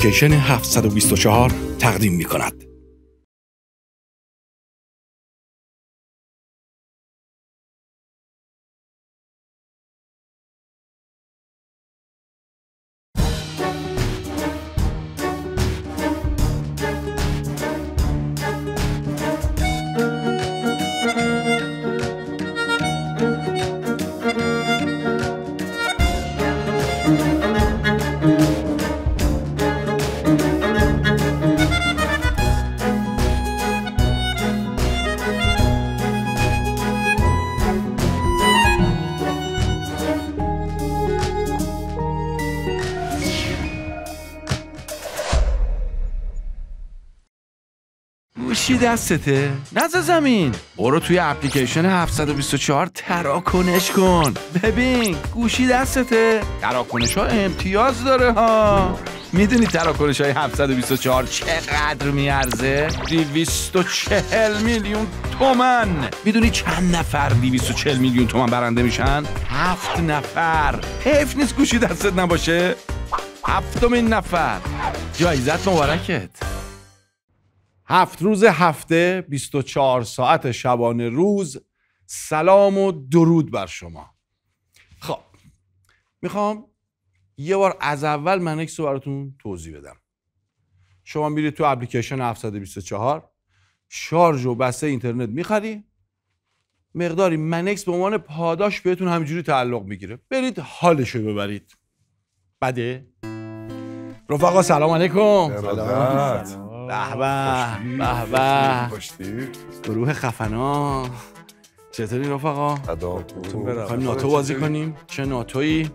اپلیکیشن 724 تقدیم می کند. دستته. نز زمین. برو توی اپلیکیشن 724 تراکنش کن. ببین گوشی دستته. تراکنش ها امتیاز داره ها. می‌دونی تراکنش های 724 چقدر میارزه؟ 240 میلیون تومن می‌دونی چند نفر 240 میلیون تومن برنده میشن؟ هفت نفر. حیف نیست گوشی دستت نباشه؟ هفتمین نفر. جایزت مبارکت. هفت روز هفته 24 ساعت شبانه روز. سلام و درود بر شما. خب می‌خوام یه بار از اول منکس رو براتون توضیح بدم. شما میرید تو اپلیکیشن 724 شارژ و بسته اینترنت می‌خری. مقداری منکس به عنوان پاداش بهتون همینجوری تعلق می‌گیره. برید حالشو ببرید. بده. رفقا سلام علیکم. به به به به. گروه خفنا. چطوری رفقا؟ می‌خوایم ناتو بازی کنیم. چه ناتویی؟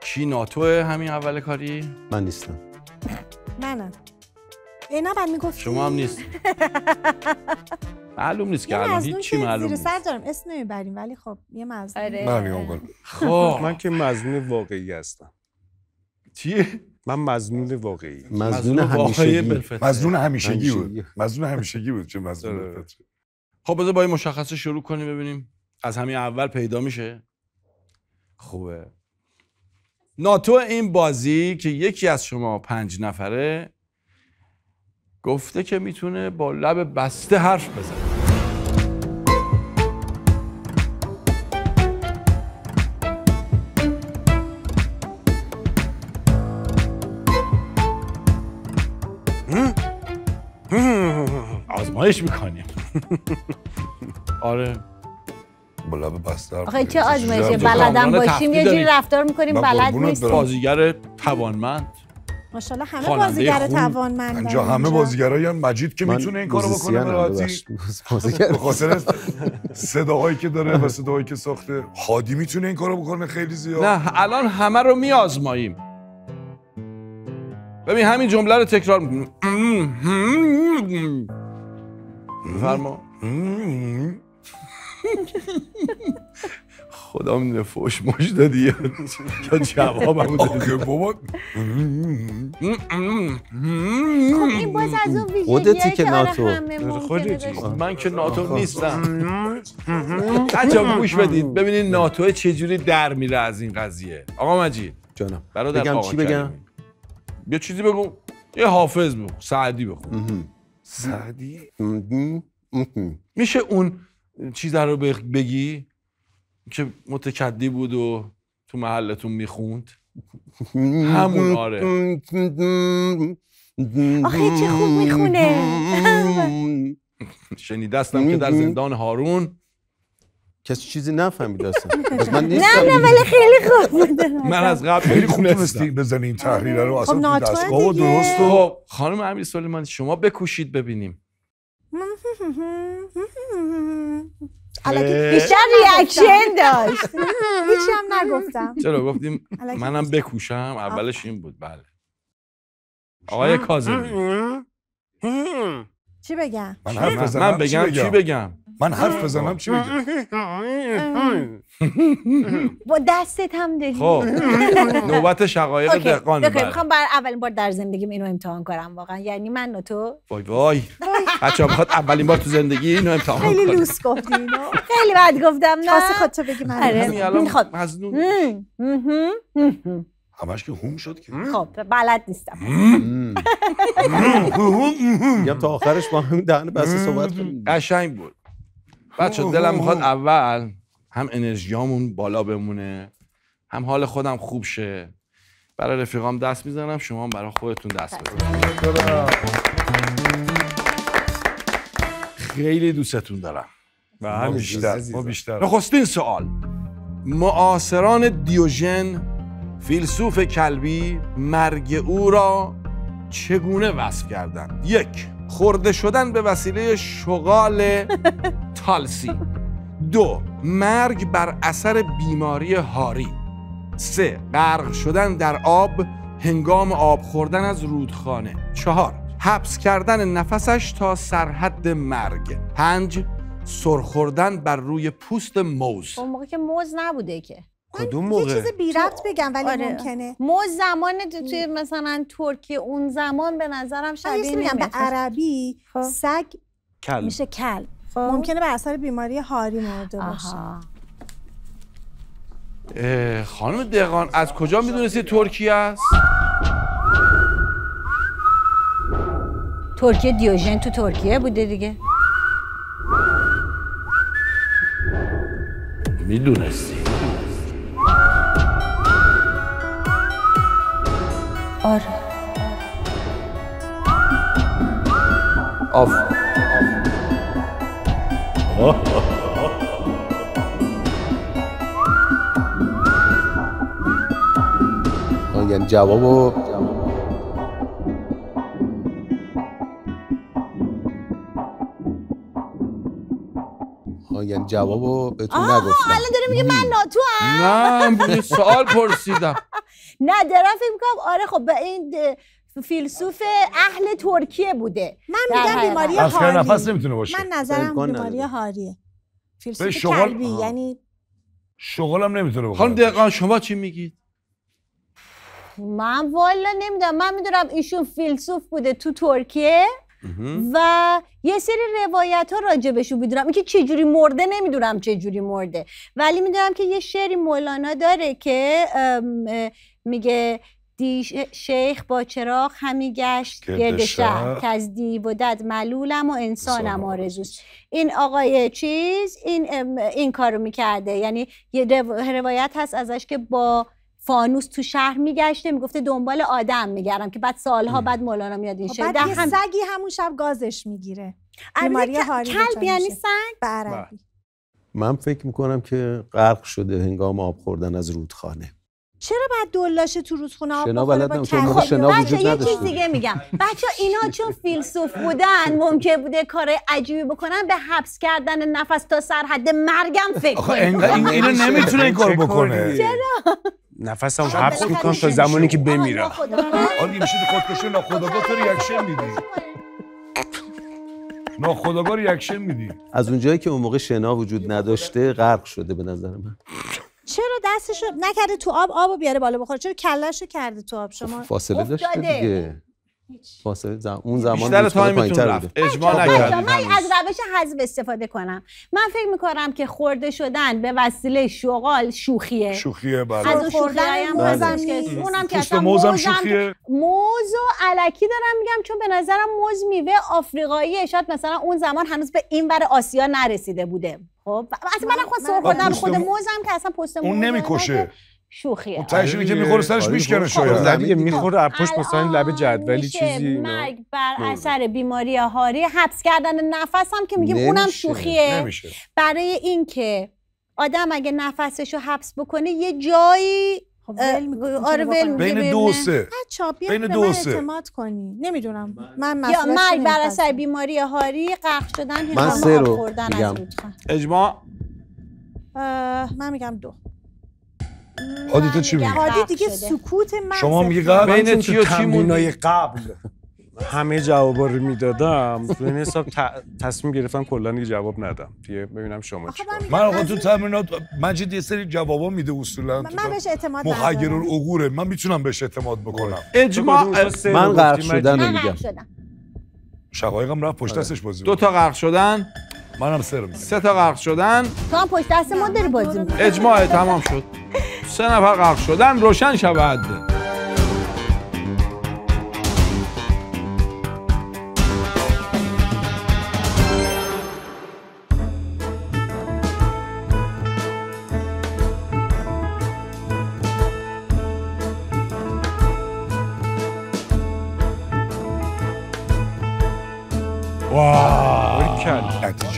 کی ناتوه همین اول کاری؟ من نیستم. نه نه ای نه بعد می‌گفت شما هم نیست. معلوم نیست که الان مظنون هیچ چی معلوم نیست. سر دارم. اسم نمی‌بریم ولی خب یه مظنون آره. من کنم خب. من که مزنون واقعی هستم. چیه؟ من مزنون واقعی. مزنون واقعی همیشگی. مزنون همیشگی بود. مزنون همیشگی بود چه مزنون آره. خب بذار با این مشخصه شروع کنیم ببینیم از همین اول پیدا میشه. خوبه. ناتو این بازی که یکی از شما پنج نفره گفته که می‌تونه با لب بسته حرف بزنه. آزمایش می‌کنیم. آره. لب بسته حرف آخه چه اینجا بلدم باشیم یه جوری. رفتار می‌کنیم بلد نیست. بازیگر توانمند. ماشاءالله همه بازیگر خوب. توانمندن اینجا همه بازیگرایان مجید که می‌تونه این کارو بکنه به راحتی. بازیگر. به خاطر صداهایی که داره و صداهایی که ساخته. هادی می‌تونه این کارو بکنه خیلی زیاد. نه الان همه رو میآزماییم. ببین همین جمله رو تکرار می‌کنیم فرما خدا می‌دونه فوش مش دادی. یا جوابمو دادی. بابا. خب این باز از اون ویژگیه که آره ناتو. همه ممکنه خودتی. داشته من که ناتو نیستم. بچه گوش بدید. ببینید ناتو چجوری در میره از این قضیه. آقا مجید. جانم. برادر بگم آقا چی بگم. یه چیزی بگو. یه حافظ بگو. سعدی بخون. سعدی. میشه اون چیز رو بگی که متکدی بود و تو محلتون می‌خوند همون آره آخه چه خوب می‌خونه شنیدستم که در زندان هارون کسی چیزی نفهمید اصلا. من نه نیستم. نه ولی خیلی خوب بوده من از قبل خیلی خوب. تونستی بزنی این تحریره رو. اصلا خب ناتوه دستگاه و. درست و خب خانم امیر سلیمانی شما بکوشید ببینیم. الکی بیشتر ریاکشن داشت. هیچی هم نگفتم. چرا گفتیم؟ منم بکوشم. اولش این بود بله. آقای کاظمی. چی بگم؟ من بگم چی بگم؟ من حرف بزنم چی بگم با دستت هم داری. خب. نوبت شقایق دقانه اوکی بله. می‌خوام بر اولین بار در زندگیم اینو امتحان کنم واقعا. یعنی من و تو. وای وای. بچه ها می‌خواد اولین بار تو زندگی اینو امتحان خیلی کنه. لوس گفتی اینو. خیلی بد گفتم نه؟ خواستی خودتو بگی من. آره. مهم. مهم. همش که هوم شد که. خب بلد نیستم. میگم تا آخرش با هم دهن بسته صحبت کنیم. قشنگ بود. بچه دلم می‌خواد اول هم انرژیامون بالا بمونه هم حال خودم خوب شه. برای رفیقام دست می‌زنم شما هم برای خودتون دست بزنید. خیلی دوستتون دارم. و ما همین بیشتر. ما بیشتر. نخستین سوال. معاصران دیوژن فیلسوف کلبی مرگ او را چگونه وصف کردند؟ یک خورده شدن به وسیله شغال تالسی. دو مرگ بر اثر بیماری هاری. سه غرق شدن در آب هنگام آب خوردن از رودخانه. چهار حبس کردن نفسش تا سرحد مرگ. پنج سرخوردن بر روی پوست موز. اون موقع که موز نبوده که. کدوم یه موقع؟ چیز بی ربط بگم ولی آره. ممکنه. موز زمان تو- توی مثلا ترکیه اون زمان به نظرم یه شبیه میگم به. عربی خب. سگ کل میشه کلب. خب. ممکنه بر اثر بیماری هاری مرده باشه. خانم دقان از کجا می‌دونستی ترکیه است؟ ترکیه دیوژن تو ترکیه بوده دیگه. می‌دونستی. آره. آف. یعنی جوابو یعنی جوابو بهتون نگفتم. الان داره میگه من ناتو هم نه یه سوال پرسیدم. نه دارم فکر می‌کنم آره خب به این فیلسوف اهل ترکیه بوده من میگم. بیماری هاری نفس نمی‌تونه باشه من نظرم بیماری. هاریه فیلسوف شغال- کلبی. یعنی شغلم نمی‌تونه خانم بکنه دقان شما چی میگید؟ من والا نمی‌دونم من می‌دونم ایشون فیلسوف بوده تو ترکیه و یه سری روایت ها راجبشون می‌دونم. اینکه چجوری مرده نمی‌دونم چجوری مرده. ولی می‌دونم که یه شعری مولانا داره که میگه دی ش- شیخ با چراغ همی گشت گرد شهر. که از دیو و دد ملولم و انسانم آرزوست. این آقای چیز این این کارو می‌کرده. یعنی یه رو- روایت هست ازش که با فانوس تو شهر میگشته می‌گفته دنبال آدم میگردم که بعد سالها بعد مولانا میاد این خب شعر بعد یه هم سگی همون شب گازش می‌گیره. بیماری البته هاری کلب یعنی. سگ؟ به عربی من فکر می‌کنم که غرق شده هنگام آب خوردن از رودخانه. چرا بعد دلاشه تو رودخونه آب شنا بلد چون شنا وجود یه. چیز دیگه میگم. بچه اینا چون فیلسوف بودن ممکن بوده کار عجیبی بکنن به حبس کردن نفس تا سرحد مرگم فکر آخه اینو نمی‌تونه این کارو چه بکنه. کاریه؟ نفسم خب، حبس می‌کنم تا. زمانی که بمیرم. آن میشه خودکشی ناخودآگاه تو reaction میدی. ناخودآگاه reaction میدی. از اونجایی که اون موقع شنا وجود نداشته غرق شده به نظر من. چرا دستشو نکرده تو آب آبو بیاره بالا بخوره؟ چرا کلهشو کرده تو آب؟ شما فاصله داشته. دیگه. فاصله زم... اون زمان بیشتر time تون رفت. اجماع نکردید من. از روش حذف استفاده کنم. من فکر می‌کنم که خورده شدن به وسیله شغال شوخیه. شوخیه بله. از اون خوردن موزم. اونم که اصلا موزم شوخیه. موز و علکی دارم میگم چون به نظرم موز میوه آفریقاییه. شاید مثلا اون زمان هنوز به این ور آسیا نرسیده بوده. خب؟ اصلا من خواست سر پوست خود مو- موزم که اصلا پوست موز اون نمی‌کشه. شوخیه تهش اینه که می‌خوره سرش آره، میشکنه شاید آره. دیگه می‌خوره پشت مثلا لب جدولی چیزی اینا مرگ بر مرده. اثر بیماری هاری حبس کردن نفس هم که میگیم اونم. شوخیه نمیشه برای اینکه آدم اگه نفسش رو حبس بکنه یه جایی خب. آره ول. بین دو سه بین دو سه. اعتماد کنی نمی‌دونم من یا مرگ بر. اثر بیماری هاری غرق شدن من هنگام سه رو خوردن از میگم. رودخانه اجماع من میگم دو عادی تو چی میگی؟ هادی دیگه. سکوت من شما میگی قبل؟ بین چی تو و چی؟ قبل. همه جوابا رو می‌دادم. به این حساب ت- تصمیم گرفتم کلا دیگه جواب ندم. دیگه ببینم شما چیکار من آقا تو تمرینات مجید یه سری جوابا میده اصولا. من بهش اعتماد مخیر ندارم. العقوره من می‌تونم بهش اعتماد بکنم. اجماع من غرق شدن رو میگم. شقایقم رفت پشت دستش بازی دو تا غرق شدن. منم سه رو میگم سه تا غرق شدن. تو هم پشت دست ما داری بازی می‌کنی. اجماع تمام شد. سه نفر غرق شدن روشن شود.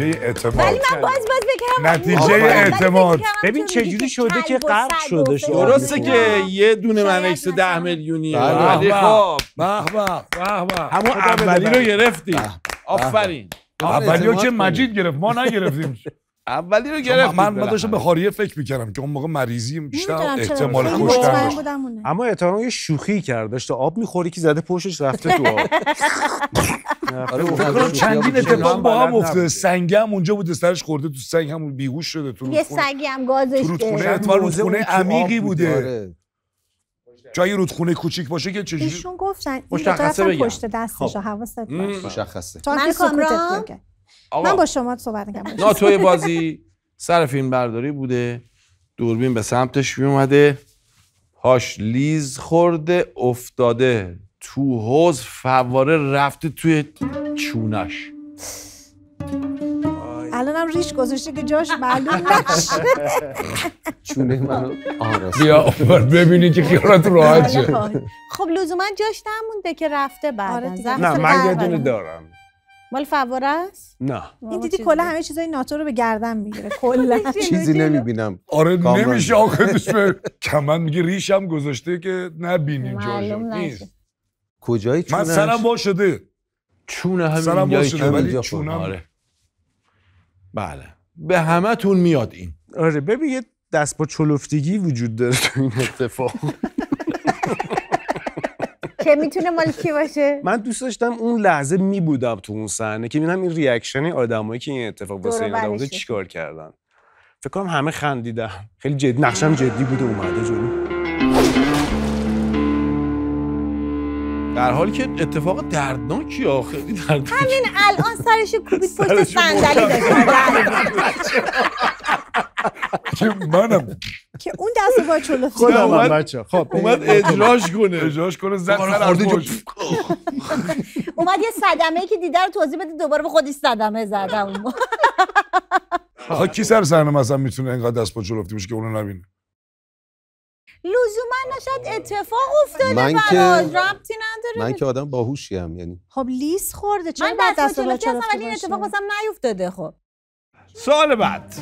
نتیجه ولی اعتماد من باز باز بگم نتیجه اعتماد ببین چجوری شده که غرق شده شد. درسته که یه دونه منکس ده میلیونیه بله. ولی خب به به به به همون اولی رو. گرفتی. آفرین اولی رو که. مجید گرفت ما نگرفتیم اولی رو چون گرفتی من من داشتم به خاریه فکر می‌کردم که اون موقع مریضی بیشتر. احتمال کشتن داشت اونه. اما احتمال یه شوخی کرد داشته آب می‌خوری که زده پشتش رفته تو آب آره چندین بود. اتفاق با هم افتاده. سنگ هم اونجا بوده سرش خورده تو سنگ همون بیهوش شده تو یه رودخونه سگی هم گازش تو رودخونه گرفت. اتفاق رودخونه عمیقی بوده. آره. جای رودخونه کوچیک باشه که چجوری ایشون گفتن این مشخصه بگم. پشت دستش حواست باشه مشخصه هم من کامران؟ آقا من با شما صحبت نکنم ناتوی بازی سر فیلم برداری بوده. دوربین به سمتش میومده پاش لیز خورده افتاده تو حوز فواره رفته توی چونش. الانم ریش گذاشته که جاش معلوم نشه. چونه منو آراست. بیا ببینی که خیالات راحت شه. خب لزوما جاش نمونده که رفته بعدا. آره نه من یه. دونه دارم. مال فواره است نه این دیدی کلا همه چیزای ناتو رو به گردن می‌گیره کلا. چیزی نمی‌بینم. آره. نمیشه آخه کمن میگه ریشم گذاشته که نبینیم جاشو. نیست. کجای من چونش؟ سرم وا شده. چونه همین سرم که شده ولی چونم. آره. بله. به همه تون میاد این. آره ببین یه دست با چلفتگی وجود داره تو این اتفاق. که می‌تونه مال کی باشه؟ من دوست داشتم اون لحظه می بودم تو اون صحنه که ببینم این ریاکشن آدمایی که این اتفاق واسه این آدم. چیکار کردن؟ فکر کنم همه خندیدن. خیلی جدی نقشم جدی بوده اومده جلو. در حالی که اتفاق دردناکی ها خیلی دردناک. این الان سرش کوبید پشت صندلی داشت. که منم. که اون دست با چلو خودم هم اومد- بچه خب اومد اجراش کنه. اجراش کنه زد سر. اومد یه صدمه ای که دیده رو توضیح بده دوباره به خودش صدمه زدم اون. کی سر صحنه مثلا می‌تونه اینقدر دست پا چلفتی باشه که اونو نبینه؟ لزوما نشد اتفاق افتاده من که- ربطی نداره من که آدم باهوشی هم یعنی. خب لیس خورده. چرا من بعد دست هستم چلفتی ولی این؟ اتفاق واسم نیفتاده خب. سوال بعد.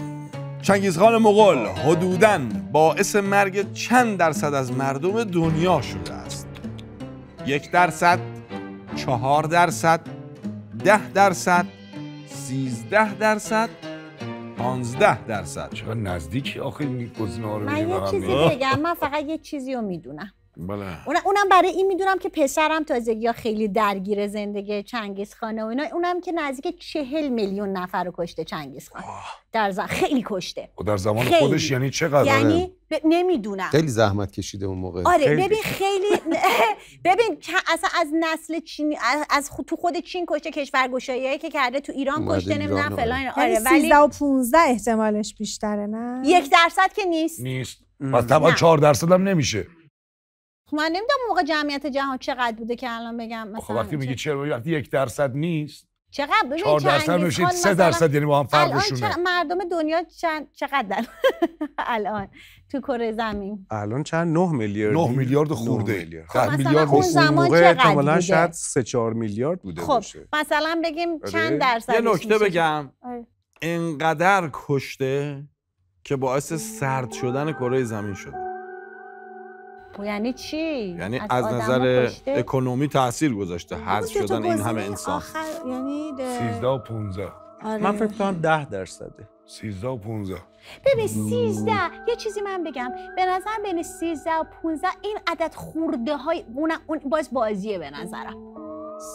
چنگیزخان مغول حدوداً باعث مرگ چند درصد از مردم دنیا شده است. یک درصد چهار درصد ده درصد سیزده درصد پانزده درصد چقدر نزدیکی آخه این گزینه ها رو من یه چیزی. بگم من فقط یه چیزی رو می‌دونم بله. اون- اونم برای این می‌دونم که پسرم تازگی ها خیلی درگیر زندگی چنگیز خانه و اینا. اونم که نزدیک چهل میلیون نفر رو کشته چنگیز خان در زن خیلی کشته. و در زمان خیلی. خودش یعنی چقدر یعنی ب... نمی‌دونم. خیلی زحمت کشیده اون موقع. آره خیلی. ببین خیلی ببین که اصلا از نسل چینی از- خود- تو خود چین کشته کشورگشایی که کرده تو ایران کشته نمی‌دونم ایران، فلان یعنی آره ولی 13 و 15 احتمالش بیشتره نه؟ یک درصد که نیست. نیست. پس طبعا نه. چهار درصد هم نمیشه. من نمی‌دونم موقع جمعیت جهان چقدر بوده که الان بگم آخه مثلا وقتی میگی چرا وقتی یک درصد نیست چقدر؟ ببین چهار درصد چنگیز میشه خان سه مثلا درصد یعنی با هم الان فرقشونه چق- مردم دنیا چند چقدر الان؟ تو کره زمین. الان چند؟ 9 میلیارد. 9 میلیارد خورده. میلیارد. خب میلیارد اون. زمان موقع چقدر؟ شاید 3 4 میلیارد بوده خب باشه. مثلا بگیم آره. چند درصد یه نکته بگم. آره. انقدر کشته که باعث سرد شدن کره زمین شده. یعنی چی؟ یعنی از, آدما نظر کشته؟ اکونومی تاثیر گذاشته حذف شدن این همه انسان. آخر یعنی ده- 13 و 15 آره. من فکر کنم 10 درصده. 13 و 15 ببین 13 یه چیزی من بگم. به نظر بین 13 و 15 این عدد خورده های اون, باز بازیه به نظرم.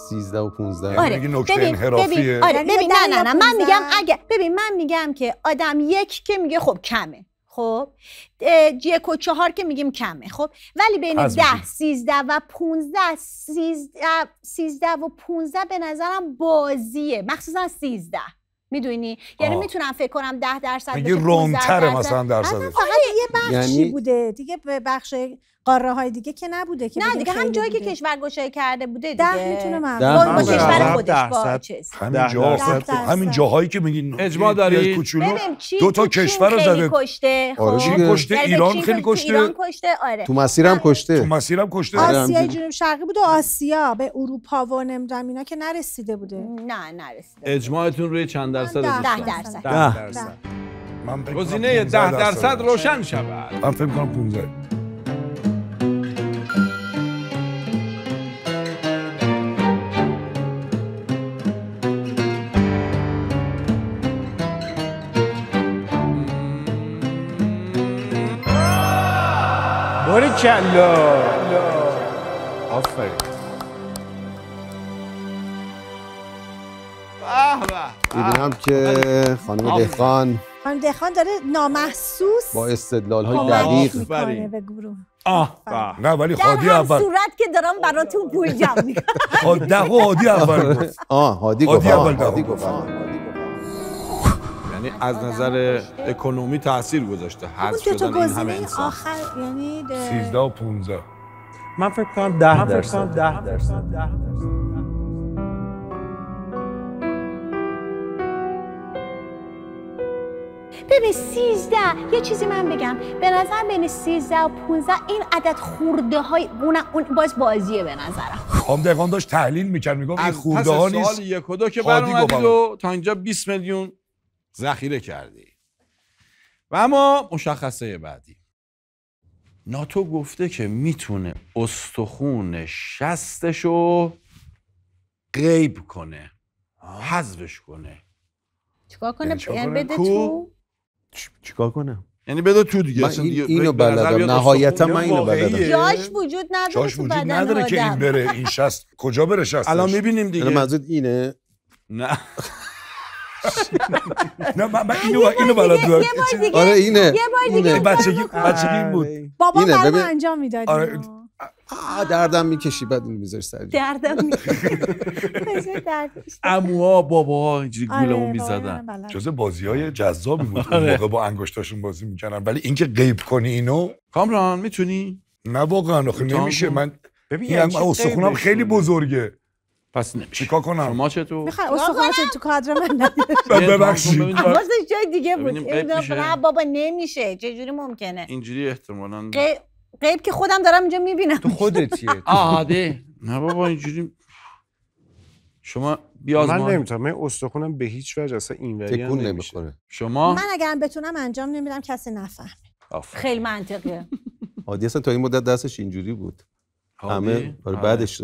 13 و 15 آره. آره. میگی نکته ببین انحرافیه. ببین آره. یعنی ببین ده نه نه یا نه. من 15. میگم اگه ببین من میگم که آدم یک که میگه خب کمه. خب یک و چهار که میگیم کمه خب ولی بین ده. سیزده و پونزده سیزده, سیزده و پونزده به نظرم بازیه مخصوصا سیزده می‌دونی یعنی آه. می‌تونم فکر کنم ده درصد 15 رونتره درصد. مثلا درصدش فقط یه بخشی یعنی- بوده دیگه به بخش قاره های دیگه که نبوده که نه دیگه هم جایی که. کشور گشایی کرده بوده دیگه. ده می‌تونه ده با, کشور خودش با همین جا. همین جاهایی که میگین اجماع داری؟ کوچولو. دو تا تو کشور رو خیلی زده. کشته. آره خب؟ کشته یعنی به ایران خیلی تو کشته. ایران کشته آره. تو مسیرم تو کشته. مسیرم کشته. آره. آسیای همینجوری. جنوب شرقی بود و آسیا به اروپا و نمی‌دونم اینا که نرسیده بوده. نه نرسیده اجماعتون روی چند درصد ده. درصد. ده. درصد. من فکر کنم گزینه 15 ده درصد. روشن شود. من فکر کنم 15 کلا آفرین. می‌بینم که خانم دهقان. خانم دهخان داره نامحسوس با استدلال های دقیق. به گروه. آه. به. نه ولی خادی اول صورت که دارم براتون پول جمع می‌کنم. ده و هادی اول گفت. آه هادی گفت. هادی. گفت. از نظر اکنومی تاثیر گذاشته. حذف شدن این همه انسان. آخر یعنی ده- 13 و 15 من فکر کنم ده درصد. ده درصد. ببین سیزده یه چیزی من بگم. به نظر بین سیزده و پونزده این عدد خورده های اون, باز بازیه به نظرم. خام دقیقان داشت تحلیل می‌کرد می‌گفت این خورده پس ها سوال نیست یک و دو که گفت و تا اینجا 20 میلیون ذخیره کردی. و اما مشخصه بعدی. ناتو گفته که می‌تونه استخون شستشو غیب کنه حذفش کنه. چیکار کنه؟ یعنی یعنی کنه؟ بده کو؟ تو؟ چیکار کنم یعنی بده تو دیگه. من اصلا این- اینو به نظر بلدم. نهایتا من اینو. بلدم. جاش وجود نداره جاش تو وجود بدن نداره که این. بره. این شست کجا بره شستش؟ الان می‌بینیم دیگه. یعنی منظور اینه؟ نه. نه من, من اینو اینو بلد بودم یه بار دیگه آره اینه یه بار دیگه. بچگی بچگی این بود بابا اینه،. انجام می‌دادیم آره. آه دردم می‌کشی بعد اینو می‌ذاری سر. دردم می‌کنه. دردش. اموها بابا اینجوری آره، گولمون بابا می‌زدن منم بلد. جز بازی های جذابی بود آره. اون موقع با انگشتاشون بازی می‌کنن ولی اینکه غیب کنی اینو کامران می‌تونی نه واقعا آخه نمیشه. من ببین این یعنی خیلی؟ بزرگه پس نمیشه چیکار کنم؟ شما چطور می‌خوای استخوانت تو کادر من ببخشید. واسه جای دیگه بود؟ نه بابا نمیشه. چجوری ممکنه؟ اینجوری احتمالاً غیب که خودم دارم اینجا می‌بینم. تو خودتیه آهاده نه بابا اینجوری شما من بیازمان نمی‌تونم. من استخونم به هیچ وجه اصلا این وری تکون نمیشه. نمی‌خوره. شما؟ من اگرم بتونم انجام نمیدم کسی نفهم آفرین. خیلی منطقیه. هادی اصلا تا این مدت دستش اینجوری بود. همه؟ برای آره. بعدش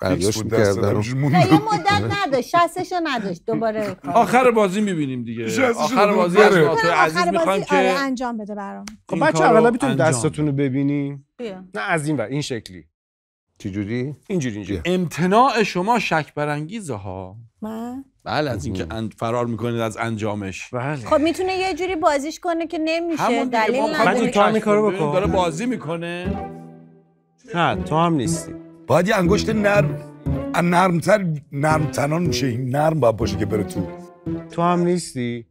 قریاش می‌کردن نه. یه مدت نداشت. شستشو نداشت. دوباره. آخر بازی می‌بینیم دیگه. آخر بازی از بره. ناتو عزیز آخر می‌خوایم بازی آره که انجام بده برام. خب بچه اولا می‌تونیم انجام دستاتون رو ببینیم. بیا. نه از این ور این شکلی. چجوری؟ اینجوری اینجوری. امتناع شما شک برانگیزه ها. من؟ بله از اینکه ان- فرار می‌کنید از انجامش. بله. خب می‌تونه یه جوری بازیش کنه که نمیشه. دلیل من نداره این کارو. بکن. داره بازی می‌کنه. نه تو هم نیستی. باید یه انگشت نرم. نرمتر نرمتنان میشه. این نرم باید باشه که بره تو. تو هم نیستی؟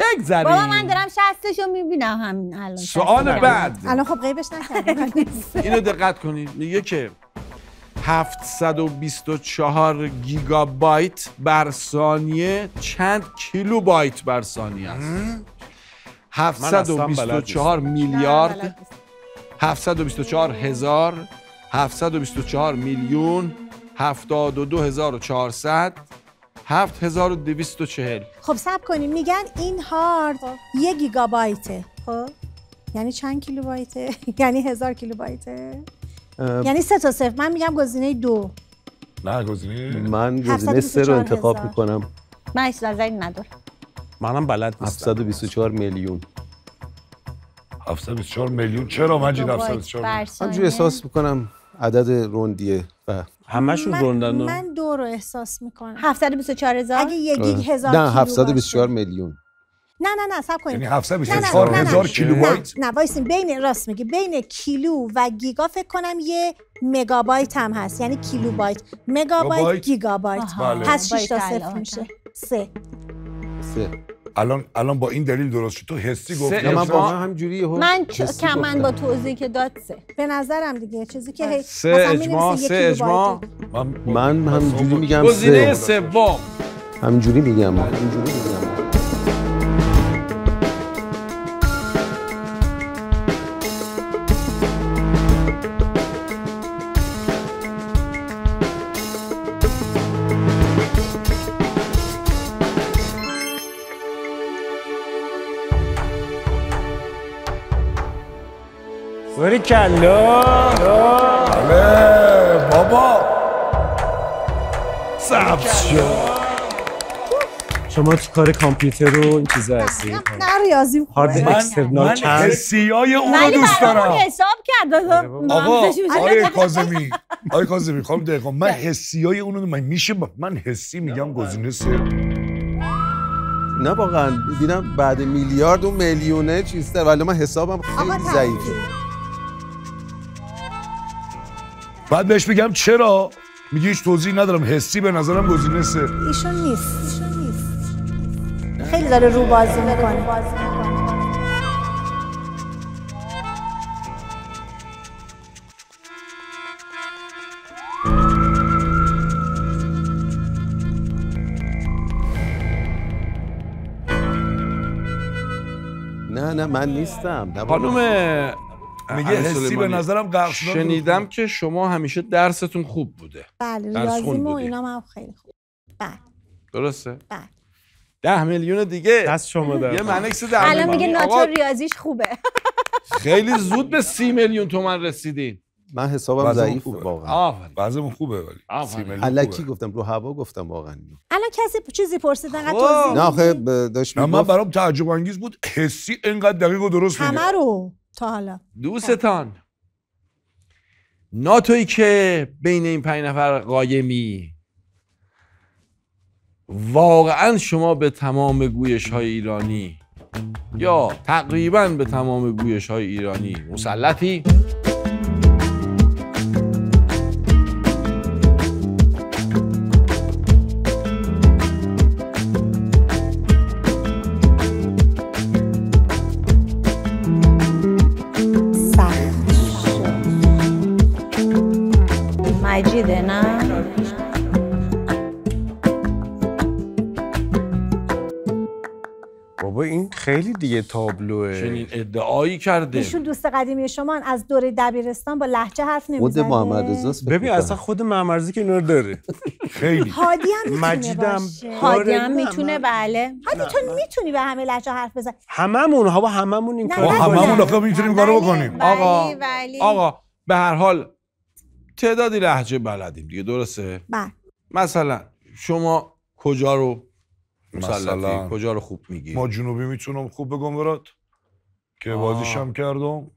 بگذاریم بابا من دارم شستشو می‌بینم همین الان. سوال. بعد. الان خب غیبش نکردم. اینو دقت کنید میگه که 724 گیگابایت بر ثانیه. چند کیلو بایت بر ثانیه است؟ اصلا بلد 724 نه، میلیارد. بلد نیستم. 724 هزار. 724 میلیون. 72400 7240 خب سب کنیم. میگن این هارد یه گیگابایته. خب؟ یعنی چند کیلو بایته یعنی هزار کیلو بایته اه، یعنی سه تا صفر. من میگم گزینه دو. نه گزینه من گزینه سه رو 724 انتخاب. می‌کنم. من هیچ نظری ندارم. منم بلد نیستم. 724 میلیون. 724 میلیون. چرا مجید دو بایت 724 بر میلیون؟ همجوری احساس می‌کنم عدد روندیه و همشون من, روندن من دو رو احساس می‌کنم. 724 هزار؟ اگه یه گیگ هزار نه کیلو 724 باشه. میلیون. نه نه نه صبر کنیم. یعنی نه، نه، 724 نه، نه، نه. وایسین بین راست میگی بین کیلو و گیگا فکر کنم یه مگابایت هم هست. یعنی کیلو بایت مگابایت؟ گیگابایت. آها. بله. پس 6 تا صفر. میشه. سه. سه. الان الان با این دلیل درست شد. تو حسی گفتی. نه من اجماع. واقعا همجوری یهو من کمن گفتم. با توضیحی که داد سه. به نظرم دیگه چیزی که هی سه اجماع سه کیلوبایت. اجماع. من من همجوری میگم گزینه سه. سوم. همجوری میگم. همجوری میگم کلا. بله بابا. سبز شد. شما تو کار کامپیوتر و این چیزا هستی؟ نه نه ریاضی هارد. من اکسترنال من چند؟ حسی های اون رو ولی دوست دارم. حساب کرد آقا مغزش می‌زنه. آقای کاظمی آقای کاظمی خانم دقیقا من حسی های اون رو من میشه با- من حسی میگم گزینه سه نه واقعا. دیدم بعد میلیارد و میلیونه چیزتر. ولی من حسابم خیلی آقا ضعیفه. بعد بهش بگم چرا؟ میگه هیچ توضیح ندارم. حسی به نظرم گزینه سه ایشون نیست. ایشون نیست. خیلی داره رو بازی می‌کنه. نه نه من نیستم. خانم میگه حسی به نظرم غرق شدن شنیدم که شما همیشه درستون خوب بوده. بله درس خون ریاضی و. اینا هم خیلی خوب. بله. درسته؟ بله. ده میلیون دیگه. دست شما در یه منکس ده الان میگه. ناتو ریاضیش خوبه. خیلی زود به سی میلیون تومن رسیدین. من حسابم خوبه. واقعا. آفرین. بعضمون خوبه ولی. سی میلیون الکی. گفتم؟ رو هوا گفتم واقعا. الان کسی چیزی پرسید انقدر خب. توضیح نه آخه نه من برام تعجب انگیز بود. حسی اینقدر دقیق و درست میگه. همه رو؟ تا حالا. دوستان ناتوی که بین این پنج نفر قایمی واقعا شما به تمام گویش های ایرانی یا تقریبا به تمام گویش های ایرانی مسلطی. خیلی دیگه تابلوه. چنین ادعایی کرده ایشون دوست قدیمی شما از دوره دبیرستان با لحجه حرف خود نمی‌زنه محمد رضاست فکر ببین. اصلا خود معمرزی که اینا رو داره. خیلی. هادی هم می‌تونه باشه. هادی هم می‌تونه نه، بله. هادی تو می‌تونی به همه لحجه حرف بزنی؟ هممون هوا هممون این کارو. هممون. آخه می‌تونیم کارو بکنیم. آقا ولی آقا به هر حال تعدادی لحجه بلدیم دیگه درسته؟ بله. مثلا شما کجا رو مثلا؟ کجا رو خوب میگی؟ ما جنوبی می‌تونم خوب بگم برات که آه. بازیشم کردم.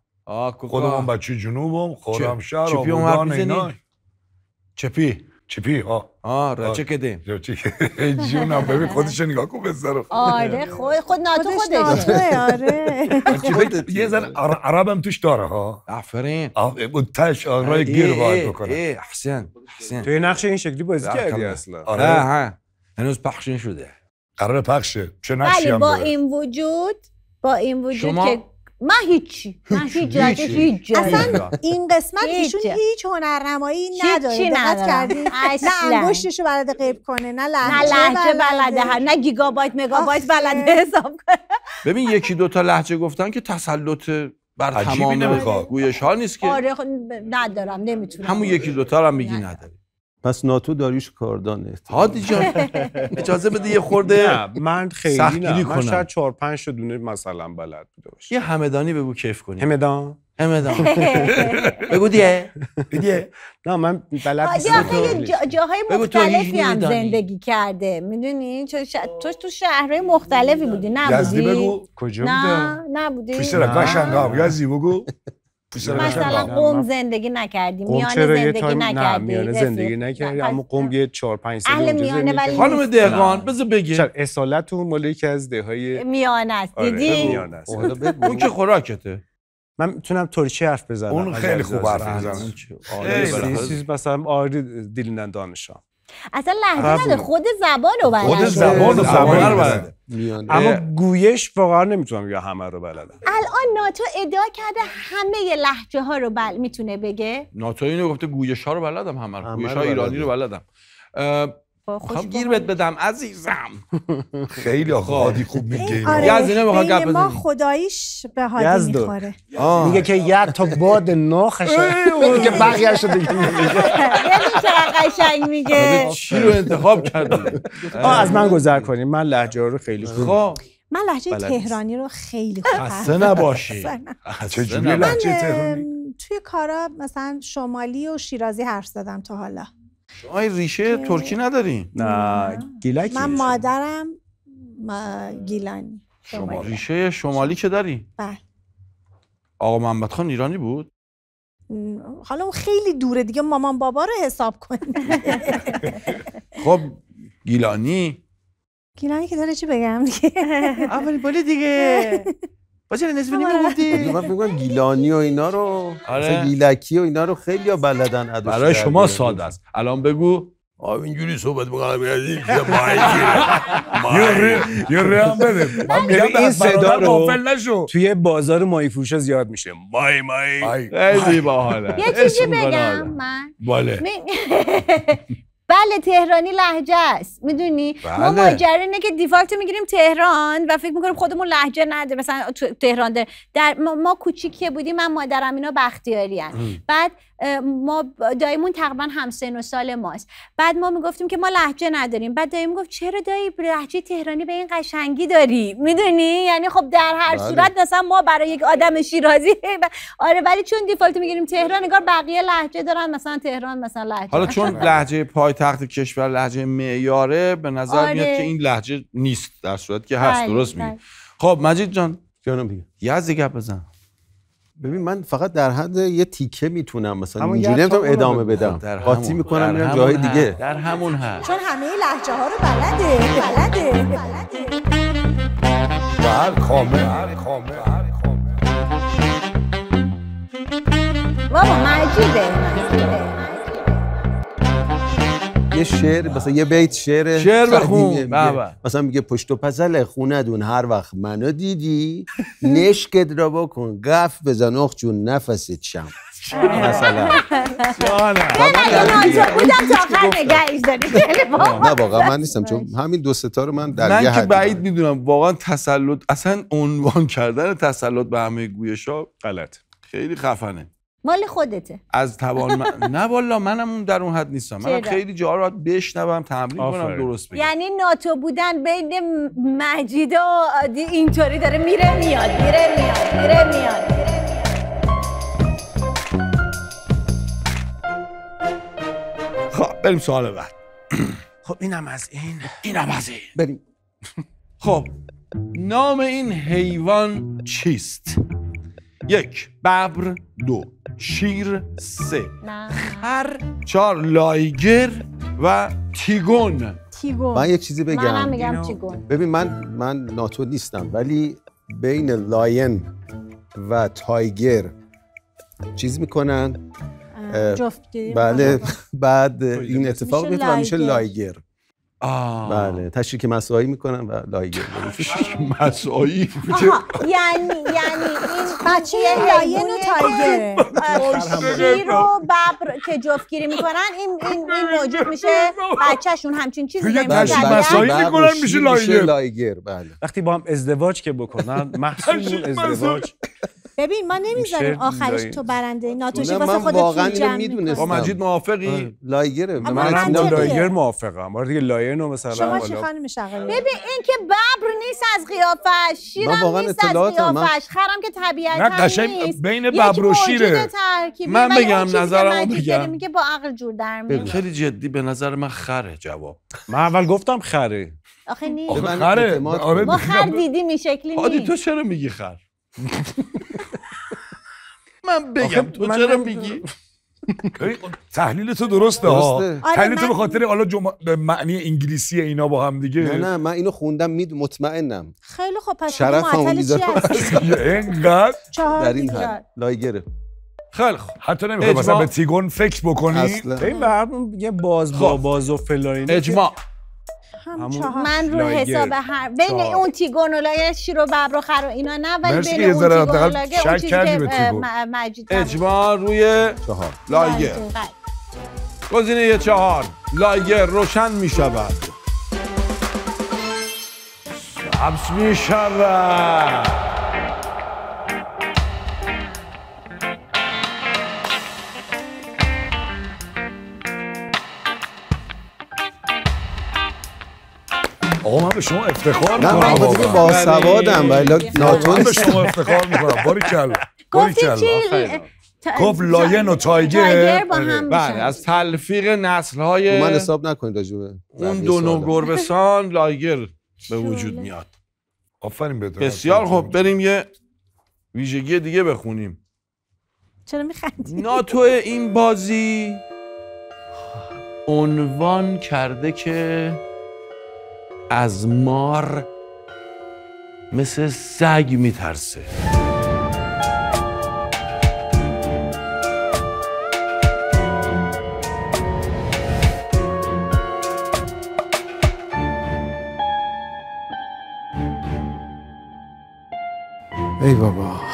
خودم بچه جنوبم خودم شهر چپی اون حرف آبادان می‌زنی؟ اینا. چپی؟ چپی آه. آه رچه کدیم؟ یا چی جونم ببین خودش نگاه کن بزرو آره خود خود ناتو خودش ناتوه آره. یه ذره عر- عربم توش داره ها. آفرین آه، اون تش آرای گیر ای- باید ای- بکنه. ای، احسن احسن. توی نقش این شکلی بازی کردی. اصلا. آره. هنوز پخش نشده. قرار پخشه چه نقشی هم با داره؟ این وجود با این وجود شما- که من هیچی. من هیچ. هیچ جایی اصلا این قسمت هیچ. ایشون هیچ هنرنمایی نداره. دقت. کردی؟ نه. انگشتشو بلده قیب کنه نه نه لحجه لحجه بلده. هر نه گیگابایت مگابایت. بلده. حساب کنه ببین یکی دو تا لحجه گفتن که تسلط بر تمام. گویش ها نیست که آره خب ندارم. نمی‌تونم همون یکی دو تا رو هم میگی نداری پس ناتو داریوش کاردانه. هادی جان اجازه بده یه خورده نه من خیلی نه. من. شاید چهار پنج تا دونه مثلا بلد بوده باشه یه همدانی بگو کیف کنی همدان؟ همدان. بگو دیگه. دیگه. نه من بلد نیستم. آخه یه خیلی. جاهای مختلفی هم. زندگی کرده می‌دونی؟ تو ش... تو تو شهرهای مختلفی بودی یزدی نبودی؟ بگو. کجا نه بوده نبودی. پسر قشنگ هم یزدی بگو. مثلا قوم زندگی نکردی میانه زندگی تایم نه نکردی میانه. زندگی نکردی اما قم یه چهار پنج سال اهل اونجا میانه زندگی ولی. خانم. دهقان بذار بگه چرا اصالتون مال یکی از دههای میانه است آره، دیدی میانه است. اون که خوراکته من می‌تونم ترکی حرف بزنم اون خیلی خوب حرف. می‌زنه. آره، چیز مثلا آری دیلینن دانشم اصلا لحظه خود زبان رو بلده خود زبان و زبان زبان رو بلده. میانه اما گویش واقعا نمی‌تونم بگم همه رو بلدم الان ناتو ادعا کرده همه لحجه ها رو بل می‌تونه بگه. ناتو اینو گفته گویش ها رو بلدم همه رو. همه گویش ها ایرانی. رو بلدم. خوش گیر. بهت بدم عزیزم. خیلی آقا هادی خوب میگه. آره نمی‌خواد گپ بین ما بزنی. خداییش به هادی یزدو. می‌خوره. میگه که یه تا باد ناخشه. که بقیه‌شو دیگه نمیگه. ببین چقدر قشنگ میگه. چی رو انتخاب کردی؟ آه از من گذر کنیم. من لهجه رو خیلی خوب خب. من لحجه. تهرانی رو خیلی خوب خسته نباشی. چجوری من تهرانی توی کارا مثلا شمالی و شیرازی حرف زدم تا حالا. شما این ریشه ترکی نداری؟ نه گیلکی من مادرم ما- گیلانی شما شمالی. ریشه شمالی که داری؟ بله. آقا محمد خان ایرانی بود؟ حالا اون خیلی دوره دیگه مامان بابا رو حساب کن خب گیلانی؟ گیلانی که داره چی بگم؟ دیگه اولی بالی دیگه. باشه نسبی دیگه نمی‌گفتی من فکر کنم گیلانی و اینا رو آره. گیلکی و اینا رو خیلی ها بلدن ادوش برای شما. ساده است. الان بگو. آه اینجوری صحبت می‌کنم یه هم بده من میگم این این صدا رو- توی بازار ماهی فروشا زیاد میشه. مای مای. خیلی باحاله. یه چیزی بگم من. بله. بله تهرانی لهجه است. می‌دونی؟ ما بله. ماجرا اینه که دیفالت می‌گیریم تهران و فکر می‌کنیم خودمون لهجه نده. مثلا تهران داره در ما, ما کوچیک که بودیم من مادرم اینا بختیاری بعد اه، ما دایمون تقریبا همسن و سال ماست. بعد ما می‌گفتیم که ما لهجه نداریم. بعد دایی می‌گفت چرا دایی لهجه تهرانی به این قشنگی داری؟ می‌دونی؟ یعنی خب در هر بله. صورت مثلا ما برای یک آدم شیرازی آره ولی چون دیفالت می‌گیریم تهران نگار بقیه لهجه دارن. مثلا تهران مثلا لهجه حالا. چون لحجه پایتخت کشور لحجه معیاره به نظر آره. میاد که این لحجه نیست در صورت که هست. بله، درست بله. میگی خب مجید جان. جانم بگم یزدی گپ بزن. ببین من فقط در حد یه تیکه می‌تونم مثلا اینجوری نمی‌تونم تا ادامه بدم. قاطی می‌کنم میرم جای دیگه. در همون حد. چون همه لحجه ها رو بلده. بلده. بلده بر کامل کامل بابا مجیده. مجیده. یه شعر مثلا یه بیت شعر شعر بخون. به. مثلا میگه پشت و پسل خونه دون هر وقت منو دیدی نشکت را بکن قف بزن اخ جون نفست شم مثلا بودم تا آخر نگهش. نه واقعا من نیستم چون همین دو ستا رو من در من یه که حدی بعید. می‌دونم واقعا تسلط اصلا عنوان کردن تسلط به همه گویش ها غلط خیلی خفنه مال خودته. از توان من... نه والا منم اون در اون حد نیستم. من؟ خیلی جاها رو بشنوم تمرین کنم. درست بگم. یعنی ناتو بودن بین مجید و عادی اینطوری داره میره میاد میره میاد میره میاد. خب بریم سوال بعد. خب اینم از این. اینم از این. بریم. خب نام این حیوان چیست؟ یک ببر دو شیر سه. خر چهار liger و tigon. tigon. من یک چیزی منم بگم میگم اینو- tigon. ببین من من ناتو نیستم ولی بین lion و tiger چیز می‌کنن. جفتگیری بله بعد این اتفاق میفته میشه liger. آه. بله تشریک مساعی می‌کنن و liger مساعی آها یعنی یعنی این بچه یه lion و که شیر و ببر که جفتگیری می‌کنن این این این موجود میشه بچهشون همچین چیزی. تشریک طبیعت- مساعی و می‌کنن میشه liger. liger بله. وقتی با هم ازدواج که بکنن محصول ازدواج. ببین ما نمی‌ذاریم آخرش تو برنده ناتوشی واسه خودت واقعا اینو می‌دونستم. با. مجید موافقی؟ liger ه. اما من. با liger موافقم. آره دیگه lion و مثلا شما چی خانم شقایق؟ ببین این که ببر نیست از قیافش. شیرم واقعا نیست از قیافش. خرم که طبیعتا نه قشنگ نیست. بین ببر و شیره. من بگم، نظرمو مجید بگم. میگه با عقل جور در میاد. خیلی جدی به نظر من خره جواب. من اول گفتم خره. آخه نیست. خره. آره. ما خر دیدیم این شکلی عادی تو نیست. چرا میگی خر؟ من بگم تو من چرا. میگی؟ تحلیل تو درسته ها. درسته. آره، تحلیل تو به خاطر حالا جمع... معنی انگلیسی اینا با هم دیگه. نه نه من اینو خوندم مید مطمئنم. خیلی خب پس شرف هم اینقدر در این. حد. لایگره. خیلی خوب حتی نمی‌خوای مثلا. به تیگون فکر بکنی؟ اصلا. این یه باز با خب. باز و فلان اجماع. هم چهار. من رو. حساب هر بین. اون تیگون و لاگر شیر و ببر و خر و اینا نه ولی بین اون تیگون و شک اون چیزی کردی که مجید اجماع روی چهار. لایگر بله. گزینه چهار. لایگر روشن می شود سبز می شود آقا من به شما افتخار نه می‌کنم من دیگه واقعا. با سوادم ولی من ناتون به شما افتخار می‌کنم. باریکلا باریکلا گفتی. گفت lion و tiger. tiger با هم بله. میشن. از تلفیق نسل های من حساب نکنید راجبه اون دو نوع گربه‌سان liger به وجود میاد. آفرین بهتون بسیار خب بریم یه ویژگی دیگه بخونیم. چرا میخندی؟ ناتو این بازی عنوان کرده که از مار مثل سگ میترسه. ای بابا.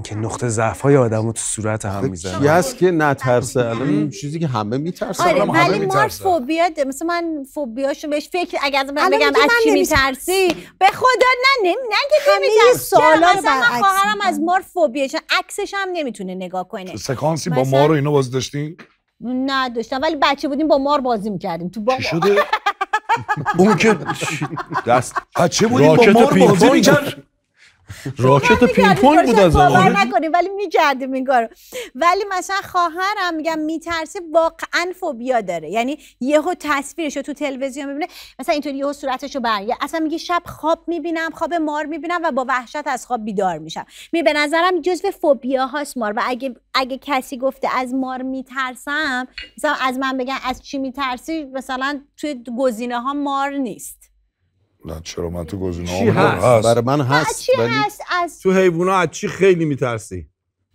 اینکه نقطه ضعف های آدم رو تو صورت هم کی می‌زنه هست که نترسه؟ الان چیزی که همه میترسن. آره همه ولی مار می‌ترسن. فوبیا ده. مثل من فوبیاشو بهش فکر اگر من بگم از چی. میترسی؟ به خدا نه نمی نگه همه سوالا مثلا برعکس خواهرم. از مار فوبیا چون عکسش هم نمی‌تونه نگاه کنه. سکانسی با مثلا- ما رو اینا باز داشتین؟ نه داشتم. ولی بچه بودیم با مار بازی می‌کردیم. تو با چی شده؟ اون که دست بچه بودیم با راکت ما رو پینگ بازی پونگ می‌کرد راکت پینگ پونگ بود از باور نکنیم ولی می‌کردیم این کارو. ولی مثلا خواهرم میگم میترسه واقعا فوبیا داره. یعنی یهو تصویرش رو تو تلویزیون می‌بینه مثلا اینطوری یهو صورتش رو بر اصلا میگه شب خواب می‌بینم خواب مار می‌بینم و با وحشت از خواب بیدار میشم. می به نظرم جزو فوبیا هاست مار. و اگه اگه کسی گفته از مار میترسم مثلا از من بگن از چی میترسی مثلا توی گزینه ها مار نیست. نه چرا من تو گزینه چی هست؟ هست. برای من از هست چی ولی هست؟ از تو حیوونا از چی خیلی میترسی؟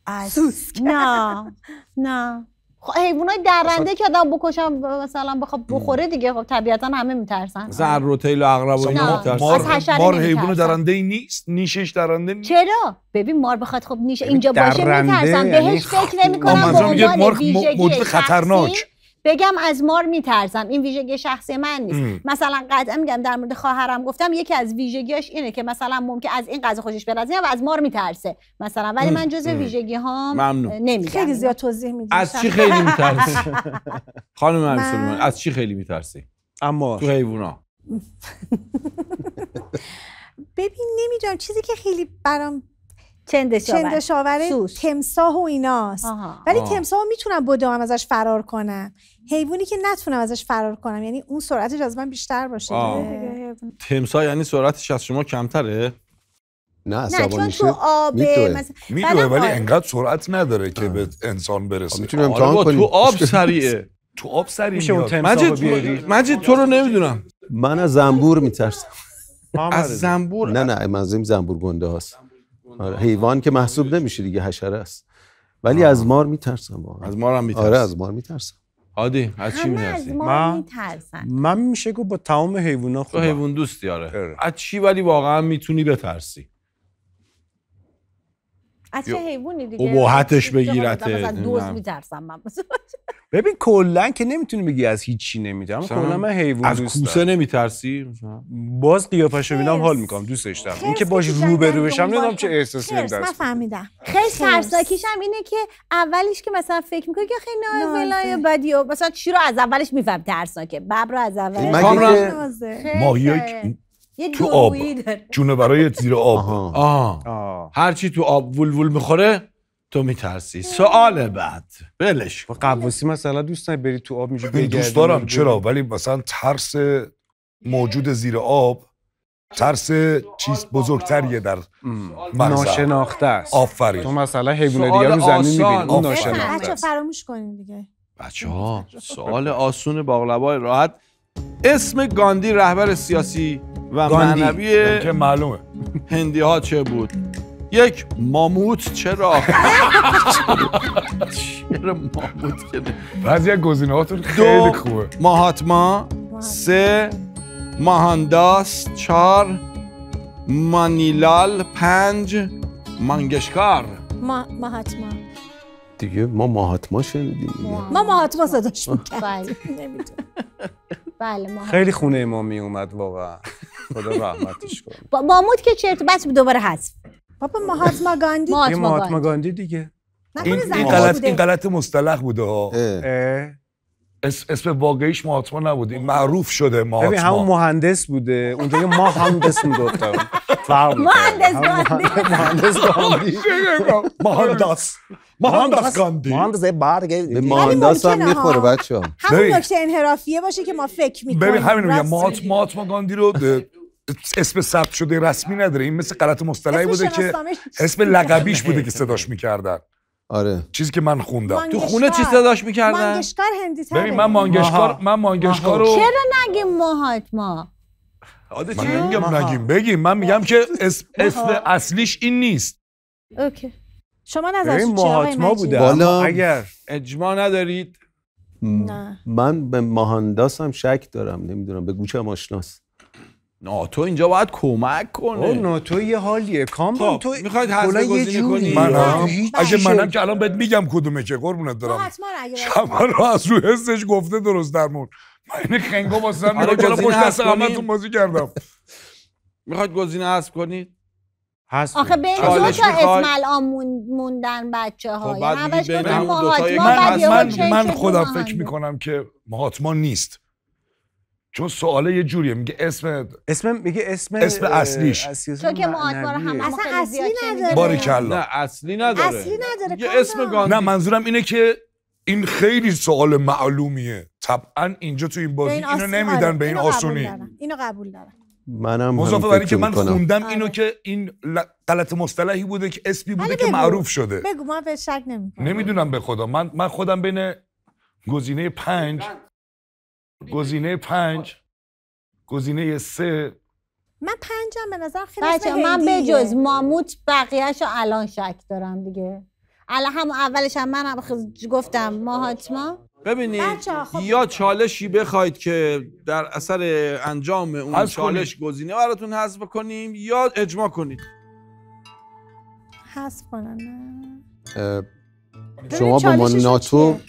از نه نه. خب حیوانای درنده که آدم بکشم مثلا بخواد بخوره دیگه خب طبیعتا همه میترسن. مثلا الروتیل و اقرب و اینا نه. میترسی مار. حیوان درنده ای نیست؟ نیشش درنده نیست؟ چرا؟ ببین مار بخواد خب نیش اینجا باشه درنده میترسم یعنی بهش فکر نمی آه، کنم به عنوان ویژگی خطرناک. بگم از مار میترسم. این ویژگی شخصی من نیست. ام. مثلا قطعا میگم در مورد خواهرم گفتم یکی از ویژگیاش اینه که مثلا ممکن از این غذا خوشش بیاد از این و از مار میترسه. مثلا ولی من جزء ویژگی ها ممنون. نمیگم. خیلی زیاد توضیح میدی. از چی خیلی میترسی؟ خانم من- از چی خیلی میترسی؟ اما تو حیوونا. ببین نمی‌دونم. چیزی که خیلی برام چندش چندش آوره سوس. تمساه و ایناست. آها. ولی آه. تمساه می‌تونم بدوم ازش فرار کنم. حیوانی که نتونم ازش فرار کنم. یعنی اون سرعتش از من بیشتر باشه آه. دیگه. تمسا یعنی سرعتش از شما کمتره؟ نه نه چون عصبانی تو شه آبه می‌دوه. ولی. انقدر سرعت نداره که به انسان برسه. می‌تونیم آره امتحان با کنیم تو آب سریعه. تو آب سری میشه اون تمساح مجید مجید تو رو نمی‌دونم. من از زنبور میترسم. از زنبور؟ نه نه منظورم زنبور گنده هاست. آره حیوان که محسوب نمیشه دیگه حشره است. ولی از مار میترسم واقعا. از ما هم میترسی آره از مار میترسم. عادی از چی میترسی؟ ما من- میترسن. من میشه گفت با تمام حیوونا تو خوبم. حیوان دوستی آره. آره. از چی ولی واقعا می‌تونی بترسی؟ از چه یا- حیوانی دیگه مثلا بگیرته، دوز نمی‌دونم. میترسم من ببین کلا که نمی‌تونی بگی از هیچی نمی‌دونم مثلا کلا من حیوان از کوسه نمیترسی مثلا؟ باز قیافش رو ببینم حال. می‌کنم دوستش دارم اینکه که باش تو روبرو جنگل بشم نمی‌دونم چه. احساسی خرس من. فهمیدم خیلی هم اینه که اولش که مثلا فکر می‌کنی که خیلی نازه. ولای بدی و مثلا چی رو از اولش میفهم ترسناکه ببر رو از اولش مگه یه تو آب. داره. جونه برای زیر آب. آها. آه. آه. هر چی تو آب وول وول می‌خوره تو میترسی. سوال بعد. بلش و قواسی مثلا دوست نداری بری تو آب میشه دوست دارم چرا؟ ولی مثلا ترس موجود زیر آب ترس چیز بزرگتریه در. ناشناخته است. تو آفرین مثلا حیوان سوال دیگه رو زمین می‌بینی. اون. ناشناخته بچه است. فراموش کنین دیگه. بچه ها سوال آسون باقلبای راحت. اسم گاندی رهبر سیاسی و گاندی. معنوی که معلومه؟ هندی ها چه بود؟ یک ماموت چرا؟ چرا ماموت که؟ بعضی از گزینه هاتون خیلی دو خوبه. ماهاتما سه ماهانداس چهار مانیلال پنج مانگشکار. ما ماهاتما. دیگه ما ماهاتما شنیدیم. ما ماهاتما صداش می‌کرد بله. نمی‌دونم. بله ما خیلی خونه ما می اومد واقعا. خدا رحمتش کنه. با مامود که چرت بس دوباره حذف. بابا ماهاتما گاندی؟ مهاتما مهاتما گاندی. دیگه. این, غلط بوده. این غلط مصطلح بوده ها. اسم واقعیش مهاتما نبوده این معروف شده ببین همون مهاتما مهندس بوده. اونجا یه مهندس می‌گفتم. فرق. مهندس. مهندس گاندی. مهندس. مهندس گاندی. مهندس برگ. به ماهانداس هم می‌خوره ها. همون. نکته انحرافیه باشه که ما فکر می‌کنیم. ببین همین میگم. مهاتما گاندی رو ده- اسم ثبت شده رسمی نداره. این مثل غلط مصطلحی بوده که اسم لقبیش بوده که صداش می‌کردن. آره چیزی که من خوندم تو. خونه چی صداش می‌کردن؟ مانگشکار هندی تره ببین من مانگشکار. من مانگشکار رو چرا نگیم مهاتما عادت من چیه؟ نمیگم. نگیم بگیم من میگم که اسم, اسم اصلیش این نیست اوکی شما ببین نظرتون چیه آقای مهاتما مجید؟ بوده بالا- اگر اجماع ندارید نه. من به ماهانداس هم شک دارم نمی‌دونم به گوشم آشناست نه تو اینجا باید کمک او کنه ناتو یه حالیه کامران خب، تو می‌خواید حذف گزینه جوری. کنی؟ من آه. هم هیچ اگه. منم که الان بهت میگم کدومه که قربونت دارم ماهاتما رو از رو حسش گفته درست درمون من این خنگا نگاه کردم گزینه پشت دست. همتون بازی کردم می‌خواید گزینه حذف کنید هست آخه بین دو تا؟ اسم الان مون- موندن بچه ها خب، من من, من خودم. فکر می‌کنم که مهاتما نیست چون سوال یه جوریه میگه اسم اسم میگه اسم اسم اصلیش. چون که مهاتما رو هم. اصلا اصلی. نداره. باریکلا نه اصلی نداره اصلی نداره یه. اسم گاندی نه منظورم اینه که این خیلی سوال معلومیه طبعا اینجا تو این بازی این اینو نمیدن آره، به این اینو قبول آسونی دارم. اینو قبول دارم منم همین بر که من می‌کنم خوندم آره. اینو که این غلط مصطلحی بوده که اسمی بوده که. معروف شده بگو ما به شک نمی‌کنم نمی‌دونم به خدا من من خودم بین گزینه پنج گزینه پنج. گزینه سه. من پنجم به نظر خیلی بچه من هندیه. بجز ماموت بقیهش رو الان شک دارم دیگه. الان هم اولش هم من هم گفتم ماهاتما. ببینید خب- یا چالشی بخواید که در اثر انجام اون چالش گزینه براتون حذف کنیم یا اجماع کنید؟ حذف کنن. شما با ما ناتو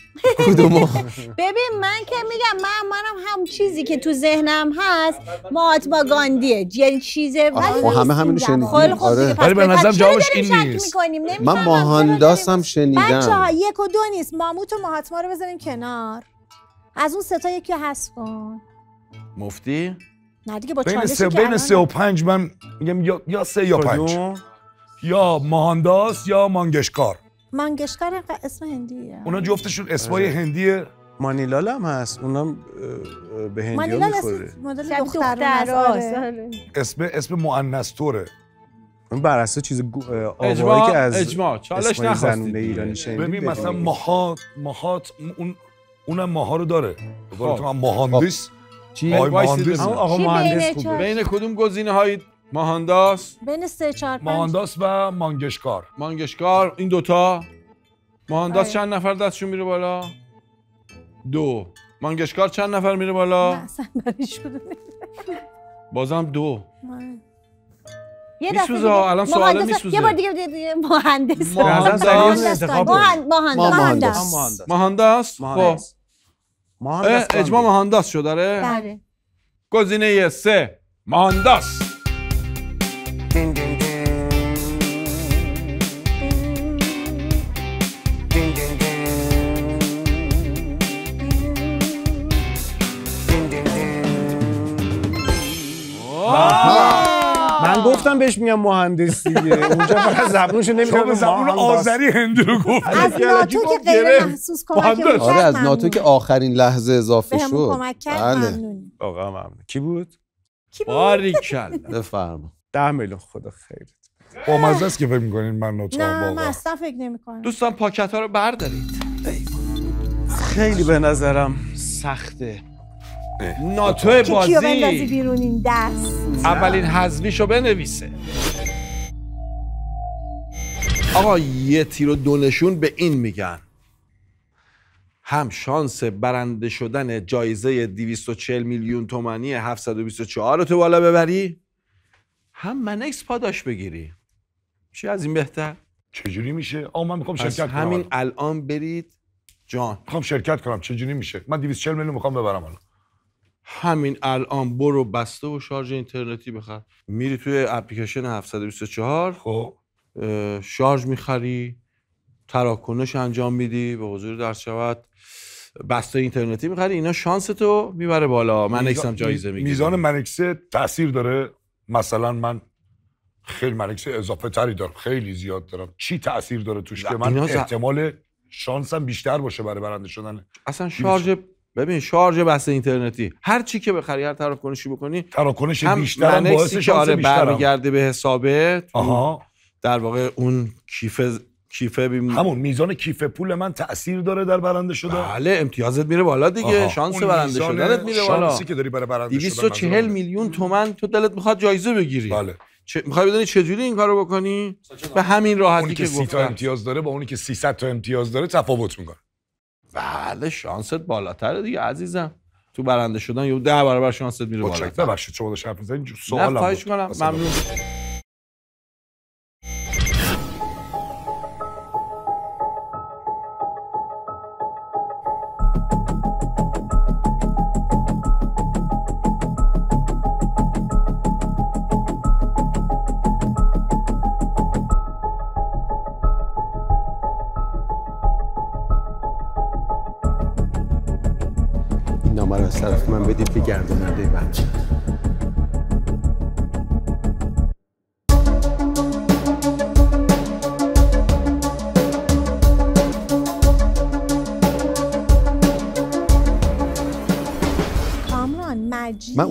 کدوم ببین من که میگم من منم هم چیزی که تو ذهنم هست مهاتما گاندیه یعنی چیزه ولی خب همه همینو شنیدیم. خیلی خوب آره. ولی به نظرم چرا جوابش این نیست. من ماهانداس هم بچه ها شنیدم. یک و دو نیست. ماموت و ماهاتما رو بذاریم کنار. از اون ستا یکی رو حذف کن. مفتی؟ نه دیگه با بین سه بین سه و پنج من میگم یا, یا سه یا پنج؟ یا ماهانداس یا مانگشکار. اینقدر اسم هندیه. اونا جفتشون اسمای هندی مانیلال هم هست. اونم اه، به هندی مانیلا می‌خوره. اسم مدل دختر آره. آره. اسم اسم مؤنث اون بر اساس چیز آوایی اجماع که از اجماع. چالش نخواستید. ایرانی ببین مثلا بدونیم. ماهات ماهات اون اونم ماها رو داره. به قول خب. چی؟ وایسید مهندس. همون آقا چی مهندس بین کدوم گزینه های ماهانداس بین سه چهار پنج. ماهانداس و مانگشکار. مانگشکار این دوتا. ماهانداس آره. چند نفر دستشون میره بالا؟ دو. مانگشکار چند نفر میره بالا؟ نه اصلا بازم دو. یه میسوزه دفعه ها، دیگه. الان سواله مهندس- میسوزه. یه بار دیگه دیگه- مهندس. مهندس. مهندس. ما مهندس. مهندس خب. مهندس مهندس اجماع. ماهانداس شد داره بله. گزینه سه. ماهانداس گفتم بهش میگم مهندس دیگه. اونجا فقط زبونشو نمی‌دونم زبون آذری هندی رو گفت از ناتو که غیر. محسوس کمک. آره از ناتو که آخرین لحظه اضافه بهمون شد. کمک کرد بله. ممنونی واقعا ممنون. کی بود؟ کی بود؟ باریکلا. بفرما. ده میلیون خدا خیرت. با مزه است که فکر می‌کنین من ناتو هم نه من اصلا فکر نمی کنم دوستان پاکت ها رو بردارید. خیلی به نظرم سخته. ناتو که کیو بندازی بازی بیرون این دست؟ اولین حذفیشو بنویسه. آقا یه تیر و دو نشون به این میگن. هم شانس برنده شدن جایزه 240 میلیون تومانی 724 رو تو بالا ببری هم منکس پاداش بگیری. چی از این بهتر؟ چجوری میشه؟ آقا من می‌خوام شرکت کنم. همین الان. الان برید. جان. می‌خوام شرکت کنم. چجوری میشه؟ من 240 میلیون می‌خوام ببرم الان. همین الان برو بسته و شارژ اینترنتی بخر. میری توی اپلیکیشن 724 خب. شارژ می‌خری تراکنش انجام میدی به حضور در شود. بسته اینترنتی می‌خری اینا شانس تو می‌بره بالا. من هم جایزه می‌گیرم. میزان منکسه تاثیر داره. مثلا من خیلی منکسه اضافه تری دارم خیلی زیاد دارم. چی تاثیر داره توش که من احتمال شانسم بیشتر باشه برای برنده شدن؟ اصلا شارژ ببین شارژ بسته اینترنتی. هر چی که بخری هر تراکنشی بکنی تراکنش هم بیشترم باعث که شانس آره برمیگرده به حسابت آها. در واقع اون کیفه کیفه بیم همون میزان کیف پول من تاثیر داره در برنده شدن بله امتیازت میره بالا دیگه. آها. شانس برنده شدنت میره بالا. شانسی که داری برای برنده شدن 240 منظورم. میلیون تومن تو دلت می‌خواد جایزه بگیری. بله. چه می‌خوای بدونی چجوری این کارو بکنی؟ به همین راحتی که که 30 تا گفتم. امتیاز داره با اونی که 300 تا امتیاز داره تفاوت می‌کنه. بله شانست بالاتره دیگه عزیزم. تو برنده شدن یه ده برابر شانست میره بالا. متشکرم ببخشید شما داشت حرف می‌زدین نه سوالم خواهش بود. کنم. ممنون.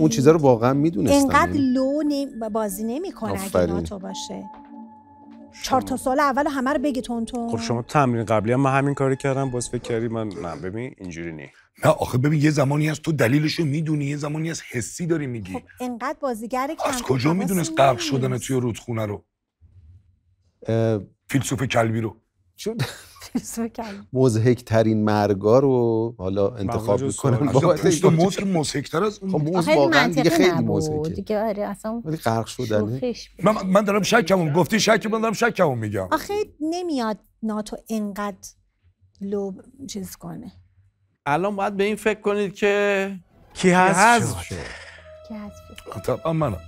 اون چیزا رو واقعا می‌دونستم. انقدر لو نمی- بازی نمی‌کنه اگه. ناتو باشه. چهار تا سال اول همه رو بگی تون تون. خب شما تمرین قبلی هم من همین کاری کردم باز فکر کردی من نه ببین اینجوری نی. نه آخه ببین یه زمانی هست تو دلیلشو می‌دونی یه زمانی هست حسی داری میگی. خب انقدر بازیگر کم از کجا می‌دونست غرق. شدن توی رودخونه رو؟ فیلسوف کلبی رو. چون. مزهک ترین مرگا رو حالا انتخاب می‌کنن این موز که مزهکتر از اون خب. موز واقعا دیگه خیلی نبود. مزهکه دیگه آره اصلا ولی غرق شدنه. من, من دارم شکمون گفتی شک من دارم شکمون میگم. آخه نمیاد ناتو انقدر لو چیز کنه. الان باید به این فکر کنید که کی هست شد. که حذفه. طبعا منم.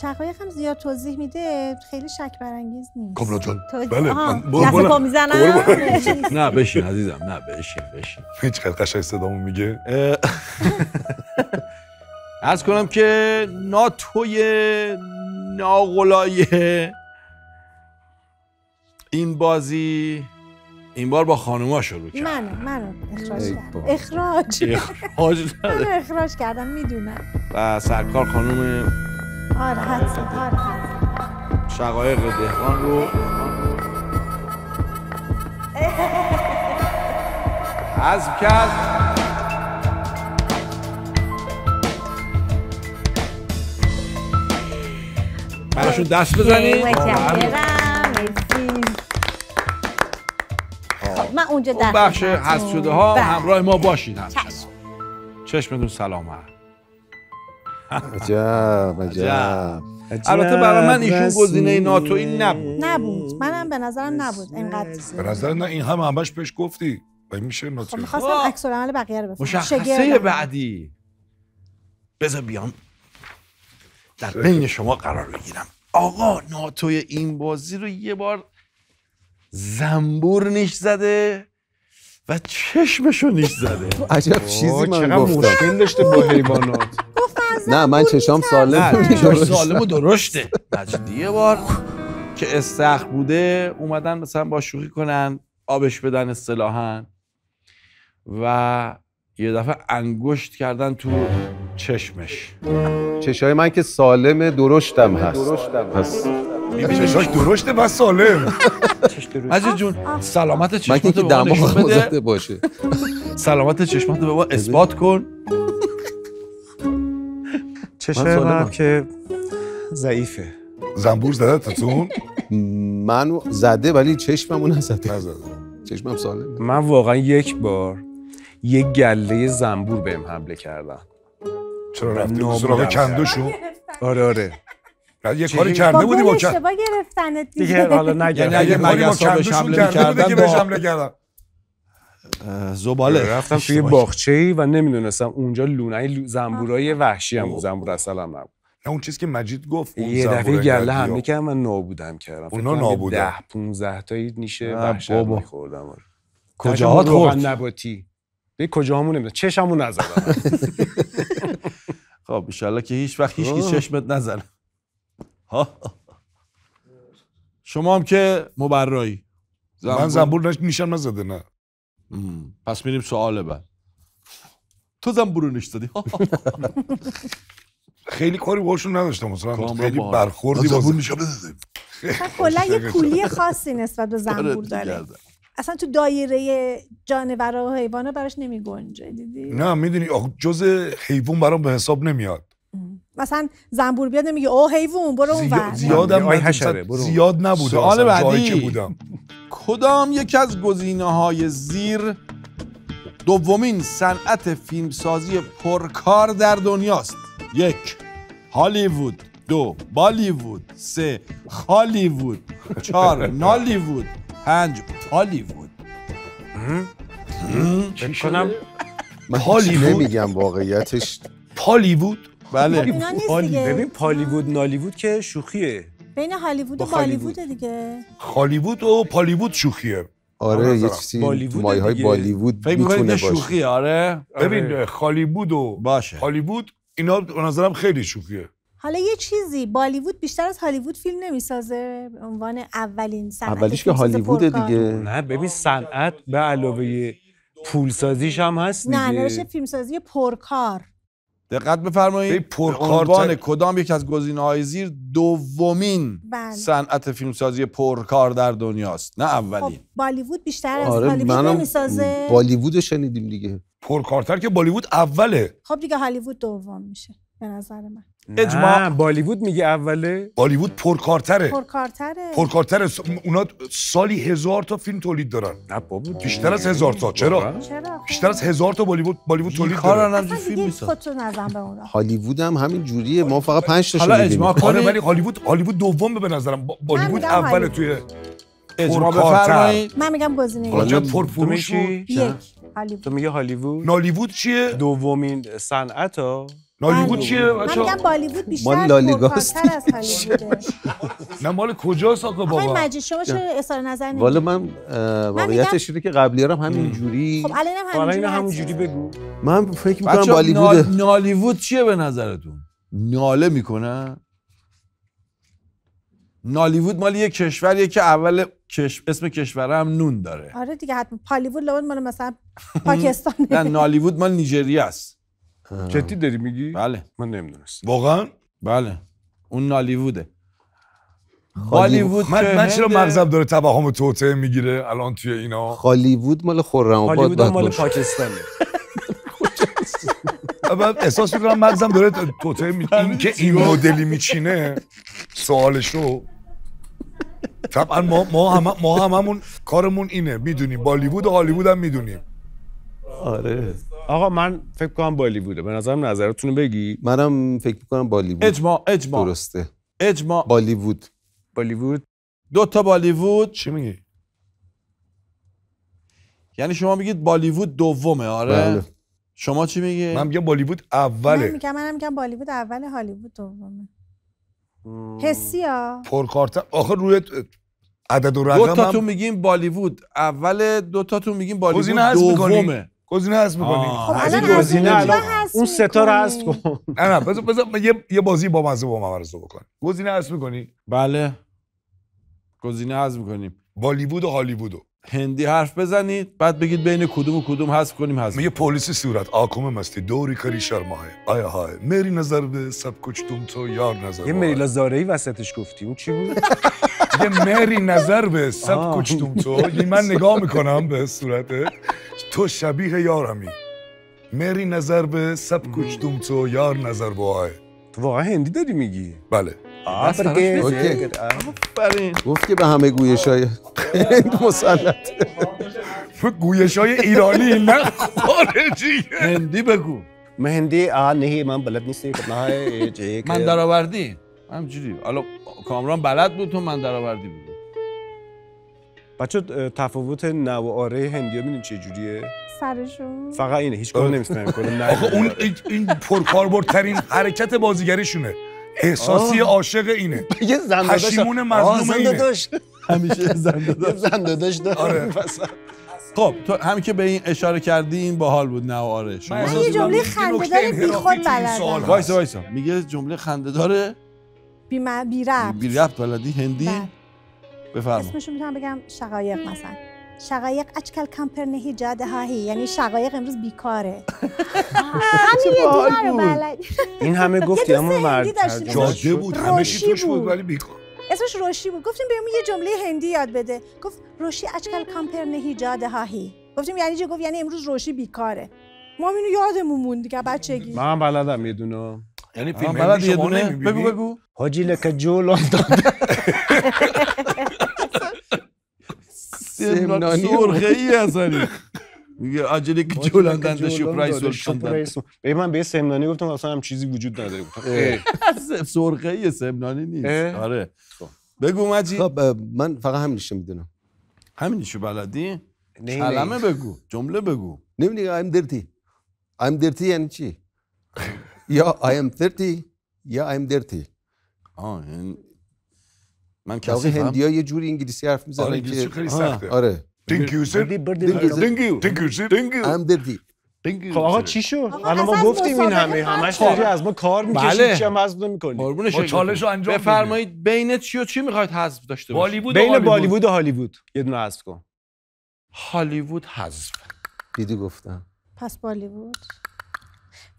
شقایق هم زیاد توضیح میده خیلی شک برانگیز نیست. کاملا جان تو- بله من برو دست برو پا می‌زنم نه بشین عزیزم. نه بشین بشین. هیچ خیلی قشنگ صدامون میگه. عرض کنم که ناتوی ناغلای این بازی این بار با خانوما شروع کرد. منو منو اخراج کردم. اخراج. اخراج. اخراج کردم می‌دونم. و سرکار خانم شقایق دهقان رو حذف کرد. براشون دست بزنید خب، من اونجا اون دست بخش بزنم. حذف شده ها بله. همراه ما باشید. همچنان چشمتون سلامت عجب عجب. البته برای من ایشون گزینه ناتویی نبود. نبود. منم به نظرم نبود. انقدر به نظر نه این هم همش بهش گفتی. و میشه خب ناتوی می‌خواستم خب. عکس العمل بقیه رو بفهمم. مشخصه. بعدی. بذار بیام. در بین شما قرار بگیرم. آقا ناتوی این بازی رو یه بار زنبور نیش زده و چشمشو نیش زده. عجب چیزی من چقدر گفتم. مشکل داشته با حیوانات. نه من چشام سالم. چشم سالم و درشته. مجدی یه بار. که استخر بوده اومدن مثلا با شوخی کنن آبش بدن اصطلاحا. و یه دفعه انگشت کردن تو چشمش. چشای من که سالم درشتم هست. پس چشاش درشته و سالم. مجید جون سلامت چشمات به ما نشون بده. سلامت چشمات به ما اثبات کن. چشم من. من که ضعیفه. زنبور زده تون؟ منو زده ولی چشممو نزده. نزده. چشمم سالم من واقعا یک بار یک گله زنبور بهم حمله کردن. چرا رفتی؟ سراغ. کندوشو آره آره. یه؟ کاری با کرده بودی با کند اشتباه گرفتنت. دیگه حالا یعنی نگرد اگه با مگس ها بهش حمله می‌کردن که بهش با- حمله کردن اه، زباله رفتم توی باغچه ای و نمی‌دونستم اونجا لونه لو- زنبورای وحشی هم زنبور اصل هم نبود نه اون چیزی که مجید گفت اون یه دفعه گله. حمله کردم و نابودم کردم اونا نابودن. ده 15 تایی نیشه. می‌خوردم آره. کجاهات روغن خورد نباتی به کجاهامون نمی‌دونم چشمو نزدم خب ایشالله که هیچ وقت هیچ کی آه. چشمت نزنه ها. شما هم که مبرایی من زنبور نش- نیشم نزده نه. پس میریم سوال بعد تو زنبور رو نش دادی خیلی کاری باشون نداشتم مثلا خیلی. برخوردی با زنبور نشون بده اصلا کلا یه کولی خاصی نسبت به زنبور داره اصلا تو دایره جانورا و حیوانا براش نمی گنجه دیدی نه می‌دونی جز حیوان برام به حساب نمیاد مثلا زنبور بیاد نمیگه او حیوان برو اون زیاد ور زیادم حشره، برو. زیاد نبوده سوال بعدی. که بودم. کدام یک از گزینه های زیر دومین صنعت فیلمسازی پرکار در دنیاست؟ یک هالیوود. دو بالیوود. سه هالیوود. چهار نالیوود. پنج هالیوود. کنم؟ هالیوود؟ نمیگم واقعیتش. پالیوود بله. ببین پالیوود نالیوود که شوخیه. بین هالیوود و با هالیوود. بالیوود دیگه. هالیوود و پالیوود شوخیه. آره آره، یه. چیزی بالیوود مایه های. بالیوود می‌تونه باشه. شوخی آره؟ ببین هالیوود و باشه. هالیوود اینا به نظرم خیلی شوخیه. حالا یه چیزی بالیوود بیشتر از هالیوود فیلم نمی‌سازه به عنوان اولین صنعت اولیش که پرکار. دیگه. نه ببین صنعت به علاوه پولسازیش هم هست دیگه. نه نوشته فیلمسازی پرکار. دقت بفرمایید. ای پرکارتر. عنوان کدام یک از گزینه های زیر دومین بله. صنعت فیلمسازی پرکار در دنیاست نه خب اولین بالیوود بیشتر از آره هالیوود نمی‌سازه؟ بالیوود شنیدیم دیگه. پرکارتر که بالیوود اوله. خب دیگه هالیوود دوم میشه به نظر من. اجماع. بالیوود میگه اوله. بالیوود پرکارتره. پرکارتره. پرکارتره. س- اونا سالی هزار تا فیلم تولید دارن. نه بابا. بیشتر از هزار تا. چرا؟ چرا؟ بیشتر از هزار تا بالیوود بالیوود تولید همجوری اصلا فیلم نزن به اون راه. هالیوود هم همین جوریه. ما فقط پنج تا حالا اجماع آره کنید. ولی هالیوود هالیوود دومه به نظرم. با- بالیوود اوله. توی اجماع. بفرمایید. من میگم گزینه. چه تو پرفروش یک. هالیوود. تو میگه هالیوود؟ نالیوود چیه؟ دومین صنعت ها نالیوود بله. چیه من بچه‌ها؟ میگم بالیوود بیشتر مال لالیگاست. پرکارتر از هالیووده نه مال کجاست آقا آقای بابا؟ مجید شما چرا اظهار نظر والا نمی‌کنید؟ من واقعیتش اینه که قبلی هم همین جوری خب الان هم همونجوری حدسه. بگو. من فکر می‌کنم بچه بالیووده. نالیوود چیه به نظرتون؟ ناله می‌کنه؟ نالیوود مال یه کشوریه که اول کش... اسم کشور هم نون داره. آره دیگه حتما. پالیوود لابد مال مثلا پاکستان نه نالیوود مال نیجریه است. جدی داری میگی بله من نمی‌دونستم واقعا بله اون نالیووده هالیوود من, من چرا. مغزم داره توهم توطعه می‌گیره؟ الان توی اینا. هالیوود مال خرم آباد هالیوود مال باشه پاکستانه. من احساس می‌کنم مغزم داره توطعه می... این که این مدلی میچینه سوالشو. طبعا ما ما هم ما هممون کارمون اینه. می‌دونیم. بالیوود و هالیوود هم می‌دونیم. آره. آقا من فکر کنم بالیووده به نظرم نظرتون رو بگی. منم فکر می‌کنم بالیوود اجماع اجماع. درسته. اجماع. بالیوود. بالیوود؟ دو تا بالیوود. چی میگی؟ یعنی شما میگید بالیوود دومه آره؟ بله. شما چی میگی؟ من میگم بالیوود من اوله میگم منم میگم بالیوود اول هالیوود دومه. حسی ها؟ پرکارتر. آخه روی عدد و دو رقم تاتون هم میگیم بالیوود اول دو تاتون میگیم بالیوود؟ دومه. گزینه هست می‌کنی. آه. خب از الان گزینه الان حذف اون ستا رو حذف. کن. نه نه بذار بذار من یه, یه بازی با مزه با من رو بکن. گزینه هست می‌کنی؟ بله. گزینه حذف می‌کنیم. بالیوود و هالیوودو هندی حرف بزنید بعد بگید بین کدوم و کدوم حذف کنیم حذف یه پلیسی صورت آکوم مستی دوری کری شرماه آیا های میری نظر به سب کچ توم تو یار نظر یه به مریلا زارعی وسطش گفتی اون چی بود؟ یه مری نظر به سب. کچ توم تو. من نگاه می‌کنم به صورته تو شبیه یارمی. مری نظر به سب کچ توم تو یار نظر به آی تو واقعا هندی داری میگی؟ بله. برین گفت که به همه گویش های مسلط. گویش های ایرانی نه خارجی هندی بگو. مهندی آ نه من بلد نیستم خب من درآوردی همجوری حالا کامران بلد بود تو من درآوردی بود بچه تفاوت نو و آره هندی ها چه جوریه؟ سرشون؟ فقط اینه هیچ کدوم نمی‌تونم کنم آخه اون این- پرکاربردترین حرکت بازیگریشونه. احساسی عاشق اینه. یه زنده داشت پشیمون مظلوم اینه. داشت همیشه زنده داشت زنده داشت آره. خب تو همین که به این اشاره کردی این باحال بود نه آره. شما یه جمله خنده‌دار بیخود بلدم. وایسا وایسا. میگه جمله خنده داره بی, بی ربط بی ربط بلدی؟ هندی؟ بله. بفرما. اسمشو می‌تونم بگم شقایق مثلا. شقایق اچکل کمپر نهی جاده هایی یعنی شقایق امروز بیکاره. همین یه این همه گفتی اما مرد جاده. بود. همه چی بود. ولی بیکار. اسمش روشی بود. گفتیم بهمون یه جمله هندی یاد بده. گفت روشی اچکل کمپر نهی جاده هایی گفتیم یعنی چی؟ گفت یعنی امروز روشی بیکاره. ما اینو یادمون موند دیگه بچگی. من بلدم یه دونه. یعنی فیلم بلد یه شما دونه؟ نمی‌بینی؟ بگو بگو. حاجی لکه جولان سمنانی سرخه ای اصلا میگه عجله که جولان دنده شوپ رئیس رئیس به من به یه سمنانی گفتم اصلا هم چیزی وجود نداره. گفتم. سرخه ای سمنانی نیست؟ آره. بگو مجید. خب من فقط همینش می‌دونم. همینشو بلدی؟ کلمه. بگو. جمله بگو. نمی‌دونی I'm dirty. I'm dirty یعنی چی؟ یا I am 30 یا I'm dirty. آه یعنی من کسی هندی ها یه جوری انگلیسی حرف آره می‌زنن انگلیسی که خیلی. سخته. آره. Dirty Thank you خب آقا. چی شد؟ الان ما گفتیم این همه همش. داری از ما کار می‌کشی بله. چی هم حذف نمی‌کنی. قربون ما شکلتون. چالش رو انجام. بفرمایید بین چی و چی می‌خواید حذف داشته باشید؟ بالیوود بین هالیوود. بالیوود و هالیوود. یه دونه حذف کن. هالیوود حذف. دیدی گفتم. پس بالیوود.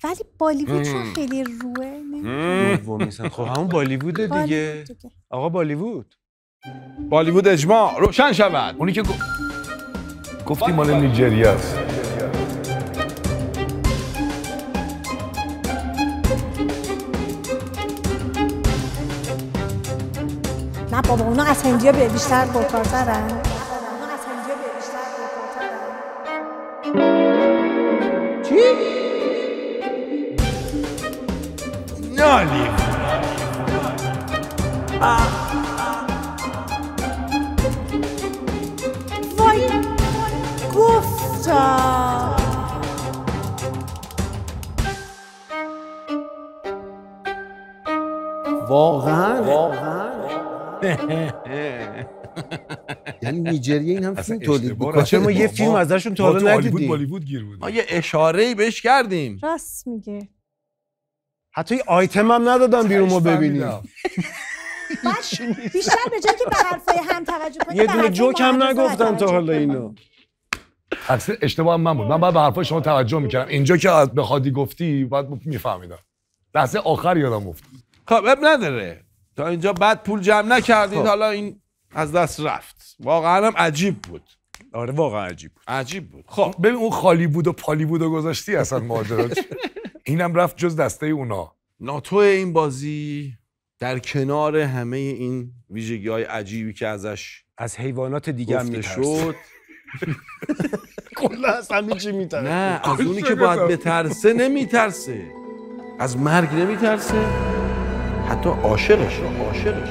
ولی بالیوود چون خیلی روه. خب همون بالیووده دیگه بالیوود دیگه. آقا بالیوود. بالیوود اجماع. روشن شود. اونی که گفت گفتی مال نیجریه است. نه بابا اونا از هندیا به بیشتر پرکارترن اونا نالی وای گفتم. واقعا؟ یعنی نیجریه این هم فیلم تولید می‌کنه. چرا ما یه فیلم ازشون تا حالا ندیدیم بالیوود گیر بود ما یه اشاره ای بهش کردیم. راست میگه حتی آیتم هم ندادن بیرون ما ببینیم. بعد بیشتر به جای که به حرفای هم توجه کنی یه دونه جوک هم نگفتن تا حالا. اینو. تقصیر اشتباه من بود. من باید به حرفای شما توجه می‌کردم. اینجا که از به خادی گفتی باید میفهمیدم. لحظه آخر یادم افتاد. خب اب نداره. تا اینجا بعد پول جمع نکردید خب. حالا این از دست رفت. واقعا هم عجیب بود. آره واقعا عجیب عجیب بود. خب. ببین اون خالی بود و پالی بود و گذاشتی اصلا ماجرا؟ اینم رفت جز دسته اونا. ناتو این بازی در کنار همه این ویژگی های عجیبی که ازش از حیوانات دیگه هم شد. کلا از همه چی میترسه. نه از اونی که باید بترسه نمیترسه. از مرگ نمیترسه. حتی عاشقش. عاشقش.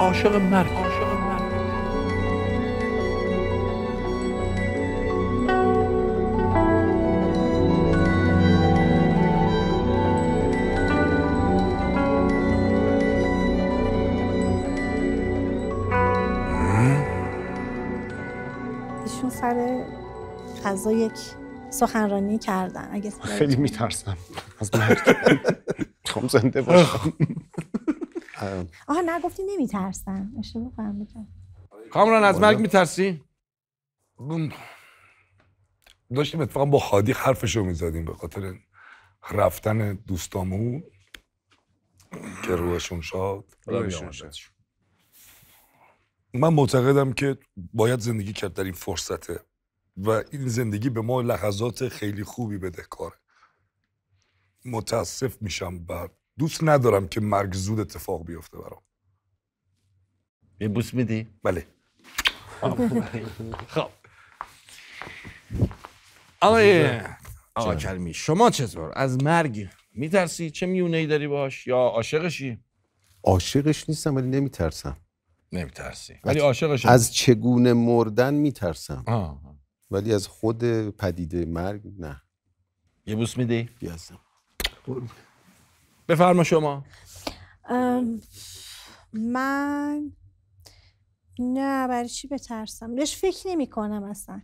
عاشق مرگ. غذا یک سخنرانی کردن. اگه خیلی میترسم. از مرگ. می‌خوام زنده باشم. آها نه گفتی نمیترسن اشتباه فهمیدم. کامران از مرگ میترسی؟ داشتیم اتفاقا با خادی حرفشو می‌زدیم به خاطر رفتن دوستامون که روحشون شاد. من معتقدم که باید زندگی کرد در این فرصته و این زندگی به ما لحظات خیلی خوبی بده کاره. متاسف میشم بر دوست ندارم که مرگ زود اتفاق بیفته برام. یه بوس میدی؟ بله. خب. آقای آقا کلمی شما چطور از مرگ میترسی؟ چه میونه ای داری باش؟ یا عاشقشی؟ عاشقش نیستم ولی نمیترسم. نمیترسی. ولی عاشقش از چگونه مردن میترسم. آه. ولی از خود پدیده مرگ نه. یه بوس میدی؟ بیازم. بفرما شما. من نه برای چی بترسم؟ بهش فکر نمی کنم اصلا.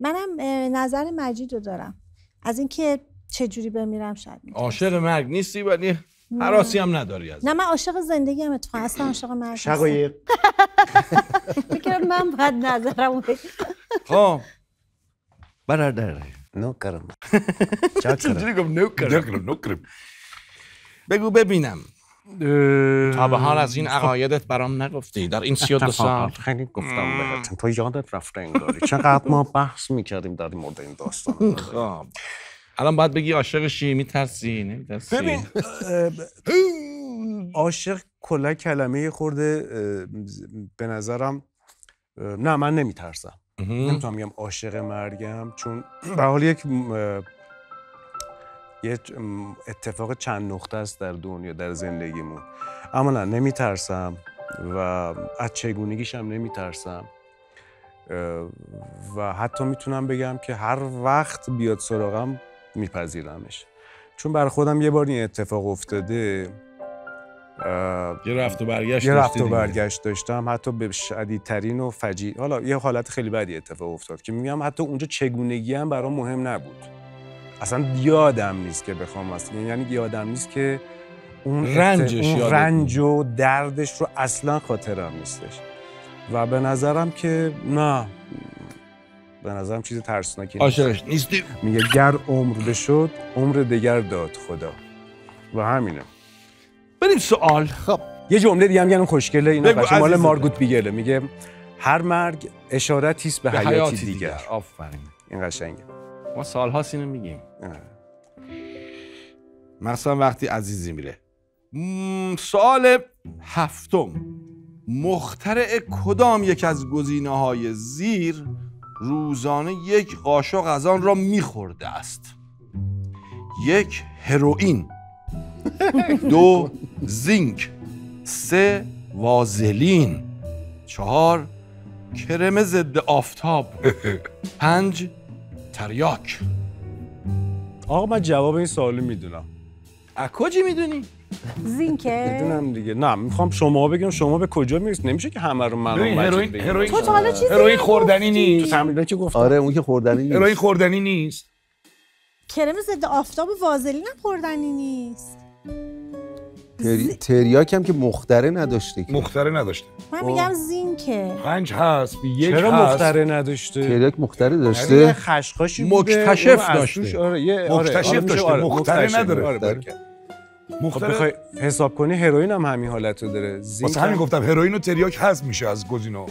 منم نظر مجید رو دارم. از اینکه چجوری بمیرم شاید. عاشق مرگ نیستی ولی حراسی هم نداری از نه من عاشق زندگی هم اتفاقا. اصلا عاشق مرگ. شقایق. فکر من باید نظرم بگم. خب. برادر نو کرم چاک کرم چجوری گفت نو کرم نکرم نکرم بگو ببینم تا به حال از این عقایدت برام نگفتی در این 32 سال اتفاقات خیلی گفتم بهتون تو یادت رفته انگاری چقدر ما بحث می‌کردیم در مورد این داستان خب الان باید بگی عاشقشی میترسی نمیترسی ببین عاشق کلا کلمه خورده به نظرم نه من نمیترسم نمی‌تونم بگم عاشق مرگم چون به حال یک یه اتفاق چند نقطه است در دنیا در زندگیمون. اما نه نمیترسم و از چگونگیش هم نمیترسم و حتی می‌تونم بگم که هر وقت بیاد سراغم میپذیرمش. چون برای خودم یه بار این اتفاق افتاده یه رفت و برگشت یه رفت و. برگشت داشتم حتی به شدیدترین و فجی حالا یه حالت خیلی بدی اتفاق افتاد که میگم حتی اونجا چگونگی هم برام مهم نبود. اصلا یادم نیست که بخوام اصلا یعنی یادم نیست که اون رنجش اون رنج و دردش رو اصلا خاطرم نیستش. و به نظرم که نه به نظرم چیز ترسناکی نیست. عاشقش نیستی؟ میگه گر عمر بشد عمر دگر داد خدا. و همینه. بریم سوال. خب یه جمله دیگه هم میگن خوشگله این بگو قشنگ مال. مارگوت بیگله. میگه هر مرگ اشارتی است به, به حیاتی, حیاتی دیگر. دیگر. آفرین. این قشنگه. ما سالهاست اینو میگیم. مثلا وقتی عزیزی میره. مم، سوال هفتم. مخترع کدام یک از گزینه های زیر روزانه یک قاشق از آن را میخورده است؟ یک هروئین. دو زینک. سه وازلین. چهار کرم ضد آفتاب. پنج تریاک. آقا من جواب این سوالو می‌دونم. از کجی می‌دونی؟ زینکه؟ می‌دونم دیگه. نه می‌خوام شما بگم شما به کجا می‌رسید نمیشه که همه رو من ببین، و مجید هروئین. هروئین تو حالا چیزی هروئین؟ خوردنی تو نیست. تمرینایی که گفتم. آره اون که خوردنی هروئین نیست خوردنی نیست. کرم ضد آفتاب و وازلین هم خوردنی نیست. تری... تریاک هم که مختره نداشته که. مختره نداشته. من میگم زینکه. پنج هست یک چرا هست. مختره نداشته؟ تریاک مختره یعنی یه داشته خشخاشی بوده مکتشف داشته. آره یه آره مکتشف آره داشته، آره، مختره مکتشف. نداره. آره. خب مختره بخوای حساب کنی هروئین هم همین حالت رو داره. زینک واسه همین هم- گفتم هروئین و تریاک هست میشه از گزینه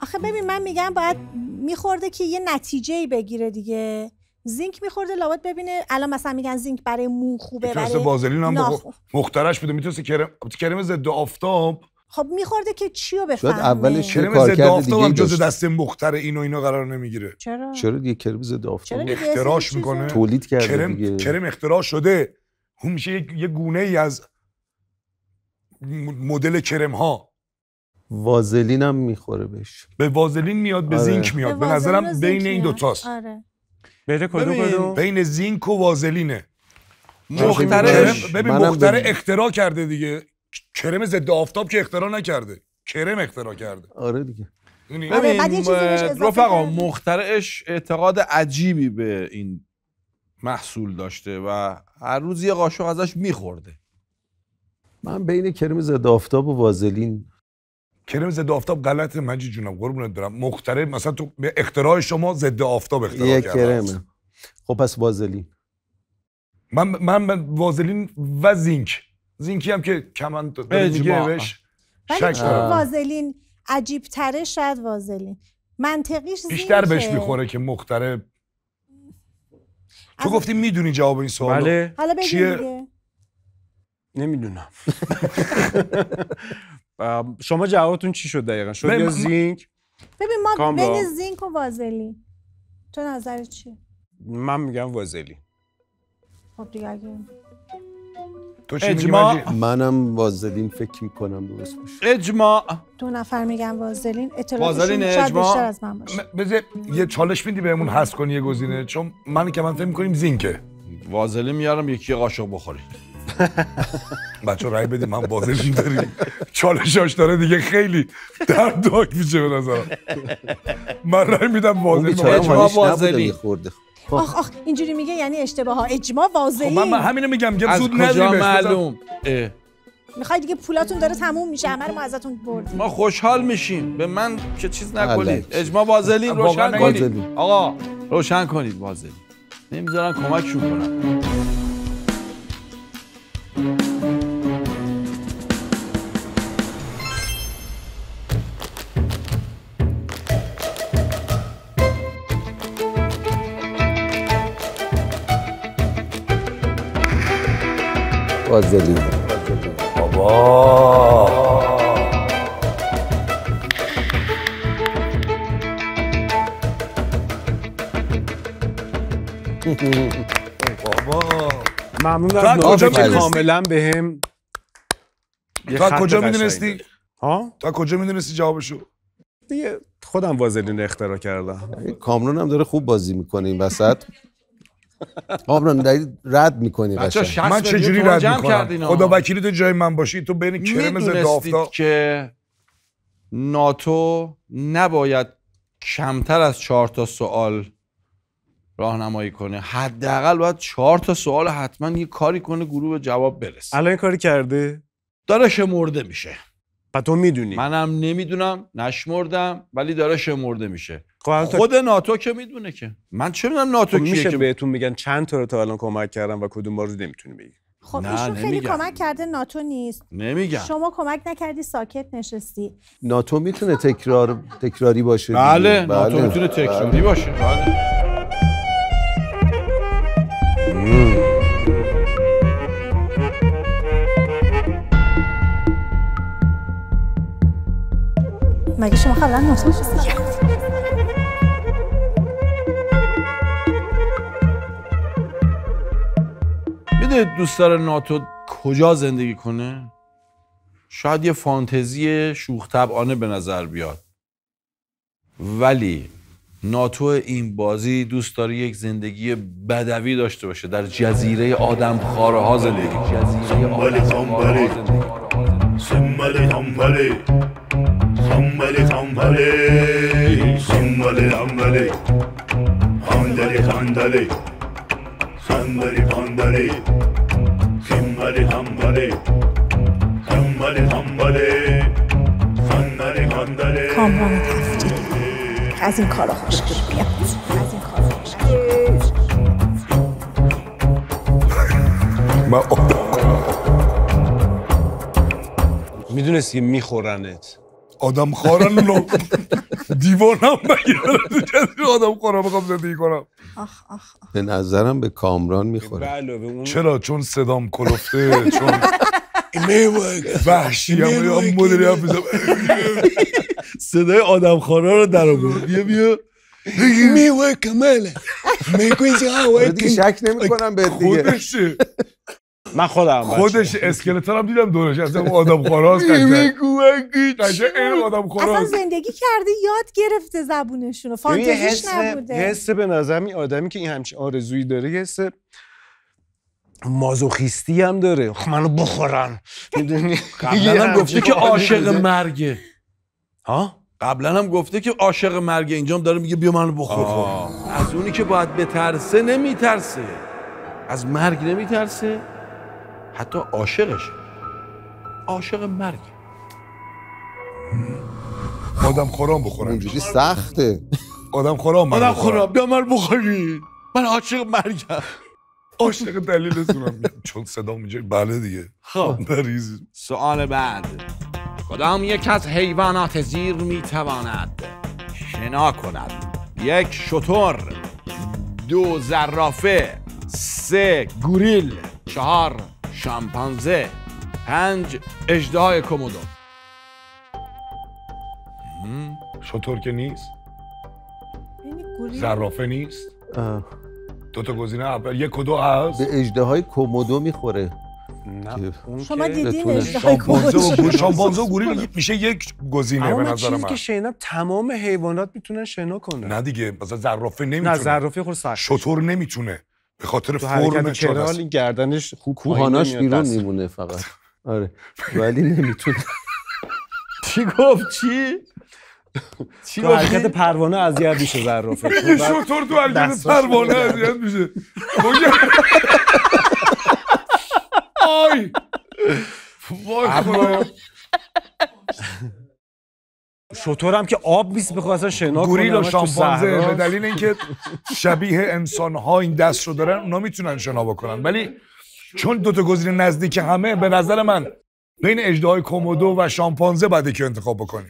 آخه ببین من میگم باید میخورده که یه نتیجه ای بگیره دیگه. زینک میخورده لابد ببینه. الان مثلا میگن زینک برای مو خوبه می‌تونسته برای وازلین هم ناخ- مخترش بوده می‌تونسته کرم کرم ضد آفتاب خب میخورده که چی رو بفهمه. اولش یه کرم ضد آفتاب دیگه هم جز. دسته مختر این و اینا قرار نمی‌گیره. چرا؟ چرا دیگه کرم ضد آفتاب؟ اختراش. می‌کنه. تولید کرده کرم دیگه. کرم اختراع شده. اون میشه یک- یه گونه ای از م- مدل کرم ها وازلین هم می‌خوره بهش. به وازلین میاد به آره. زینک میاد. به و نظرم بین این. دوتاست. آره. بین کدوم ببین، کدوم؟ بین زینک و وازلینه. مخترعش کرم- ببین مختره اختراع کرده دیگه. کرم ضد آفتاب که اختراع نکرده. کرم اختراع کرده. آره دیگه. می‌دونی؟ آره، بعد یه چیزی بهش اضافه رفقا. مخترعش اعتقاد عجیبی به این محصول داشته و هر روز یه قاشق ازش میخورده. من بین کرم ضد آفتاب و وازلین کرم ضد آفتاب غلطه. مجید جونم قربونت دارم مختره مثلا تو به اختراع شما ضد آفتاب اختراع کرده خب پس وازلین. من من من وازلین و زینک. زینکی هم که کمن داره اجماع. بهش ولی شک چون دارم. وازلین عجیب تره شاید وازلین. منطقیش بیشتر بهش زینکه. می‌خوره که مختره تو گفتی می‌دونی جواب این سوال بله. حالا بگیم چیه؟ دیگه. نمی‌دونم. شما جوابتون چی شد دقیقا شد من- یا زینک ببین ما. بین زینک و وازلی تو نظر چیه من میگم وازلی خب دیگه اگه تو چی میگی اجماع. مجید؟ منم وازلین فکر می‌کنم درست باشه اجماع دو نفر میگن وازلین اطلاعاتشون وازلین شاید اجماع. بیشتر از من باشه م- بذار یه چالش میدی بهمون هست کنی یه گزینه چون من که من فکر می‌کنیم زینکه وازلی میارم یکی قاشق بخورید بچه رای بدیم من وازلین داریم. چالشاش داره دیگه خیلی دردناک میشه به نظرم. من رای میدم بیچاره اجماع خورده آخ آخ اینجوری میگه یعنی اشتباه ها اجماع خب وازلین من, من همینو میگم میگم از زود معلوم. می‌خوای دیگه پولاتون داره تموم میشه همه رو ما ازتون بردیم. ما خوشحال میشیم. به من که چیز نکنید. اجماع وازلین واقعا روشن. کنید. وازلین. آقا روشن کنید وازلین نمی‌ذارن کمکشون کنم Ó Zelina. Vovó. ممنون از کجا که؟ کاملا بهم یه تو کجا می‌دونستی. ها؟ تو از کجا می‌دونستی جوابشو؟ دیگه خودم وازلین اختراع کردم. کامران هم داره خوب بازی می‌کنه این وسط. کامران داری رد می‌کنی بچه قشنگ. 60 من چجوری میلیون تومان رد می‌کنم. خدا وکیلی تو جای من باشی. تو بین کرم ضد می‌دونستید آفتاب که ناتو نباید کمتر از چهار تا سوال راهنمایی کنه. حداقل باید چهار تا سوال حتما یه کاری کنه گروه به جواب برسه. الان این کاری کرده؟ داره شمرده میشه. و تو می‌دونی. منم نمی‌دونم نشمردم ولی داره شمرده میشه. خب تا- خود ناتو که می‌دونه که. من چه می‌دونم ناتو خب کیه میشه که بهتون میگن چند تا رو تا الان کمک کردم و کدوم بار رو نمی‌تونی بگی؟ خب نه، ایشون خیلی نمیگم. کمک کرده ناتو نیست. نمیگم. شما کمک نکردی ساکت نشستی. ناتو می‌تونه تکرار تکراری باشه دیگه. بله. ناتو می‌تونه تکراری باشه. بله. مگه شما قبلا ناتو نیستی می‌دونید دوست داره ناتو کجا زندگی کنه؟ شاید یه فانتزی شوخ طبعانه به نظر بیاد. ولی ناتو این بازی دوست داره یک زندگی بدوی داشته باشه. در جزیره آدم خاره ها زندگی. جزیره آدم Somebody, somebody, somebody, somebody, somebody, somebody, somebody, somebody, somebody, somebody, somebody, somebody, somebody, somebody, somebody, somebody. کامران تفجیر از این کارا خوشش میاد از این کارا خوشش میاد. من می‌دونستی که میخورنت. آدم خارن لو دیوانم جزیره آدم خارم بخوام زندگی کنم؟ آخ آخ. به نظرم به کامران می‌خوره. اون چرا؟ چون صدام کلفته چون وحشی هم مدلی هم بزن صدای آدم خاره رو در آورد. بیا بیا. میوه کماله آره دیگه شک نمی‌کنم به دیگه. خودشه. من خودم. خودش اسکلتر هم دیدم دورش. از اون آدم قشنگ. این آدم اصلا خاراست زندگی کرده یاد گرفته زبونشونو. فانتزیش حس نبوده. حس به نظر این آدمی که این همچین آرزویی داره حس مازوخیستی هم داره. خب منو بخورن. می‌دونی؟ قبلا هم گفته که عاشق مرگه. ها؟ قبلا هم گفته که عاشق مرگه. اینجا هم داره میگه بیا منو بخور. از اونی که باید بترسه نمیترسه. از مرگ نمیترسه. حتی عاشقش. عاشق مرگ. آدم خورام بخورن. اونجوری سخته. آدم خورام آدم خورم بیا من بخورین من عاشق مرگم. عاشق دلیلتونم. چون صدا اینجا بله دیگه. خب. مریض سوال بعد. کدام یک از حیوانات زیر می‌تواند شنا کند؟ یک شتر دو زرافه سه گوریل چهار شامپانزه پنج اجدهای کومودو شطور که نیست زرافه نیست اه، دو تا گزینه اول یک و دو هست به اجده های کومودو می‌خوره. نه شما دیدین اجدهای کومودو شامپانزه و گوریل میشه یک گزینه به من نظر چیزی من. که شنیدم تمام حیوانات می‌تونن شنا کنن. نه دیگه مثلا زرافه نه نمی‌تونه. زرافه خود سخت. شطور نمی‌تونه. به خاطر تو حرکت فرم چالش کرال این گردنش خوب کوهاناش بیرون. میمونه فقط. آره. ولی نمی‌تونه. چی گفت؟ چی؟ چی تو حرکت پروانه اذیت میشه زرافه یه شطور تو حرکت پروانه. اذیت میشه. آی. وای شطورم که آب نیست بخواد اصلا شنا کنه گوریل و شامپانزه. به دلیل اینکه شبیه انسان ها این دست رو دارن اونا می‌تونن شنا بکنن. ولی چون دوتا گزینه نزدیک همه به نظر من بین اجدهای کومودو و شامپانزه باید که انتخاب بکنی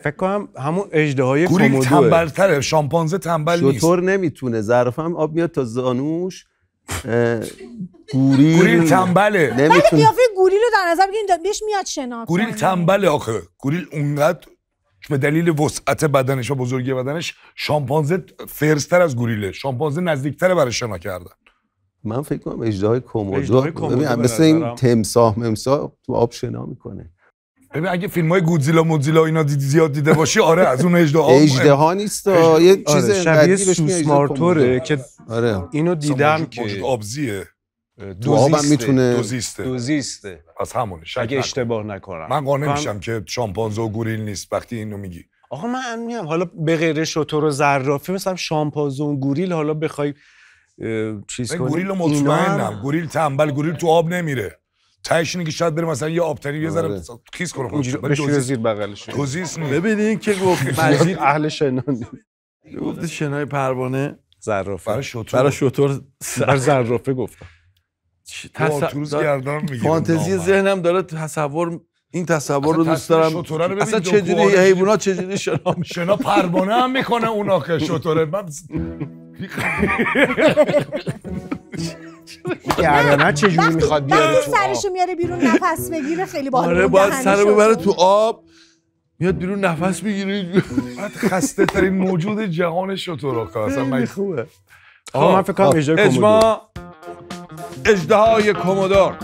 فکر کنم همون اجدهای گوریل کومودوه. تنبلتره شامپانزه تنبل نیست. شطور نمی‌تونه هم آب میاد تا زانوش. گوریل گوریل تنبله. ولی قیافه گوریل رو در نظر بگیرین بهش میاد شنا گوریل. تنبله آخه. گوریل اونقدر به دلیل وسعت بدنش و بزرگی بدنش شامپانزه فرستر از گوریله شامپانزه نزدیکتره برای شنا کردن. من فکر کنم اجده کومودو مثل این. تمساه ممساه تو آب شنا می‌کنه. ببین اگه فیلم های گودزیلا موزیلا اینا دیدی زیاد دیده باشی آره از اون اجده اجده ها نیست یه چیز آره شبیه سوسمارتوره که آره. اینو دیدم که آبزیه. تو آبم می‌تونه دوزیسته. دوزیسته. از همونه شک اگه نکن. اشتباه نکنم. من قانع میشم که شامپانزه و گوریل نیست وقتی اینو میگی. آقا من میگم حالا به غیر شطور و زرافه مثلا شامپانزه و گوریل حالا بخوای اه، چیز من کنی؟ گوریل مطمئنم. گوریل تنبل گوریل تو آب نمیره. تهش اینه که شاید بره مثلا یه آبتنی یه ذره آره. خیس کنه اینجوری خودش. بشوره دوزیست- زیر بغلش. دوزیست نیست. ببینین که گفت. مجید اهل شنا نیست. گفت شنای پروانه زرافه. برای شطور. برای شطور زرافه گفتم. گردن می‌گیره فانتزی. ذهنم داره تصور این تصور رو دوست دارم. اصلا دو چجوری کوهه حیوانات چجوری شنا؟ شنا پروانه هم می‌کنه اون آخه شطوره. من گردنه چجوری می‌خواد بیاره تو آب؟ سرشو میاره بیرون نفس بگیره خیلی باحال آره باید سر ببره تو- تو آب میاد بیرون نفس می‌گیره. بعد خسته ترین موجود جهان شطور اصلا من خوبه. آقا من فکر کنم اجرای کومودو اجماع اجدهای کومودور.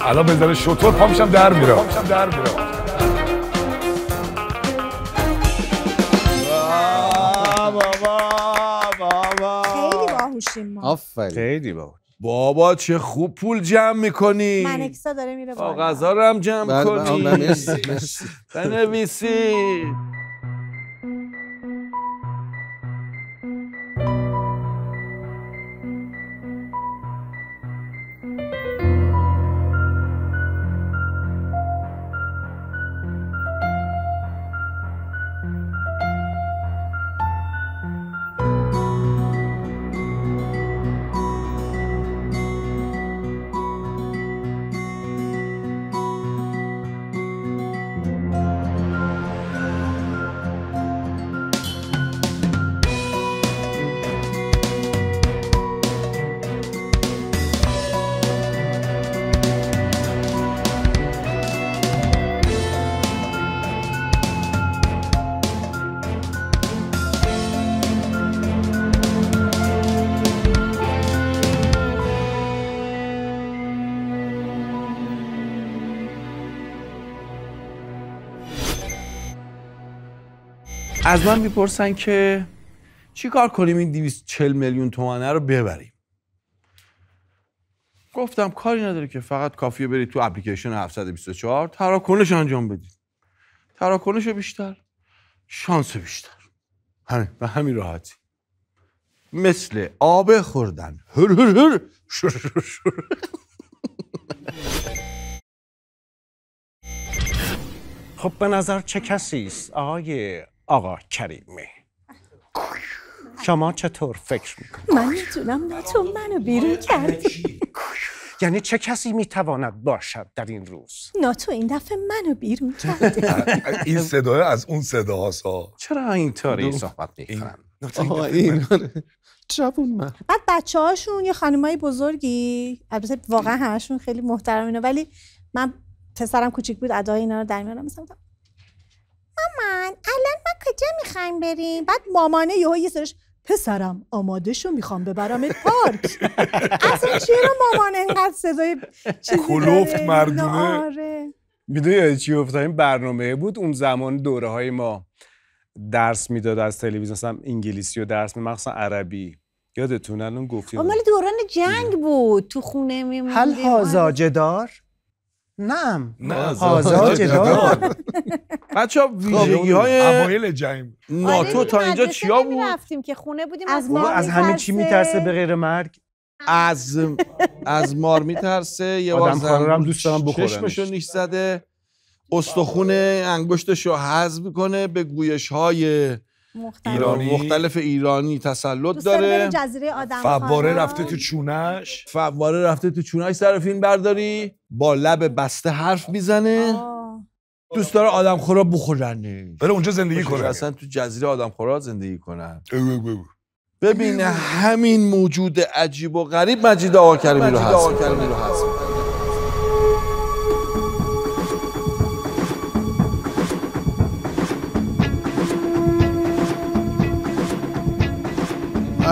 الان بزنه شطور پا میشم در میره. در میره. خیلی باهوشیم ما. آفرین. خیلی با بابا چه خوب پول جمع می‌کنی. منکسا داره میره بالا. کاغذها رو هم جمع بله، کنی. بله،. بنویسی. از من می‌پرسن که چی کار کنیم این 240 میلیون تومنه رو ببریم؟ گفتم کاری نداره که فقط کافیه برید تو اپلیکیشن 724 تراکنش انجام بدید تراکنش بیشتر شانس بیشتر. همین به همین راحتی. مثل آب خوردن. هر هر هر. شر شر شر. خب به نظر چه کسی است؟ آقای آقا کریمی شما چطور فکر می‌کنید؟ من می‌تونم نه تو منو بیرون کردی. یعنی چه کسی می‌تواند باشد در این روز؟ نه تو این دفعه منو بیرون کردی. این صدای از اون صداهاست. ها چرا اینطوری صحبت می‌کنن؟ آها این جوون من. بعد بچه هاشون یه خانمای بزرگی البته واقعا همشون خیلی محترم اینا ولی من پسرم کوچیک بود ادای اینا رو در میارم مثلا مامان الان می‌خوایم بریم. بعد مامانه یهو یه سرش پسرم آماده شو می‌خوام ببرمت پارک. اصلا چرا مامان انقدر صدای چیزی کلفت داره؟ مردونه. آره. می‌دونی یاد چی افتاد این برنامه بود اون زمان دوره های ما درس می‌داد از تلویزیون مثلا انگلیسی و درس می مخصوصا عربی. یادتونه؟ الان گفتیم آه، مال دوران جنگ بود. تو خونه میموندیم. هل هازا جدار؟ نعم. نه هازا جدار بچه ها ویژگی های اوایل جنگ. ناتو تا اینجا چیا بود؟ رفتیم که خونه بودیم از از ما ما از همه چی میترسه. به غیر مرگ؟ از از مار میترسه یه رو هم دوست دارم بخورنش. چشمشو نیش زده استخون انگشتش رو حذف کنه به گویش های مختلف ایرانی. مختلف ایرانی تسلط داره. جزیره آدم فواره رفته تو چونش. فواره رفته تو چونش سر فیلم برداری. با لب بسته حرف می‌زنه. دوست داره آدم خورا بخورنه بره اونجا زندگی کنه. اصلا تو جزیره آدم خورا زندگی کنن. بگو. ببین همین موجود عجیب و غریب مجید آقا کریمی رو هست.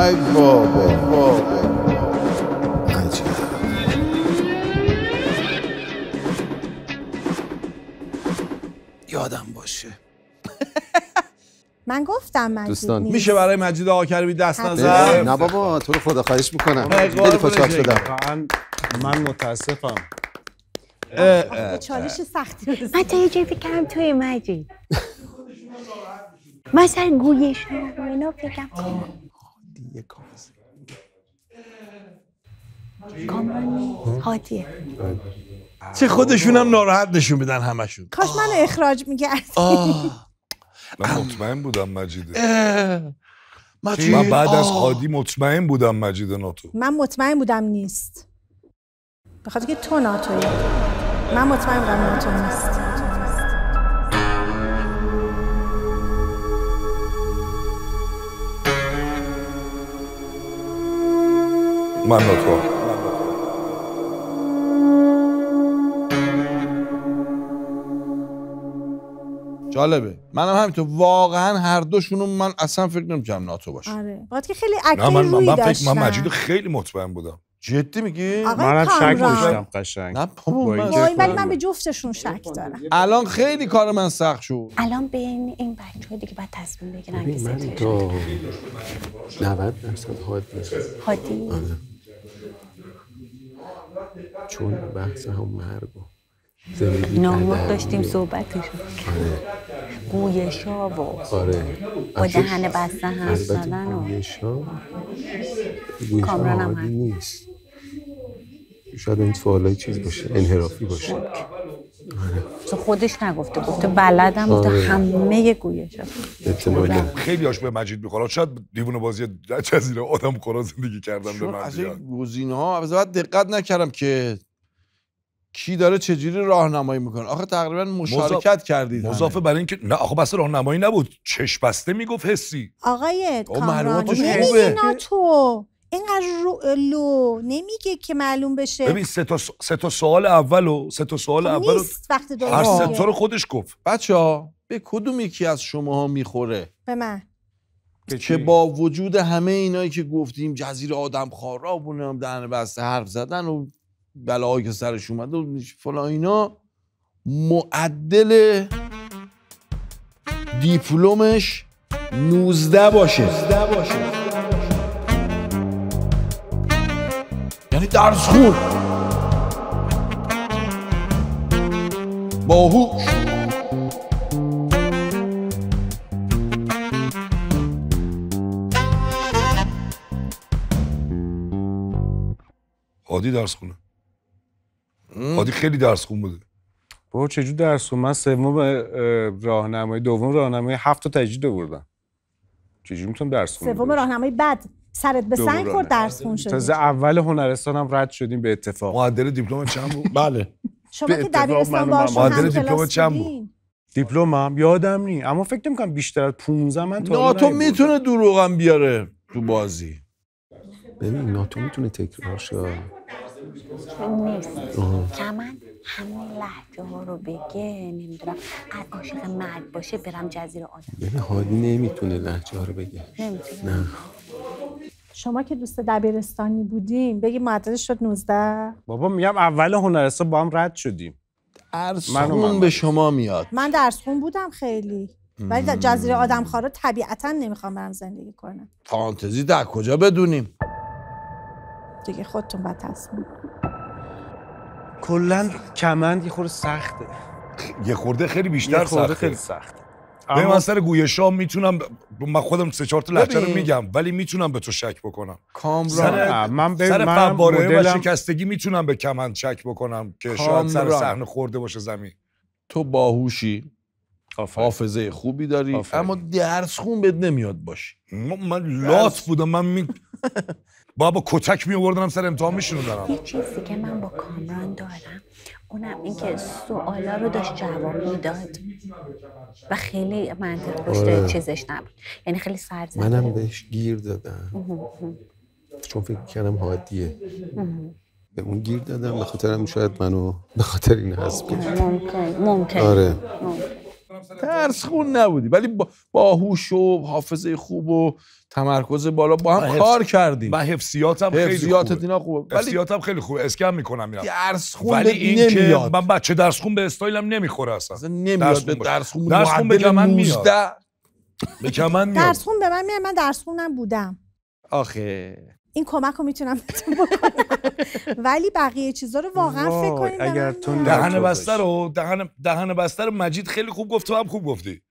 ای بابا بابا عجب. یادم باشه. من گفتم مجید دوستان، نیست. میشه برای مجید آقا کریمی دست. نزد نه بابا تو رو خدا خواهش می‌کنم. خیلی خوشحال شدم. واقعا من متاسفم. چالش سختی رسید. من تا یه جایی فکرم توی مجید. مثلا گویش ها و اینا فکرم کامران نیست هادیه. چه خودشونم ناراحت نشون میدن همشون. کاش من اخراج می‌کرد آه. من مطمئن بودم مجیده. مجید. من بعد از آه. هادی مطمئن بودم مجید ناتو. من مطمئن بودم نیست. به خاطر که تو ناتویی. من مطمئن بودم ناتو نیست. من ناتو جالبه. منم همینطور. واقعا هر دوشونو من اصلا فکر نمی‌کنم ناتو باشه. آره. باید که خیلی نه اکلی من روی من فکر من مجید خیلی مطمئن بودم. جدی میگی؟ منم شک. داشتم قشنگ. نه بابا ولی من به جفتشون شک دارم. الان خیلی کار من سخت شد. الان بین این بچه ها دیگه باید تصمیم بگیرن که من ستایشون تا 90 درصد حادی. هادی چون بحث هم مرگ و بعد داشتیم از صحبتشون آره. گویشا و آره. با دهن بسته حرف زدن و گویشا گویشا هم عادی. نیست. شاید این سوالای چیز باشه انحرافی باشه. تو خودش نگفته گفته بلدم بوده آره. همه گویشا احتمالاً. خیلی هاش به مجید می‌خورد شاید دیوونه بازی جزیره آدم خورا زندگی کردم به من از گزینه ها باید دقت نکردم که کی داره چجوری راهنمایی می‌کنه. آخه تقریبا مشارکت کردید. مضافه برای اینکه نه آخه بس راهنمایی نبود. چش بسته می‌گفت حسی. آقای کامران خوبه. ناتو؟ اینقدر رو لو نمیگه که معلوم بشه. ببین سه تا س- سه تا سوال اولو سه تا سوال خب اولو نیست وقتی هر سه. تا رو خودش گفت. بچه ها به کدوم یکی از شماها می‌خوره؟ به من. که با وجود همه اینایی که گفتیم جزیره آدم خارا و نمی‌دونم دهن بسته حرف زدن و بلاهایی که سرش اومده و فلان اینا معدل دیپلمش 19 باشه. یعنی درس خون باهوش. هادی درس خونه هادی خیلی درس خون بوده. بابا چجور درس خون؟ من سوم اه، راهنمایی دوم راهنمایی هفت تا تجدید آوردم. چجوری می‌تونم درس خونم سوم راهنمایی بعد سرت به سنگ خورد راهنمایی. درس خون شدی. تازه اول هنرستانم رد شدیم به اتفاق. معدل دیپلم چند بود؟ بله. شما که دبیرستان باشون معدل دیپلم چند بود؟ دیپلمم یادم نی اما فکر نمی‌کنم بیشتر از 15 من تا حالا ناتو. می‌تونه دروغم بیاره تو بازی. ببین ناتو می‌تونه تکرار شه. نیست. کمن همون لحجه ها رو بگه نمی‌دونم از عاشق مرد باشه برم جزیره آدم. ببین هادی نمی‌تونه لحجه ها رو بگه. نمی‌تونه. نه. شما که دوست دبیرستانی بودین بگی معدلش شد 19 بابا میگم اول هنرستان با هم رد شدیم. ارس من و خون محمد. به شما میاد. من درس خون بودم خیلی. ولی در جزیره آدم خارا طبیعتا نمی‌خوام برم زندگی کنم. فانتزی در کجا بدونیم؟ دیگه خودتون باید تصمیم. کلا کمند یه خورده سخته یه خورده خیلی بیشتر یه خورده سخته خیلی سخته اما من سر گویشا می‌تونم من خودم سه چهار تا لهجه رو. میگم ولی می‌تونم به تو شک بکنم کامران سر من ببین، سر من فواره و مدلم- شکستگی می‌تونم به کمند شک بکنم که شاید سر. صحنه خورده باشه زمین تو باهوشی آفرین. حافظه خوبی داری آفرین. اما درس خون بد نمیاد باشی من, من لات بودم من می... بابا کتک میوردنم سر امتحان میشنوندنم یه چیزی که من با کامران دارم. اونم این که سوالا رو داشت جواب می‌داد. و خیلی منطق آره. چیزش نبود. یعنی خیلی سرزنده منم بهش گیر دادم. چون فکر کردم هادیه به اون گیر دادم. به خاطرم شاید منو به خاطر این حذف کرد. ممکن ممکن. آره. درس خون نبودی ولی با باهوش و حافظه خوب و تمرکز بالا. با هم حفظ- کار کردیم. و حفظیاتم خیلی حفظیات خوبه. دینا خوبه. ولی حفظیاتم خیلی خوبه. اسکم می‌کنم میرم. درس خون ولی این که نمیاد. من بچه درس خون به استایلم نمی‌خوره اصلا. اصلا نمیاد درس به خون. درس خون درس خون به کمن میاد. 19 به کمن میاد. درس خون به من میاد. من درس خونم بودم. آخه. این کمک رو می‌تونم بهتون بکنم. ولی بقیه چیزا رو واقعا فکر کنید اگر من تو دهن بسته. رو دهن دهن بسته رو مجید خیلی خوب گفت تو هم خوب گفتی.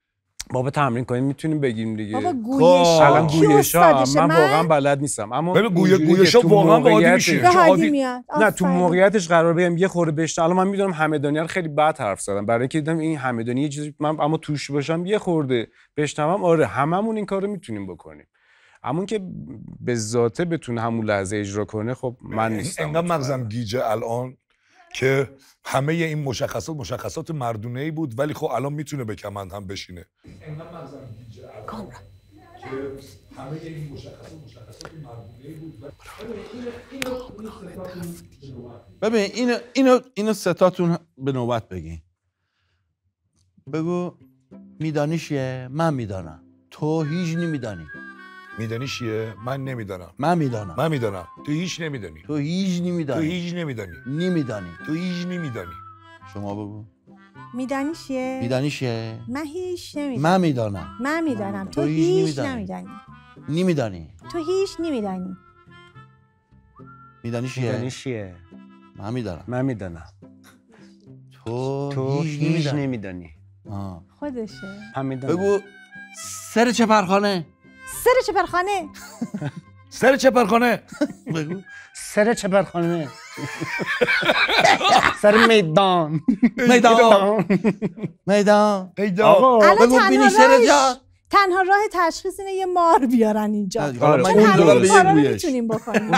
بابا تمرین کنیم می‌تونیم بگیم دیگه بابا خب، گویش الان گویشا استادشه؟ من؟ واقعا بلد نیستم اما ببین گوی- گویشا تو واقعا به عادی. به میاد نه تو. موقعیتش قرار بگم یه خورده بشن الان من می‌دونم همدانی رو خیلی بد حرف زدم برای اینکه دیدم این همدانی یه چیزی من اما توش باشم یه خورده بشنوم آره هممون این کارو می‌تونیم بکنیم اما که به ذاته بتونه همون لحظه اجرا کنه خب من نیستم انقدر مغزم گیجه الان که همه این مشخصات مشخصات مردونه ای بود ولی خب الان می‌تونه به کمند هم بشینه. کامران. ببین اینو اینو اینو ستاتون به نوبت بگین. بگو میدانی چیه؟ من می‌دانم. تو هیچ نمیدانی. میدانی چیه؟ من نمی‌دانم. من می‌دانم. من می‌دانم. تو هیچ نمیدانی. تو هیچ تو نمیدانی هیچ نمیدانی. نمیدانی. تو هیچ نمیدانی. شما بگو. میدانی چیه؟ میدانی چیه؟ من هیچ نمی‌دونم من می‌دانم. من می‌دانم. تو تو هیچ نمی‌دانی. نمیدانی. تو هیچ نمیدانی. میدانی چیه؟ میدانی چیه؟ من می‌دانم. من می‌دانم. تو, تو هیچ نمیدانی. نمیدانی. خودشه. من می‌دانم. بگو. سر چه پرخانه؟ سر چپرخانه. سر چپرخانه. بگو. سر چپرخانه. سر میدان. میدان. میدان. آقا بگو تنها بینی سر جا. تنها راه تشخیص اینه یه مار بیارن اینجا. آره، چون اون همه درست. کارا رو. می‌تونیم بکنیم.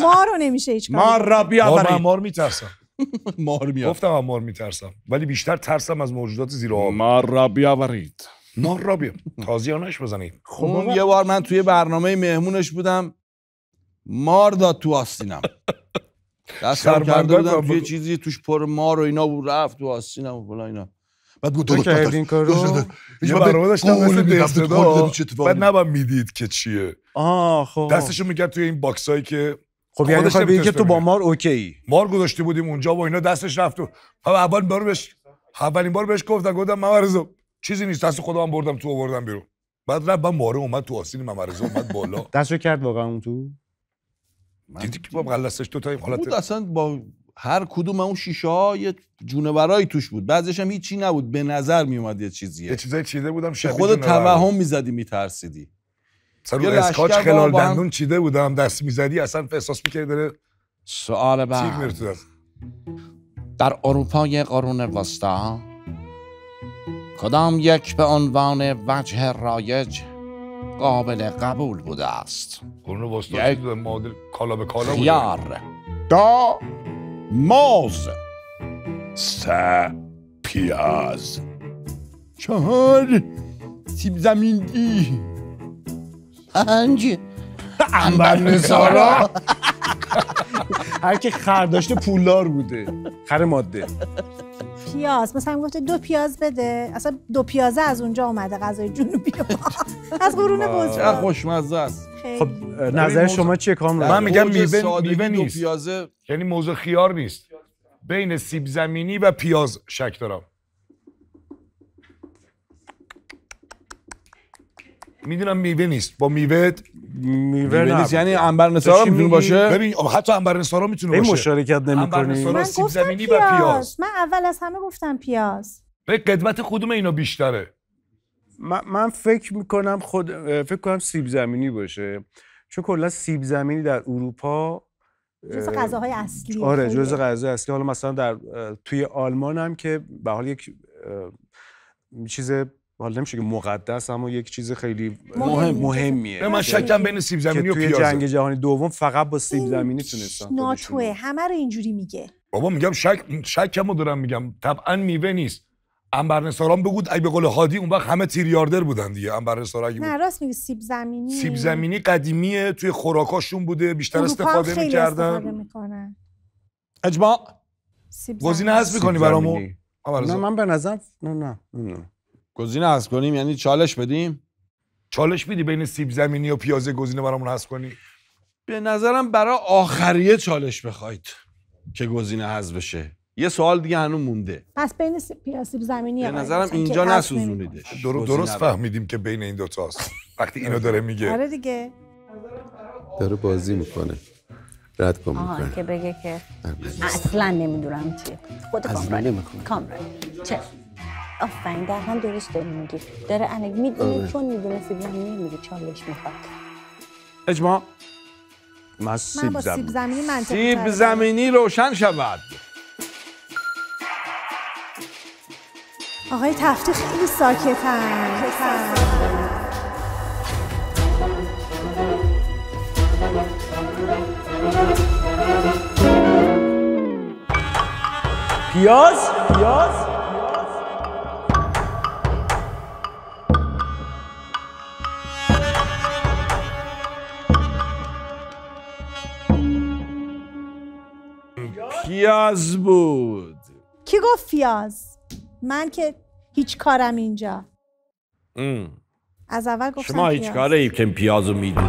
مار رو نمیشه هیچ کاری. مار را بیاورید مار میترسم. مار میاد. گفتم من مار میترسم. ولی بیشتر ترسم از موجودات زیر آب. مار را بیاورید. مار را بیم تازیانش بزنید خب اون یه بار من توی برنامه مهمونش بودم مار داد تو آستینم. دستم کرده بودم. توی چیزی توش پر مار و اینا بود رفت تو آستینم و فلان اینا. بعد گفت تو داداش، داداش، این کارو؟ یه برنامه داشتم مثل دستدا بعد. نباید می‌دید که چیه. آه خب. دستشو می‌کرد توی این باکسایی که خب یعنی می‌خوای بگی که تو با. مار اوکی مار گذاشته بودیم اونجا و اینا دستش رفت و اول بار بهش اولین بار بهش گفتم گفتم ممرزو چیزی نیست. دست خودم بردم تو آوردم بیرون. بعد رفت بعد ماره اومد تو آستین ممرزو اومد بالا. دستشو کرد واقعا اون تو؟ دیدی که با غلسش تو تا این بود حالت اصلا با هر کدوم اون شیشه ها یه جونورایی توش بود. بعضیش هم هیچی نبود. به نظر می اومد یه چیزیه. یه چیزای چیده بودم که شبیه خود. توهم می‌زدی میترسیدی. سر اسکاچ خلال دندون چیده بودم دست می‌زدی اصلا احساس می‌کردی داره سوال بعد. در اروپای قرون وسطا کدام یک به عنوان وجه رایج قابل قبول بوده است؟ قرون وسطا یک-؟ معادل کالا به کالا بوده. خیار. دا موز. سه پیاز. چهار سیب زمینی پنج. انبر نسارا هر کی خر داشته پولدار بوده. خر ماده. پیاز. مثلا گفته دو پیاز بده. اصلا دو پیازه از اونجا اومده غذای جنوبی ما از قرون چقدر وسطا خوشمزه است. خب نظر شما چیه کامران؟ من میگم میوه میوه دو نیست. پیازه یعنی موضوع خیار نیست. بین سیب زمینی و پیاز شک دارم. می‌دونم میوه نیست. با میوه میوه میوه نیست. یعنی انبر نسارا می‌تونه؟ باشه؟ ببین حتی انبرنسارا می‌تونه به باشه. مشارکت انبر نمی‌کنی. نسارا من سیب گفتم زمینی و پیاز. من اول از همه گفتم پیاز. به قدمت کدوم اینا بیشتره؟ من, من فکر می‌کنم خود فکر کنم سیب زمینی باشه. چون کلا سیب زمینی در اروپا جز اه، غذاهای اصلی آره. جزء غذای اصلی. حالا مثلا در توی آلمان هم که به حال یک چیز حالا نمیشه که مقدس اما یک چیز خیلی مهم. مهمیه. به من شکم بین سیب زمینی و توی پیازه جنگ جهانی دوم فقط با سیب زمینی تونستن ناتوه. همه رو اینجوری میگه. بابا میگم شک شکمو دارم میگم. طبعا میوه نیست. انبرنساران بگو ای به قول هادی اون وقت همه تیریاردر بودن دیگه. انبرنسارا اگه بود. نه راست میگه سیب زمینی. سیب زمینی قدیمیه توی خوراکاشون بوده بیشتر استفاده خیلی می‌کردن. اجماع؟ سیب گزینه. هست می‌کنی برامون. آقا نه. من به نظرم نه نه نه. گزینه هست کنیم؟ یعنی چالش بدیم؟ چالش میدی بین سیب زمینی و پیاز گزینه برامون هست کنی؟ به نظرم برای آخریه چالش بخواید که گزینه حذف بشه. یه سوال دیگه هنوز مونده. پس بین سیب پیاز سیب زمینی به نظرم اینجا. نسوزونیدش. درست رو. فهمیدیم که بین این دوتاست وقتی اینو داره میگه. آره دیگه. داره بازی می‌کنه. رد کن می‌کنه. که بگه که اصلا نمی‌دونم چیه. خود کامران. کامران. چه؟ آفرین در هم درست داری میگی داره الان می‌دونه آره. چون می‌دونه سیب زمینی میگه چالش می‌خواد. اجماع. من سیب با سیب زمینی زمینی سیب زمینی روشن شود. آقای تفتی خیلی ساکتن پیاز؟ پیاز؟ پیاز بود. کی گفت پیاز من که هیچ کارم اینجا. ام. از اول گفتم شما هیچ. کاره ای که پیاز رو می‌دونی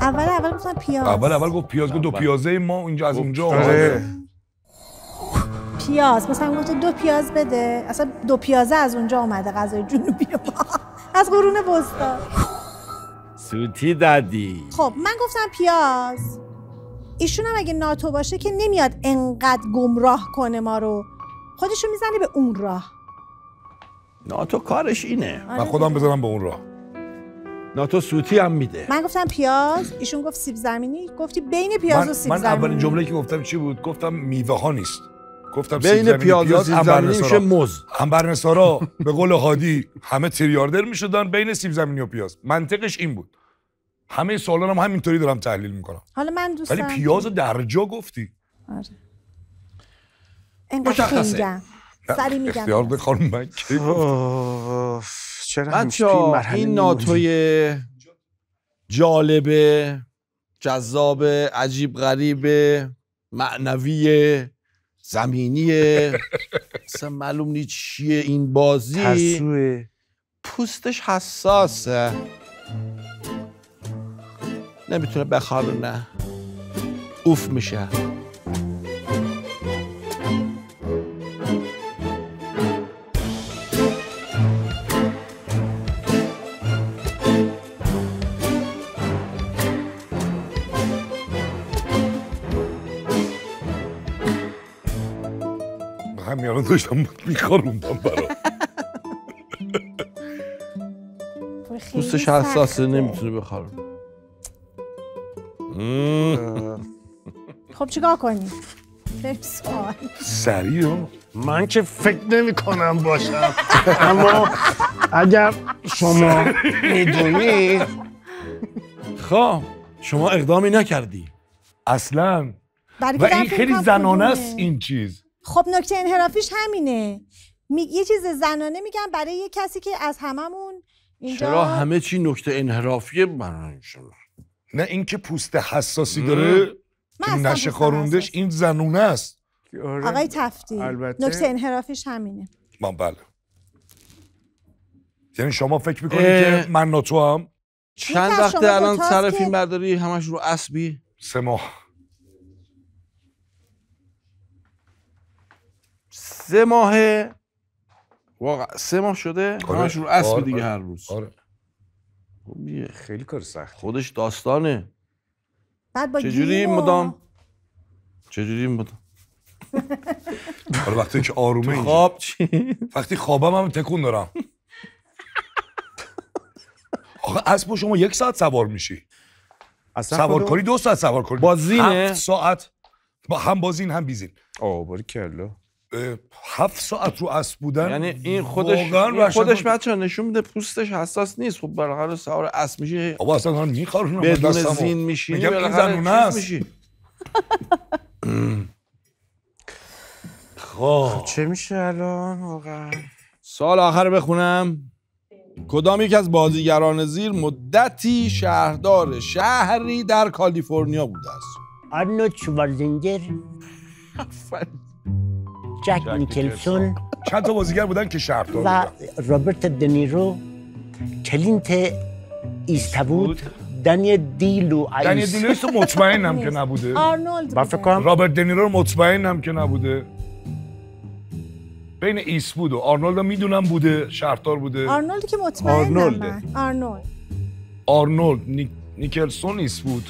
اول اول گفتم پیاز اول اول گفت پیاز گفت دو پیازه ما اینجا از اونجا آره. پیاز مثلا گفته دو پیاز بده. اصلا دو پیازه از اونجا اومده غذای جنوبی ما از قرون وسطا. سوتی دادی. خب من گفتم پیاز. ایشون هم اگه ناتو باشه که نمیاد انقدر گمراه کنه ما رو. خودشو می‌زنه به اون راه. ناتو کارش اینه. آره من خودم دیگه. بذارم به اون راه. ناتو سوتی هم میده. من گفتم پیاز. ایشون گفت سیب زمینی. گفتی بین پیاز من, و سیب من زمینی. اولین جمله که گفتم چی بود؟ گفتم میوه ها نیست. گفتم بین زمینی، پیاز و سیب زمینی میشه انبرنسارا. موز. انبرنسارا به قول هادی همه تریاردر می‌شدن بین سیب زمینی و پیاز. منطقش این بود. همه سوالان هم همینطوری دارم تحلیل می‌کنم. حالا من دوست ولی پیاز رو در جا گفتی. آره. انقدر. خنگم سری میگم. اختیار ده خانم من چرا این؟ ناتوی جالبه جذاب عجیب غریبه معنوی زمینیه اصلا معلوم نیست چیه این بازی. ترسوه. پوستش حساسه. نمی‌تونه بخارونه اوف میشه. الان داشتم میخاروندم برا. پوستش حساسه. نمی‌تونه اه، خب چیکار سوال سریع. ها من که فکر نمی کنم باشم. اما اگر شما می‌دونید خب شما اقدامی نکردی. اصلا. و این خیلی زنانه است. این چیز. خب نکته انحرافیش همینه می... یه چیز زنانه میگم برای یه کسی که از هممون اینجا چرا همه چی نکته انحرافیه برای شما نه اینکه پوست حساسی داره که نشه خاروندش. این زنونه است آره. آقای تفتی البته. نکته انحرافیش همینه من بله یعنی شما فکر می‌کنید اه. که من ناتو هم چند شما الان سر فیلم برداری همش رو اسبی سه ماه سه ماهه. واقعا سه ماه شده. آره. همش رو اسبی آره، دیگه آره. هر روز. آره. خب. خیلی کار سخت خودش داستانه. بعد با چجوری مدام؟ چجوری مدام؟ حالا وقتی که آرومه اینجا. خواب چی؟ وقتی خوابم هم تکون دارم. آخه اسب شما یک ساعت سوار میشی. اصلا سوار کنی دو ساعت سوار کنی. با زینه؟ هفت ساعت. با هم بازین هم بیزین. آه باری کلا هفت ساعت رو اسب بودن یعنی این خودش این. خودش بچه نشون میده پوستش حساس نیست. خب بالاخره سوار اسب میشه بابا اصلا دارم میخارونم بدون. زین میشینی میگم این زنونه است. میشی. خب. چه میشه الان واقعا؟ سال آخر بخونم. کدام یک از بازیگران زیر مدتی شهردار شهری در کالیفرنیا بوده است؟ آرنولد شوارتزنگر جک نیکلسون چند تا بازیگر بودن که شهردار و بودن. رابرت دنیرو کلینت ایستوود دنی دیلو دنیل دی لوئیس رو مطمئنم که نبوده. آرنولد من فکر بوده. کنم رابرت دنیرو رو مطمئنم که نبوده. بین ایسپود و آرنولد هم می‌دونم بوده شهردار بوده. آرنولد که مطمئنم آرنولد. آرنولد. نیک... نیکلسون ایسپود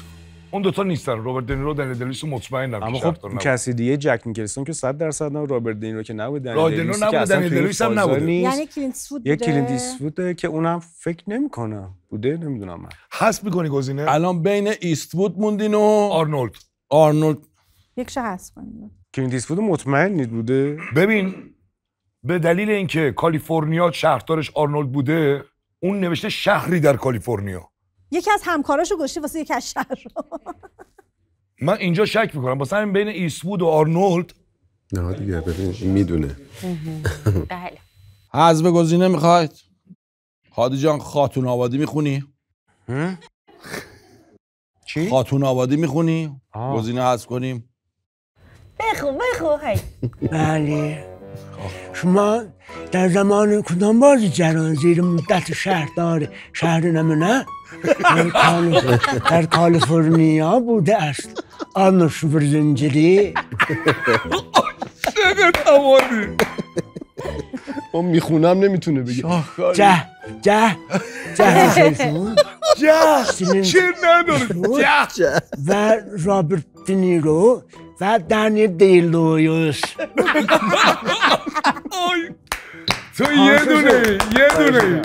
اون دوتا نیستن رابرت دنیرو و دینویس رو مطمئنم اما خب. کسی دیگه جک نیکلسون که 100 درصد نه رابرت دینیرو که نبود دنیل رابرت دنیرو دیویس که نبود، اصلا دیویس هم. نیست. یعنی کلینت سود یه بوده کلینت ایستوده که اونم فکر نمی‌کنم بوده نمی‌دونم من حذف می‌کنی گزینه الان بین ایستوود موندین و آرنولد آرنولد یکشو هست کنیم کلینت ایستوود مطمئنید بوده ببین به دلیل اینکه کالیفرنیا شهردارش آرنولد بوده اون نوشته شهری در کالیفرنیا یکی از همکاراشو گشته واسه یک از شهر من اینجا شک می‌کنم. واسه همین بین ایستوود و آرنولد. نه دیگه ببین می‌دونه. بله. حذف گزینه می‌خواید هادی جان خاتون آبادی می‌خونی؟ چی؟ خاتون آبادی می‌خونی؟ آه. گزینه حذف کنیم. بخو بخو هی. بله. شما در زمان کدام بازیگران زیر مدت شهردار شهر نمونه؟ در, کال... در کالیفرنیا بوده است. آرنولد شوارزنگری ما می‌خونم نمی‌تونه بگه. جه جه جه. جه. چه نداره؟ جه. و رابرت دنیرو و دنیل دیلویوس تو یه دونه یه دونه.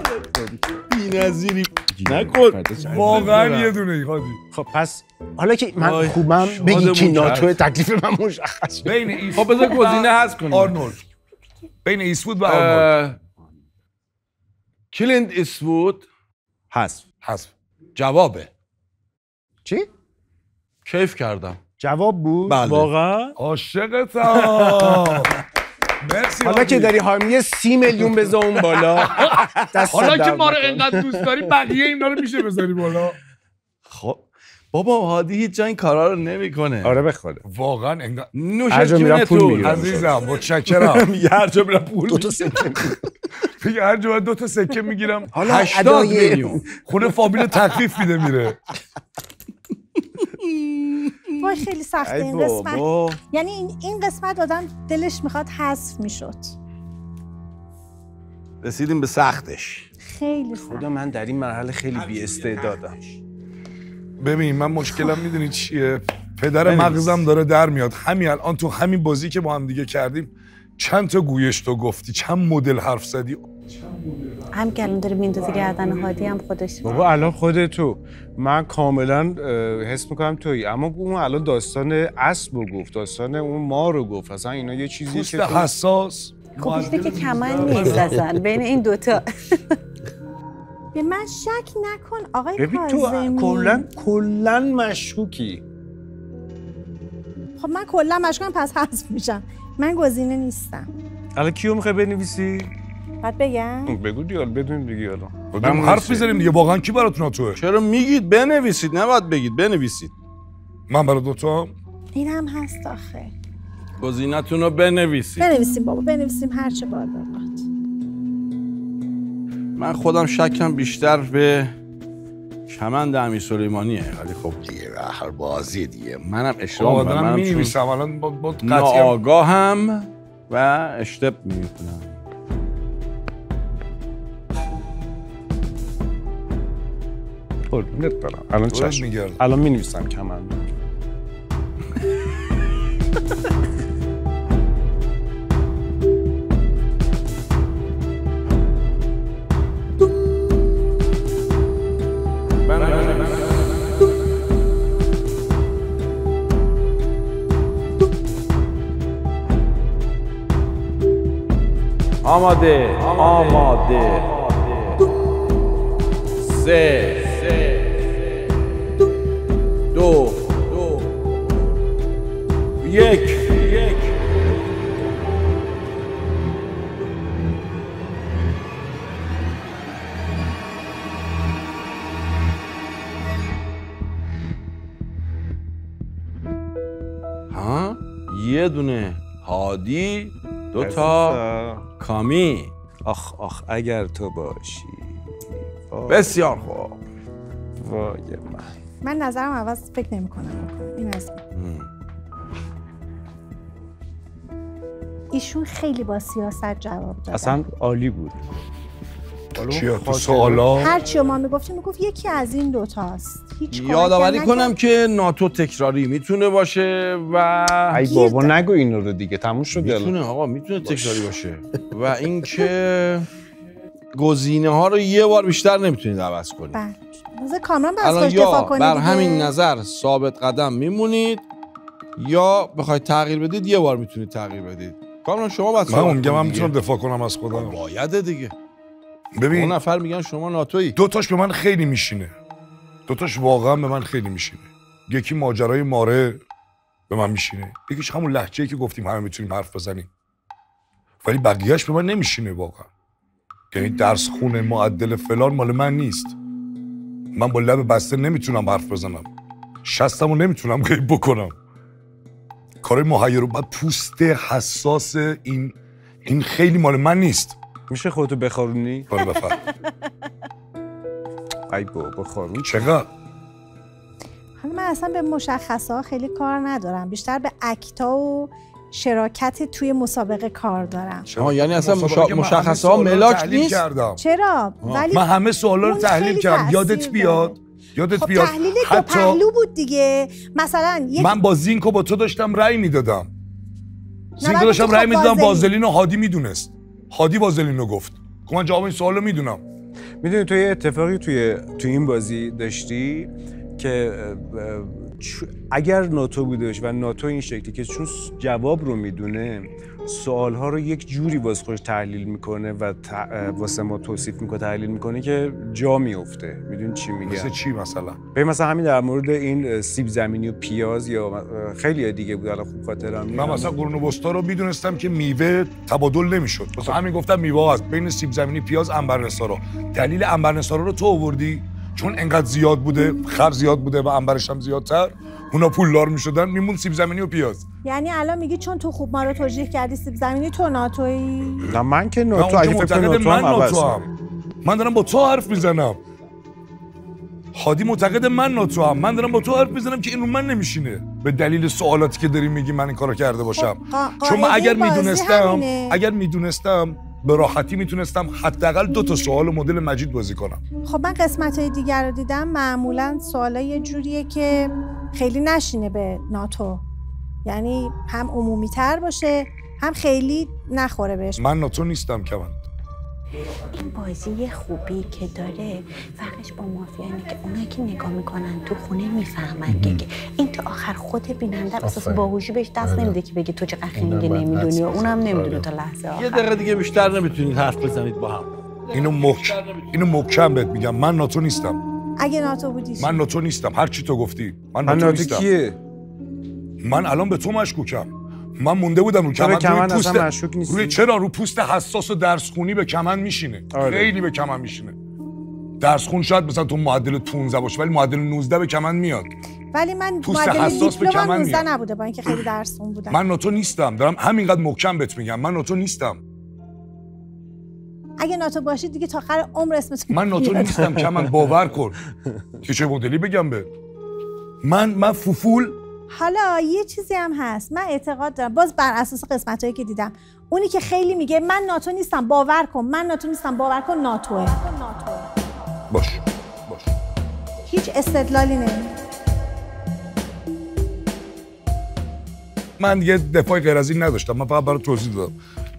بی‌نظیری. نکن. واقعا یه دونه هادی خب پس حالا که من خوبم بگی کرد. ناتوه تکلیف من مشخص. بین ایسپود خب بذار گزینه حذف کنیم. آرنولد. بین ایستوود و آرنولد. کلینت ایستوود حذف. حذف. جوابه. چی؟ کیف کردم. جواب بود؟ بله. واقعا؟ عاشقتم. مرسی حالا. که داری حامی سی میلیون بذار اون بالا. حالا که ما رو نکن. اینقدر دوست داری بقیه اینا رو میشه بذاری بالا. خب. بابا هادی هیچ جا این کارا رو نمی‌کنه. آره بخوره واقعا انقدر نوش جون تو. می‌گیرم. عزیزم متشکرم. هر جا میرم پول دو تا سکه دیگه هر جا دو تا سکه می‌گیرم. حالا 80 ادای میلیون. خونه فامیل تخفیف میده میره. وای خیلی سخته. ای این قسمت بابا یعنی این, این قسمت آدم دلش می‌خواد حذف می‌شد. رسیدیم به سختش. خیلی سخت. خدا من در این مرحله خیلی بی استعدادم ببین من مشکلم می‌دونی چیه؟ پدر مغزم داره در میاد. همین الان تو همین بازی که با هم دیگه کردیم چند تا گویش تو گفتی چند مدل حرف زدی؟ هم که الان داره میندازه گردن هادی هم خودش. بابا الان خودتو. من کاملا حس می‌کنم تویی. اما اون الان داستان اسب رو گفت داستان اون ما رو گفت. اصلا اینا یه چیزیه پوست که تو- حساس. خب که کمن نیست اصلا بین این دوتا به من شک نکن آقای ببین تو کاظمی. کلا کلا مشکوکی. خب من کلا مشکوکم پس حذف میشم. من گزینه نیستم. الان کیو می‌خوای بنویسی؟ بعد بگم. بگو دیال بدون دیگه حالا. بگم حرف می‌زنیم دیگه. واقعا کی براتون ناتوه چرا میگید؟ بنویسید. نباید بگید. بنویسید. من برای دوتا این هم هست آخه. گزینتون رو بنویسید. بنویسیم بابا. بنویسیم هرچه باد باد من خودم شکم بیشتر به کمند امیر سلیمانیه. ولی خب دیگه هر بازی دیگه. منم اشتباه می‌کنم. منم چون الان با, قطعی ناآگاهم و اشتب می‌کنم. قربونت برم الان چشم. می‌گردم. الان می نویسم کمند آماده. آماده. سه. یک. ها؟ یه دونه. هادی دو تا. کامی. آخ آخ اگر تو باشی. بسیار خوب. وای من. من نظرم عوض فکر نمی کنم این از ایشون خیلی با سیاست جواب داد اصلا عالی بود. چیا تو سوالا؟ هر چی ما می‌گفتیم می‌گفت یکی از این دوتاست. هیچ کمکی یادآوری کنم. که ناتو تکراری می‌تونه باشه و ای بابا نگو اینو رو دیگه تموم شد می‌تونه. آقا می‌تونه تکراری باشه. و اینکه گزینه ها رو یه بار بیشتر نمی‌تونید عوض کنید. بله. بس الان یا بر. همین نظر ثابت قدم میمونید یا بخواید تغییر بدید یه بار می‌تونید تغییر بدید. کامران شما باید من اونگه من می‌تونم. دفاع کنم از خودم. بایده دیگه. اون ببین نفر میگن شما ناتویی. دو تاش به من خیلی میشینه. دو تاش واقعا به من خیلی میشینه. یکی ماجرای ماره به من میشینه. یکیش همون لحجه که گفتیم همه می‌تونیم حرف بزنیم. ولی بقیهش به من نمیشینه واقعا. یعنی درس خونه معدل فلان مال من نیست. من با لب بسته نمی‌تونم حرف بزنم. شستمو نمی‌تونم غیب بکنم. کار محیر رو بعد پوست حساس این این خیلی مال من نیست. میشه خودتو بخارونی؟ بله بفرم. ای بابا خارون. چقدر؟ حالا من اصلا به مشخصه ها خیلی کار ندارم. بیشتر به اکتا و شراکت توی مسابقه کار دارم. آها یعنی اصلا مشا... مشخصه همه ها ملاک نیست؟ کردم. چرا؟ ولی من همه سوالا رو تحلیل کردم. یادت داره. بیاد؟ یادت خب بیاد تحلیل دو پهلو بود دیگه. مثلا یک من با زینکو با تو داشتم رأی می‌دادم. زینکو داشتم تو رأی خب می‌دادم وازلین. و هادی می‌دونست. هادی وازلین رو گفت. که من جواب این سوال رو می‌دونم. می‌دونی تو یه اتفاقی توی تو این بازی داشتی که اگر ناتو بودش و ناتو این شکلی که چون جواب رو می‌دونه سوالها رو یک جوری واسه خودش تحلیل می‌کنه و ت- واسه ما توصیف می‌کنه تحلیل می‌کنه که جا میفته می‌دونی چی میگم مثل چی مثلا؟ به مثلا همین در مورد این سیب زمینی و پیاز یا خیلی دیگه بود. الان خوب خاطرم من. مثلا قرون وسطا رو می‌دونستم که میوه تبادل نمی‌شد. مثلا همین گفتم میوه هست. بین سیب زمینی پیاز انبرنسارا دلیل انبرنسارا رو تو آوردی؟ چون انقدر زیاد بوده خر زیاد بوده و انبرش هم زیادتر. اونا پولدار می‌شدن میمون سیب زمینی و پیاز. یعنی الان میگی چون تو خوب ما رو توجیه کردی سیب زمینی تو ناتوی نه من که نه ناتو اگه فکر کنی ناتو من ناتو. هم من دارم با تو حرف می‌زنم. هادی معتقد من ناتو هم من دارم با تو حرف می‌زنم که این رو من نمیشینه. به دلیل سوالاتی که داری میگی من این کارو کرده باشم. قا- چون من قاعده اگر می‌دونستم. اگر می‌دونستم به راحتی می‌تونستم حداقل دو تا سوال مدل مجید بازی کنم. خب من قسمت های دیگر رو دیدم. معمولا سوالا یه جوریه که خیلی نشینه به ناتو. یعنی هم عمومی تر باشه هم خیلی نخوره بهش. من ناتو نیستم کمند این بازی یه خوبی که داره فرقش با مافیا اینه که اونایی که نگاه می‌کنن تو خونه می‌فهمن که این تو آخر خود بیننده اساس. باهوشی بهش دست بله. نمیده که بگه تو چقدر خنگه باید نمی‌دونی و اونم. نمی‌دونه آره. تا لحظه یه آخر دقیقه دیگه بیشتر نمی‌تونید حرف بزنید با هم اینو مک اینو محکم بهت میگم من ناتو نیستم اگه ناتو بودی؟ من ناتو نیستم هر چی تو گفتی من من ناتو ناتو نیستم کیه من الان به تو مشکوکم من مونده بودم رو کمن روی کمن اصلا پوست. روی چرا؟ رو پوست حساس و درس خونی به کمن میشینه. آره. خیلی به کمن میشینه. درس خون شاید مثلا تو معدل 15 باشه ولی معدل 19 به کمن میاد. ولی من پوست معدل حساس به دیپلمم کمن 19 میاد. نبوده با اینکه خیلی درسون بودم. من ناتو نیستم. دارم همینقدر محکم بهت میگم. من ناتو نیستم. اگه ناتو باشید دیگه تا آخر عمر اسمتون من ناتو. نیستم. که من باور کن. که چه مدلی بگم به من من فوفول حالا یه چیزی هم هست. من اعتقاد دارم. باز بر اساس قسمت هایی که دیدم. اونی که خیلی میگه من ناتو نیستم باور کن. من ناتو نیستم باور کن ناتوه. باش. هیچ استدلالی نمیده من دیگه دفاع غیر از این نداشتم. من فقط برای توضیح دادم.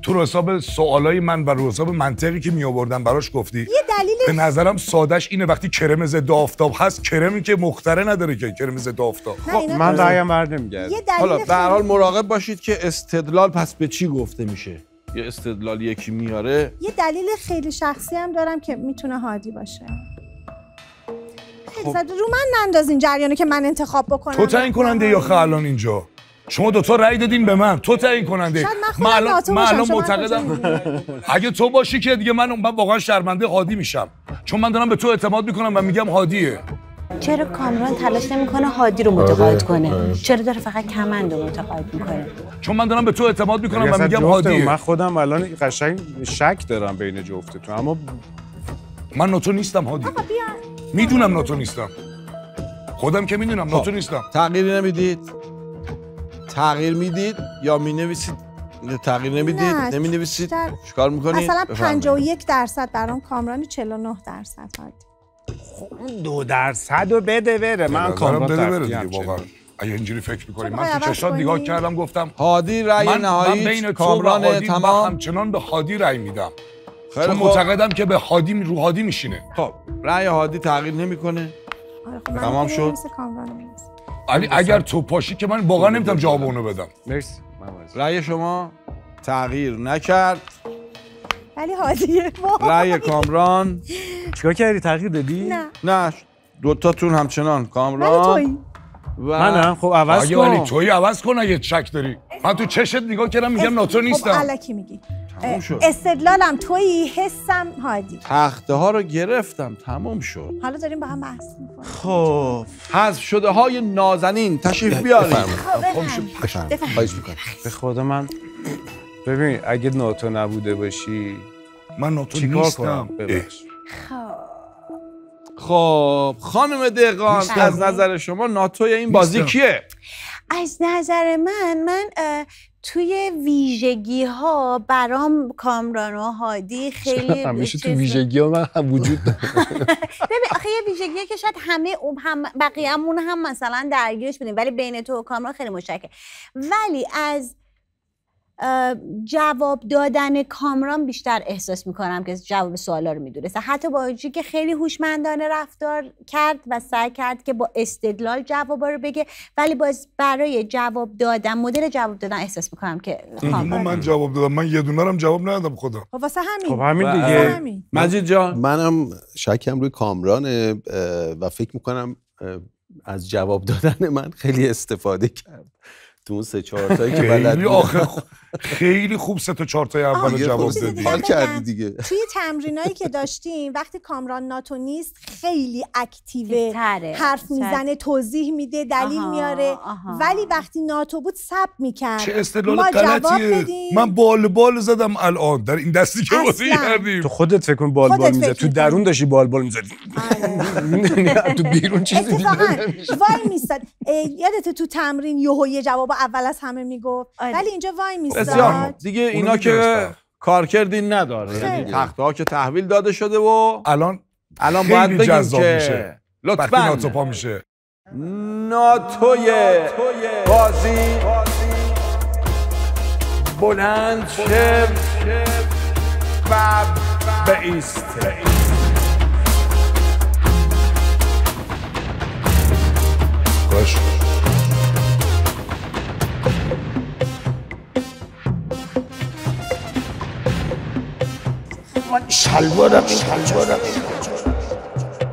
تو رو حساب سوالای من و رو حساب منطقی که می آوردم براش گفتی یه دلیل به نظرم سادش اینه وقتی کرم ضد آفتاب هست کرمی که مختره نداره که کرم ضد آفتاب نه، اینا من. رایم بر نمیگرد یه دلیل حالا به هر حال مراقب باشید که استدلال پس به چی گفته میشه یه استدلال یکی میاره یه دلیل خیلی شخصی هم دارم که می‌تونه هادی باشه خب. زد. رو من نندازین جریانو که من انتخاب بکنم تو تعیین کننده یا خه الان اینجا شما دوتا رأی دادین به من. تو تعیین کننده. من الان الان شما معتقدم. اگه تو باشی که دیگه من من واقعا شرمنده هادی میشم. چون من دارم به تو اعتماد می‌کنم و میگم هادیه چرا کامران تلاش نمی‌کنه هادی رو متقاعد کنه؟ چرا داره فقط کمند رو متقاعد می‌کنه؟ چون من دارم به تو اعتماد می‌کنم و میگم. هادیه من خودم الان قشنگ شک دارم بین جفتتون. اما من ناتو نیستم هادی می‌دونم ناتو نیستم. خودم که می‌دونم خب. ناتو نیستم. تغییری نمی‌دید؟ تغییر می‌دید یا می نویسید تغییر نمی‌دید؟ نمی نویسید بیشتر- چیکار می‌کنید؟ مثلا 51 درصد برام کامرانی 49 درصد هادی اون دو درصد رو بده بره. من کامران بده بره دیگه واقعا. اگه اینجوری فکر می‌کنی. تو من تو عوض چشات؟ نگاه کردم گفتم هادی رأی من نهایی کامران تمام. همچنان به هادی رأی میدم. خیلی چون خوب. معتقدم که به هادی رو هادی میشینه. خب رأی هادی تغییر نمی‌کنه. آره خب تمام شد؟ کامران. علی اگر تو پاشی که من واقعا نمی‌تونم جواب اونو بدم. مرسی. رأی شما تغییر نکرد. ولی هادیه رأی کامران. چیکار کردی؟ تغییر دادی؟ نه. نه. دوتاتون همچنان. ولی کامران تویی. و منم. خب عوض اگه ولی کن. توی عوض کن اگه شک داری. من تو چشت نگاه کردم میگم ناتو خب نیستم. علکی میگی. تموم شد. استدلالم تویی حسم. هادی. تخته ها رو گرفتم تمام شد. حالا داریم با هم بحث می‌کنیم. خب. حذف شده های نازنین تشریف بیارید. خواهش می‌کنم. به خدا من ببین اگه ناتو نبوده باشی من ناتو چیکار نیستم. ببخش. خب. خانم دقان. از نظر شما ناتوی این بازی. کیه؟ از نظر من من توی ویژگی ها برام کامران و هادی خیلی همیشه تو ویژگی ها من هم وجود ببین آخه یه ویژگیه که شاید همه هم بقیه‌مون هم مثلا درگیرش بودیم ولی بین تو و کامران خیلی مشترکه. ولی از جواب دادن کامران بیشتر احساس می‌کنم که جواب سوالا رو می‌دونسته حتی با وجودی که خیلی هوشمندانه رفتار کرد و سعی کرد که با استدلال جوابا رو بگه ولی باز برای جواب دادن مدل جواب دادن احساس می‌کنم که کامران من جواب دادم. من یه دونه هم جواب ندادم خودم خب واسه همین. خب همین دیگه. همین. مجید جان. منم شکم روی کامرانه اه، و فکر می‌کنم از جواب دادن من خیلی استفاده کرد. تو اون سه چهار تایی که بلد خیلی خوب سه تا چهار تای اول جواب دادی. حال. کردی دیگه. توی تمرینایی که داشتیم وقتی کامران ناتو نیست خیلی اکتیوه. تره. حرف می‌زنه توضیح میده دلیل آها، میاره. آها. ولی وقتی ناتو بود سب می‌کرد. چه استدلال ما جواب غلطیه. من بال بال زدم الان. در این دستی که بازی. کردیم. تو خودت فکر کن بال بال می‌زد فکر تو. درون داشتی بال بال می‌زدی. آره. تو بیرون چیزی وای میستاد. یادت تو تمرین یهو یه جواب اول از همه می‌گفت؟ آره. ولی اینجا وای بسیار دیگه اینا که. کارکردی نداره. یعنی. تخته ها که تحویل داده شده و الان الان باید بگیم که میشه. وقتی ناتو پا لطفاً میشه. ناتوی بازی. بلند شه و بیسته باش. شلوارم شلوارم.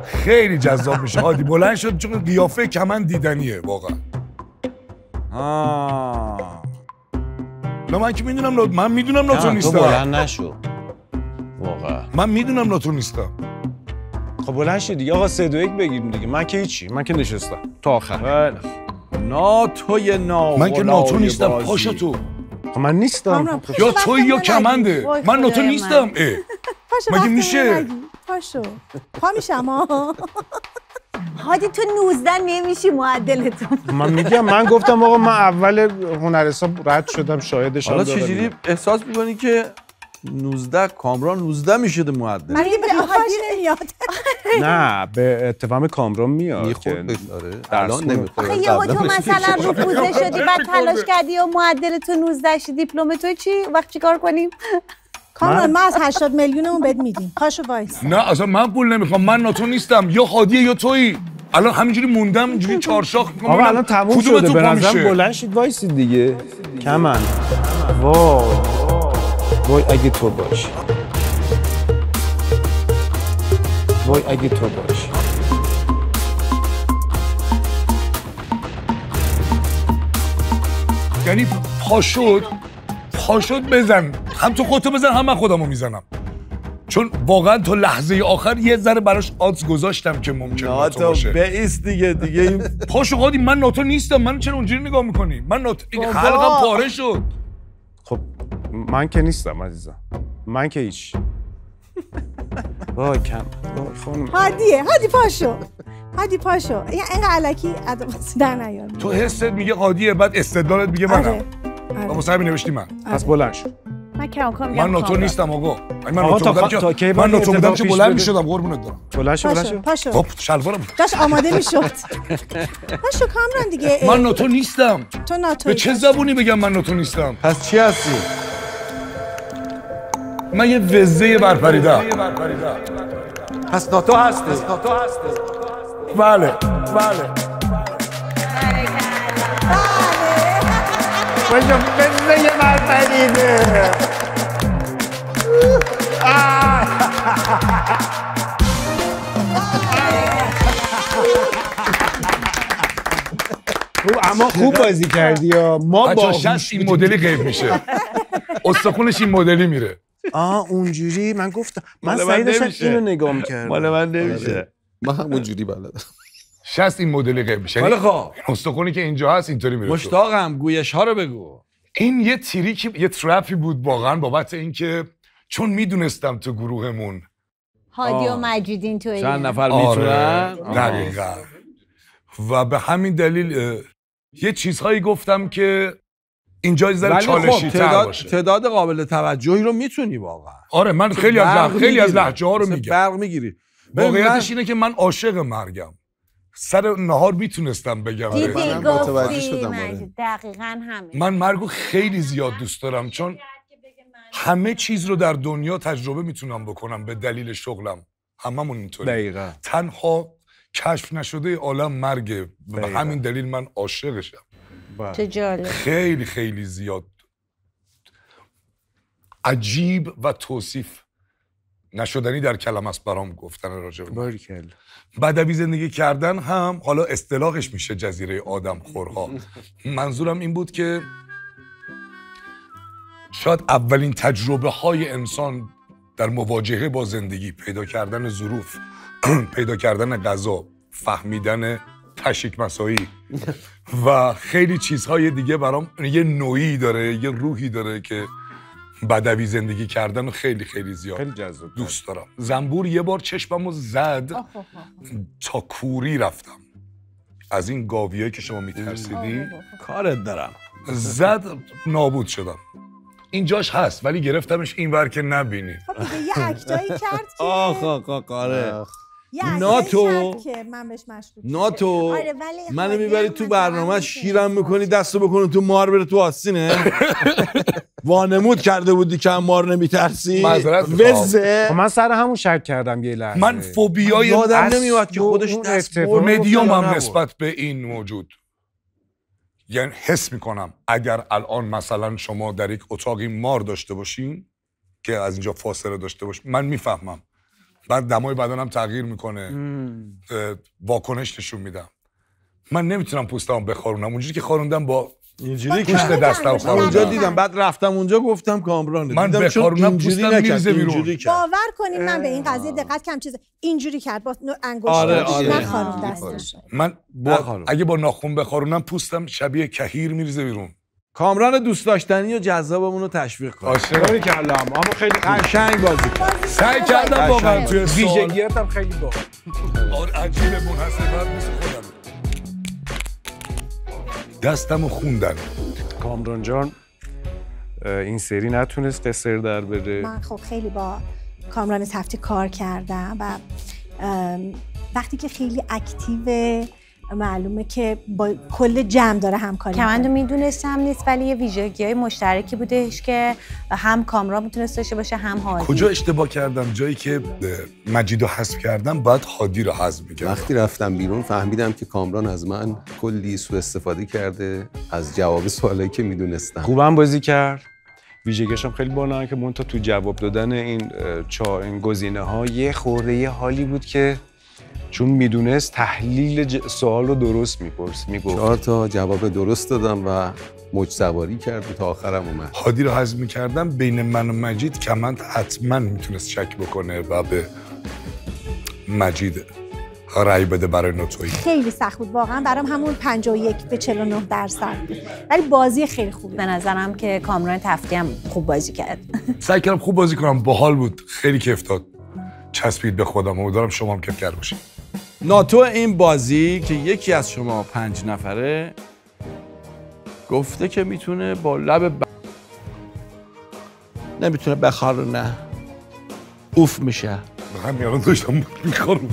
خیلی جذاب میشه. هادی بلند شد چون قیافه کمن دیدنیه واقعا. آه. نه من که می‌دونم. من می‌دونم ناتو نه، تو نیستم. بلند نشو. واقعا. من می‌دونم ناتو نیستم. خب بلند شد دیگه. آقا سه دو یک بگیریم دیگه. من که هیچی. من که نشستم. تا آخر. ناتوی نا من که ناتو نیستم پاشو تو. من نیستم. یا توی یا کمنده من ناتو من. نیستم اه. پاشو مگه میشه؟ پاشو پا میشم ها هادی تو 19 نمیشی معدلتون من میگم من گفتم آقا من اول هنرستان رد شدم شاهدش هم حالا. چجوری احساس می‌کنی که 19 کامران 19 می‌شده معدل. من دیگه به هادی نمیاد نه به اتفاق کامران میاد. می‌خورد بهتره درس الان خونه. نمی‌خوره آخه یهو تو مثلا رفوزه شدی بعد تلاش کردی و معدل تو 19 شی دیپلم تو چی؟ وقت چیکار کنیم؟ کامران ما از 80 میلیونمون بهت میدیم. پاشو وایس. نه اصلا من پول نمی‌خوام. من ناتو نیستم. یا هادیه یا تویی. الان همینجوری موندم اینجوری چارشاخ می‌کنم. آقا الان تموم شده. به نظرم بلند شید وایسید دیگه. کمن. وای. وای اگه تو باشی وای اگه تو باشی یعنی پاشد پاشد بزن. هم تو خودتو بزن هم من خودمو می‌زنم. چون واقعا تا لحظه آخر یه ذره براش آدز گذاشتم که ممکن ناتو ناتو باشه. بیس دیگه دیگه این پاشو قادی من ناتو نیستم. من چرا اونجوری نگاه می‌کنی؟ من ناتو. خلقم پاره شد. خب من که نیستم عزیزم. من که هیچ. وای کم. هادیه هادی پاشو. هادی پاشو. این اینقدر علکی ادواسی در نیار. تو حست میگه هادیه بعد استدلالت میگه منم. آره. و آره نوشتی من. پس بلند شو. من کم کم من ناتو نیستم آقا. من آقا ناتو تا بودم که من ناتو بودم که بلند؟ می‌شدم؟ قربونت برم. بلند شو بلند پاشو شو. پاشو. خب شلوارم داشت آماده می‌شد. پاشو کامران دیگه. من ناتو نیستم. تو ناتو به چه زبونی بگم من ناتو نیستم؟ پس چی هستی؟ من یه وزه برپریدم. پس ناتو هستی؟ بله. بله. باشه بزنه یه مرپریده خوب اما خوب بازی کردی یا ما با این مدلی غیب میشه. استخونش این مدلی میره. آه اونجوری من گفتم من مال من سعی داشتم. اینو نگاه می‌کردم. مال من نمیشه. من همون جوری بلدم. شست این مدلی غیب میشه. خیلی یعنی خوب استخونی که اینجا هست اینطوری میره. مشتاقم گویش ها رو بگو. این یه تریکی یه ترپی بود واقعا بابت اینکه چون می‌دونستم تو گروهمون. هادی و. مجیدین تو چند نفر آره. می‌تونن؟ دقیقا. و به همین دلیل یه چیزهایی گفتم که اینجا یه ذره چالشی خب تر تعداد, باشه. تعداد قابل توجهی رو می‌تونی واقعا. آره من خیلی از لح... خیلی از می‌گیری. لحجه ها رو مثل میگم. برق می‌گیری. واقعیتش اینه که من عاشق مرگم. سر نهار می‌تونستم بگم. دیدی گفتی شدم، آره. دقیقا همین من مرگو خیلی زیاد دوست دارم چون همه چیز رو در دنیا تجربه می‌تونم بکنم به دلیل شغلم. هممون اینطوری. دقیقا. تنها کشف نشده عالم مرگه به. همین دلیل من عاشقشم. چه جالب. خیلی خیلی زیاد عجیب و توصیف نشدنی در کلم است برام گفتن راجع به بدوی زندگی کردن هم حالا اصطلاحش میشه جزیره آدم خورها. منظورم این بود که شاید اولین تجربه های انسان در مواجهه با زندگی پیدا کردن ظروف پیدا کردن غذا فهمیدن تشیک مسایی و خیلی چیزهای دیگه برام یه نوعی داره یه روحی داره که بدوی زندگی کردن رو خیلی خیلی زیاد خیلی دوست دارم. زنبور یه بار چشممو زد تا کوری رفتم. از این گاویه که شما میترسیدی؟ کارت دارم. زد نابود شدم. اینجاش هست ولی گرفتمش اینور که نبینی. خب دیگه یه اکتایی کرد که آخ آخ آخ آره. ناتو. کرد که من بهش مشکوک ناتو. آره، ولی منو هادی می‌بری تو برنامه شیرم می‌کنی دستو بکنه تو مار بره تو آستینه وانمود کرده بودی که هم مار نمیترسی. وزه. خب من سر همون شک کردم یه لحظه. من فوبیای یادم اصل نمیاد که خودش دست. مدیوم هم. نسبت به این موجود. یعنی حس می‌کنم اگر الان مثلا شما در یک اتاقی مار داشته باشین که از اینجا فاصله داشته باش من می‌فهمم. بعد دمای بدنم تغییر می‌کنه. واکنش نشون میدم. من نمی‌تونم پوستمو بخارونم. اونجوری که خاروندم با اینجوری که دستم اونجا دیدم بعد رفتم اونجا گفتم کامرانه من دیدم چون اینجوری میریزه بیرون. اینجوری کرد. باور کنید من به این قضیه دقت کم چیز اینجوری کرد با انگشت آره، آره. دستش. من با اگه با ناخون بخارونم پوستم شبیه کهیر میریزه بیرون. کامران دوست داشتنی و جذابمون رو تشویق کن عاشق. کردم. اما خیلی قشنگ بازی کن سعی کردم واقعا توی سوال ویژگیات هم خیلی با آره عجیبه منحصر بعد مثل خودم دستمو خوندن. کامران جان این سری نتونست قصر در بره من خب خیلی با کامران تفتی کار کردم و وقتی که خیلی اکتیو معلومه که با کل جمع داره همکاری کمندو می‌کنه. می‌دونستم نیست ولی یه ویژگی های مشترکی بودش که هم کامران می‌تونست داشته باشه هم هادی. کجا اشتباه کردم؟ جایی که اه، مجیدو حذف کردم باید هادی رو حذف می‌کردم. وقتی رفتم بیرون فهمیدم که کامران از من کلی سوء استفاده کرده از جواب سوالایی که می‌دونستم. خوبم بازی کرد. ویژگیش هم خیلی بالا که مونتا تو جواب دادن این چهار این گزینه ها یه خورده یه حالی بود که چون می‌دونست تحلیل ج- سوال رو درست میپرس می‌گفت. چهار تا جواب درست دادم و موج سواری کرد و تا آخرم اومد. هادی رو حذف می‌کردم بین من و مجید کمند حتما می‌تونست شک بکنه و به مجید رأی بده برای نوتوی خیلی سخت بود. واقعا برام همون 51 به 49 درصد بود. ولی بازی خیلی خوبی به نظرم که کامران تفتی هم خوب بازی کرد. سعی کردم خوب بازی کنم. باحال بود. خیلی کیف داد. چسبید به خودم. امیدوارم شما هم کیف کرده باشید. ناتو این بازی که یکی از شما پنج نفره گفته که می‌تونه با لب ب... نمی‌تونه بخارونه اوف میشه. همین الان داشتم می‌خورم.